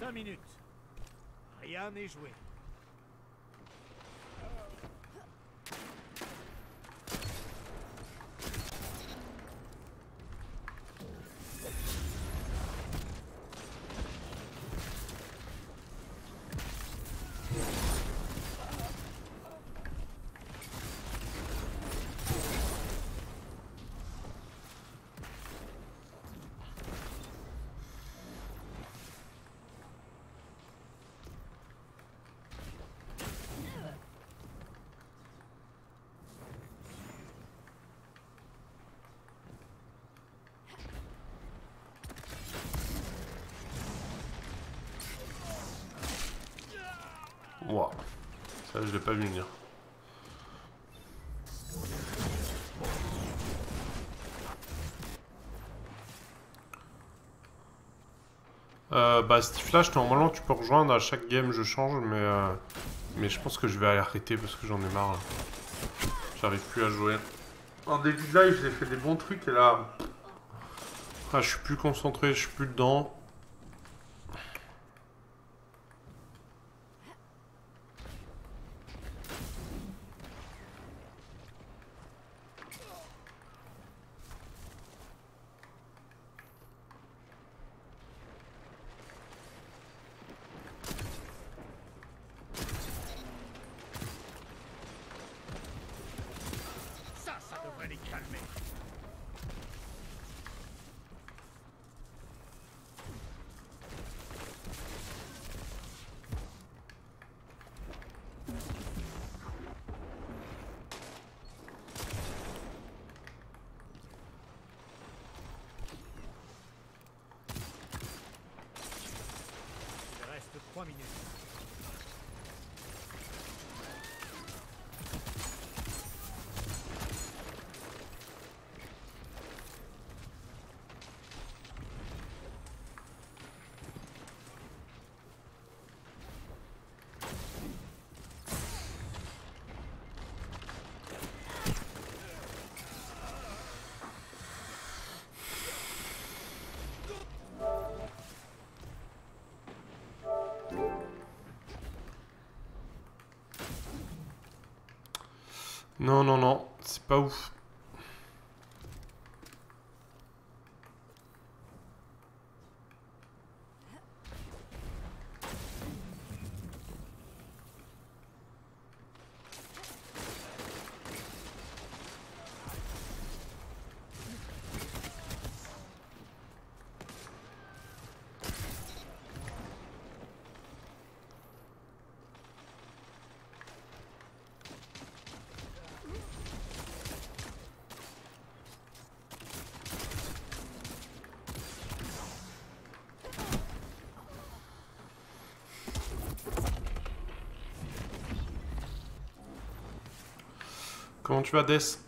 5 minutes. Rien n'est joué. Ouah. Ça, je l'ai pas vu venir. Euh, bah, Steve Flash, normalement, tu peux rejoindre à chaque game, je change, mais, euh, mais je pense que je vais arrêter parce que j'en ai marre. J'arrive plus à jouer. En début de live, j'ai fait des bons trucs et là. Ah, je suis plus concentré, je suis plus dedans. Non, non, c'est pas ouf. Comment tu vas, Death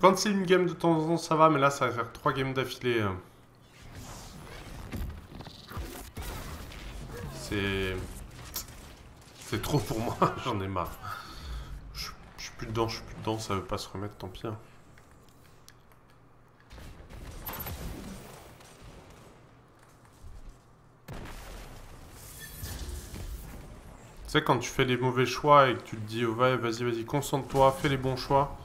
Quand c'est une game de temps en temps, ça va, mais là, ça va faire trois games d'affilée. euh. C'est... C'est trop pour moi, <laughs> j'en ai marre. Je suis plus dedans, je suis plus dedans, ça veut pas se remettre, tant pis. hein. Tu sais, quand tu fais les mauvais choix et que tu te dis, oh, ouais, vas-y, vas-y, concentre-toi, fais les bons choix.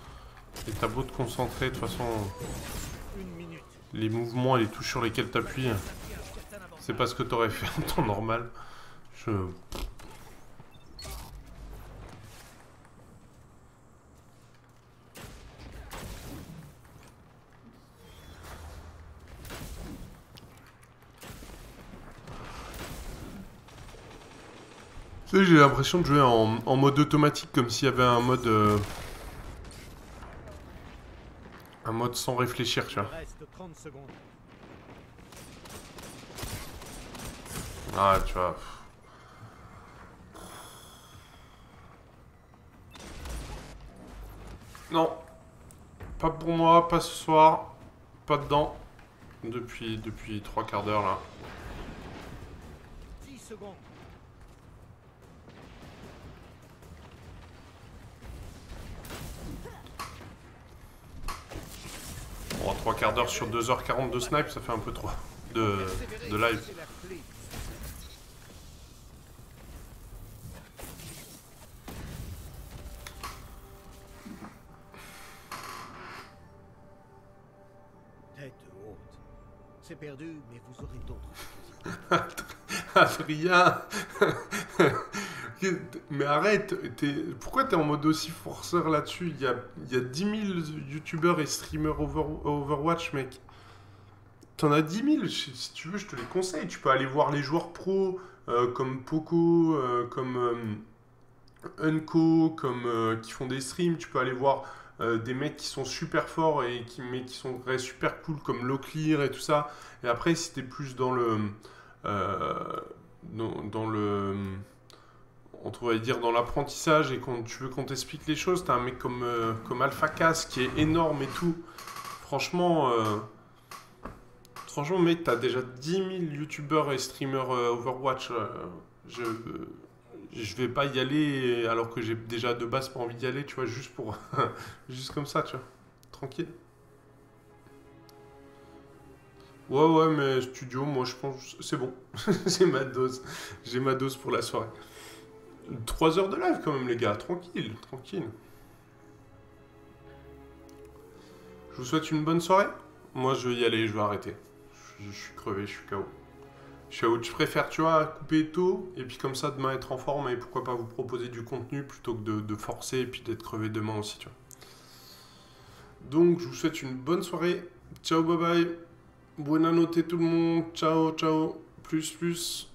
Et t'as beau te concentrer, de toute façon, les mouvements et les touches sur lesquelles t'appuies, c'est pas ce que t'aurais fait en temps normal. Je... J'ai l'impression de jouer en, en mode automatique, comme s'il y avait un mode... euh, Un mode sans réfléchir, tu vois. reste 30 secondes. Ah, tu vois. Non. Pas pour moi, pas ce soir. Pas dedans. Depuis, depuis trois quarts d'heure, là. 10 secondes. Bon, trois quarts d'heure sur 2h40 de snipe, ça fait un peu trop. De, de live. C'est perdu, mais vous aurez d'autres. <laughs> Adrien Mais arrête Pourquoi t'es en mode aussi forceur là-dessus? Il y a, y a 10 000 youtubeurs et streamers over- Overwatch, mec. T'en as 10 000, si tu veux, je te les conseille. Tu peux aller voir les joueurs pros euh, comme Poco, euh, comme euh, Unco, comme, euh, qui font des streams. Tu peux aller voir des mecs qui sont super forts et qui, mais qui sont super cool comme Loclear et tout ça. Et après, si t'es plus dans le. dans le. On pourrait dire dans l'apprentissage et quand tu veux qu'on t'explique les choses, t'as un mec comme, euh, Alpha Cas qui est énorme et tout. Franchement. euh, Franchement, mec, t'as déjà 10 000 youtubeurs et streamers euh, Overwatch. je, je vais pas y aller alors que j'ai déjà de base pas envie d'y aller, tu vois, juste pour. <laughs> juste comme ça, tu vois. Tranquille. Ouais, ouais, mais studio, moi je pense. C'est bon. <laughs> J'ai ma dose. J'ai ma dose pour la soirée. 3 heures de live quand même, les gars. Tranquille, tranquille. Je vous souhaite une bonne soirée. Moi, je vais y aller, je vais arrêter. Je, suis crevé, je suis KO. Je suis KO. Je préfère, tu vois, couper tôt et puis comme ça, demain être en forme et pourquoi pas vous proposer du contenu plutôt que de, de forcer et puis d'être crevé demain aussi, tu vois. Donc, je vous souhaite une bonne soirée. Ciao, bye bye. Buena notte tout le monde. Ciao, ciao. Plus, plus.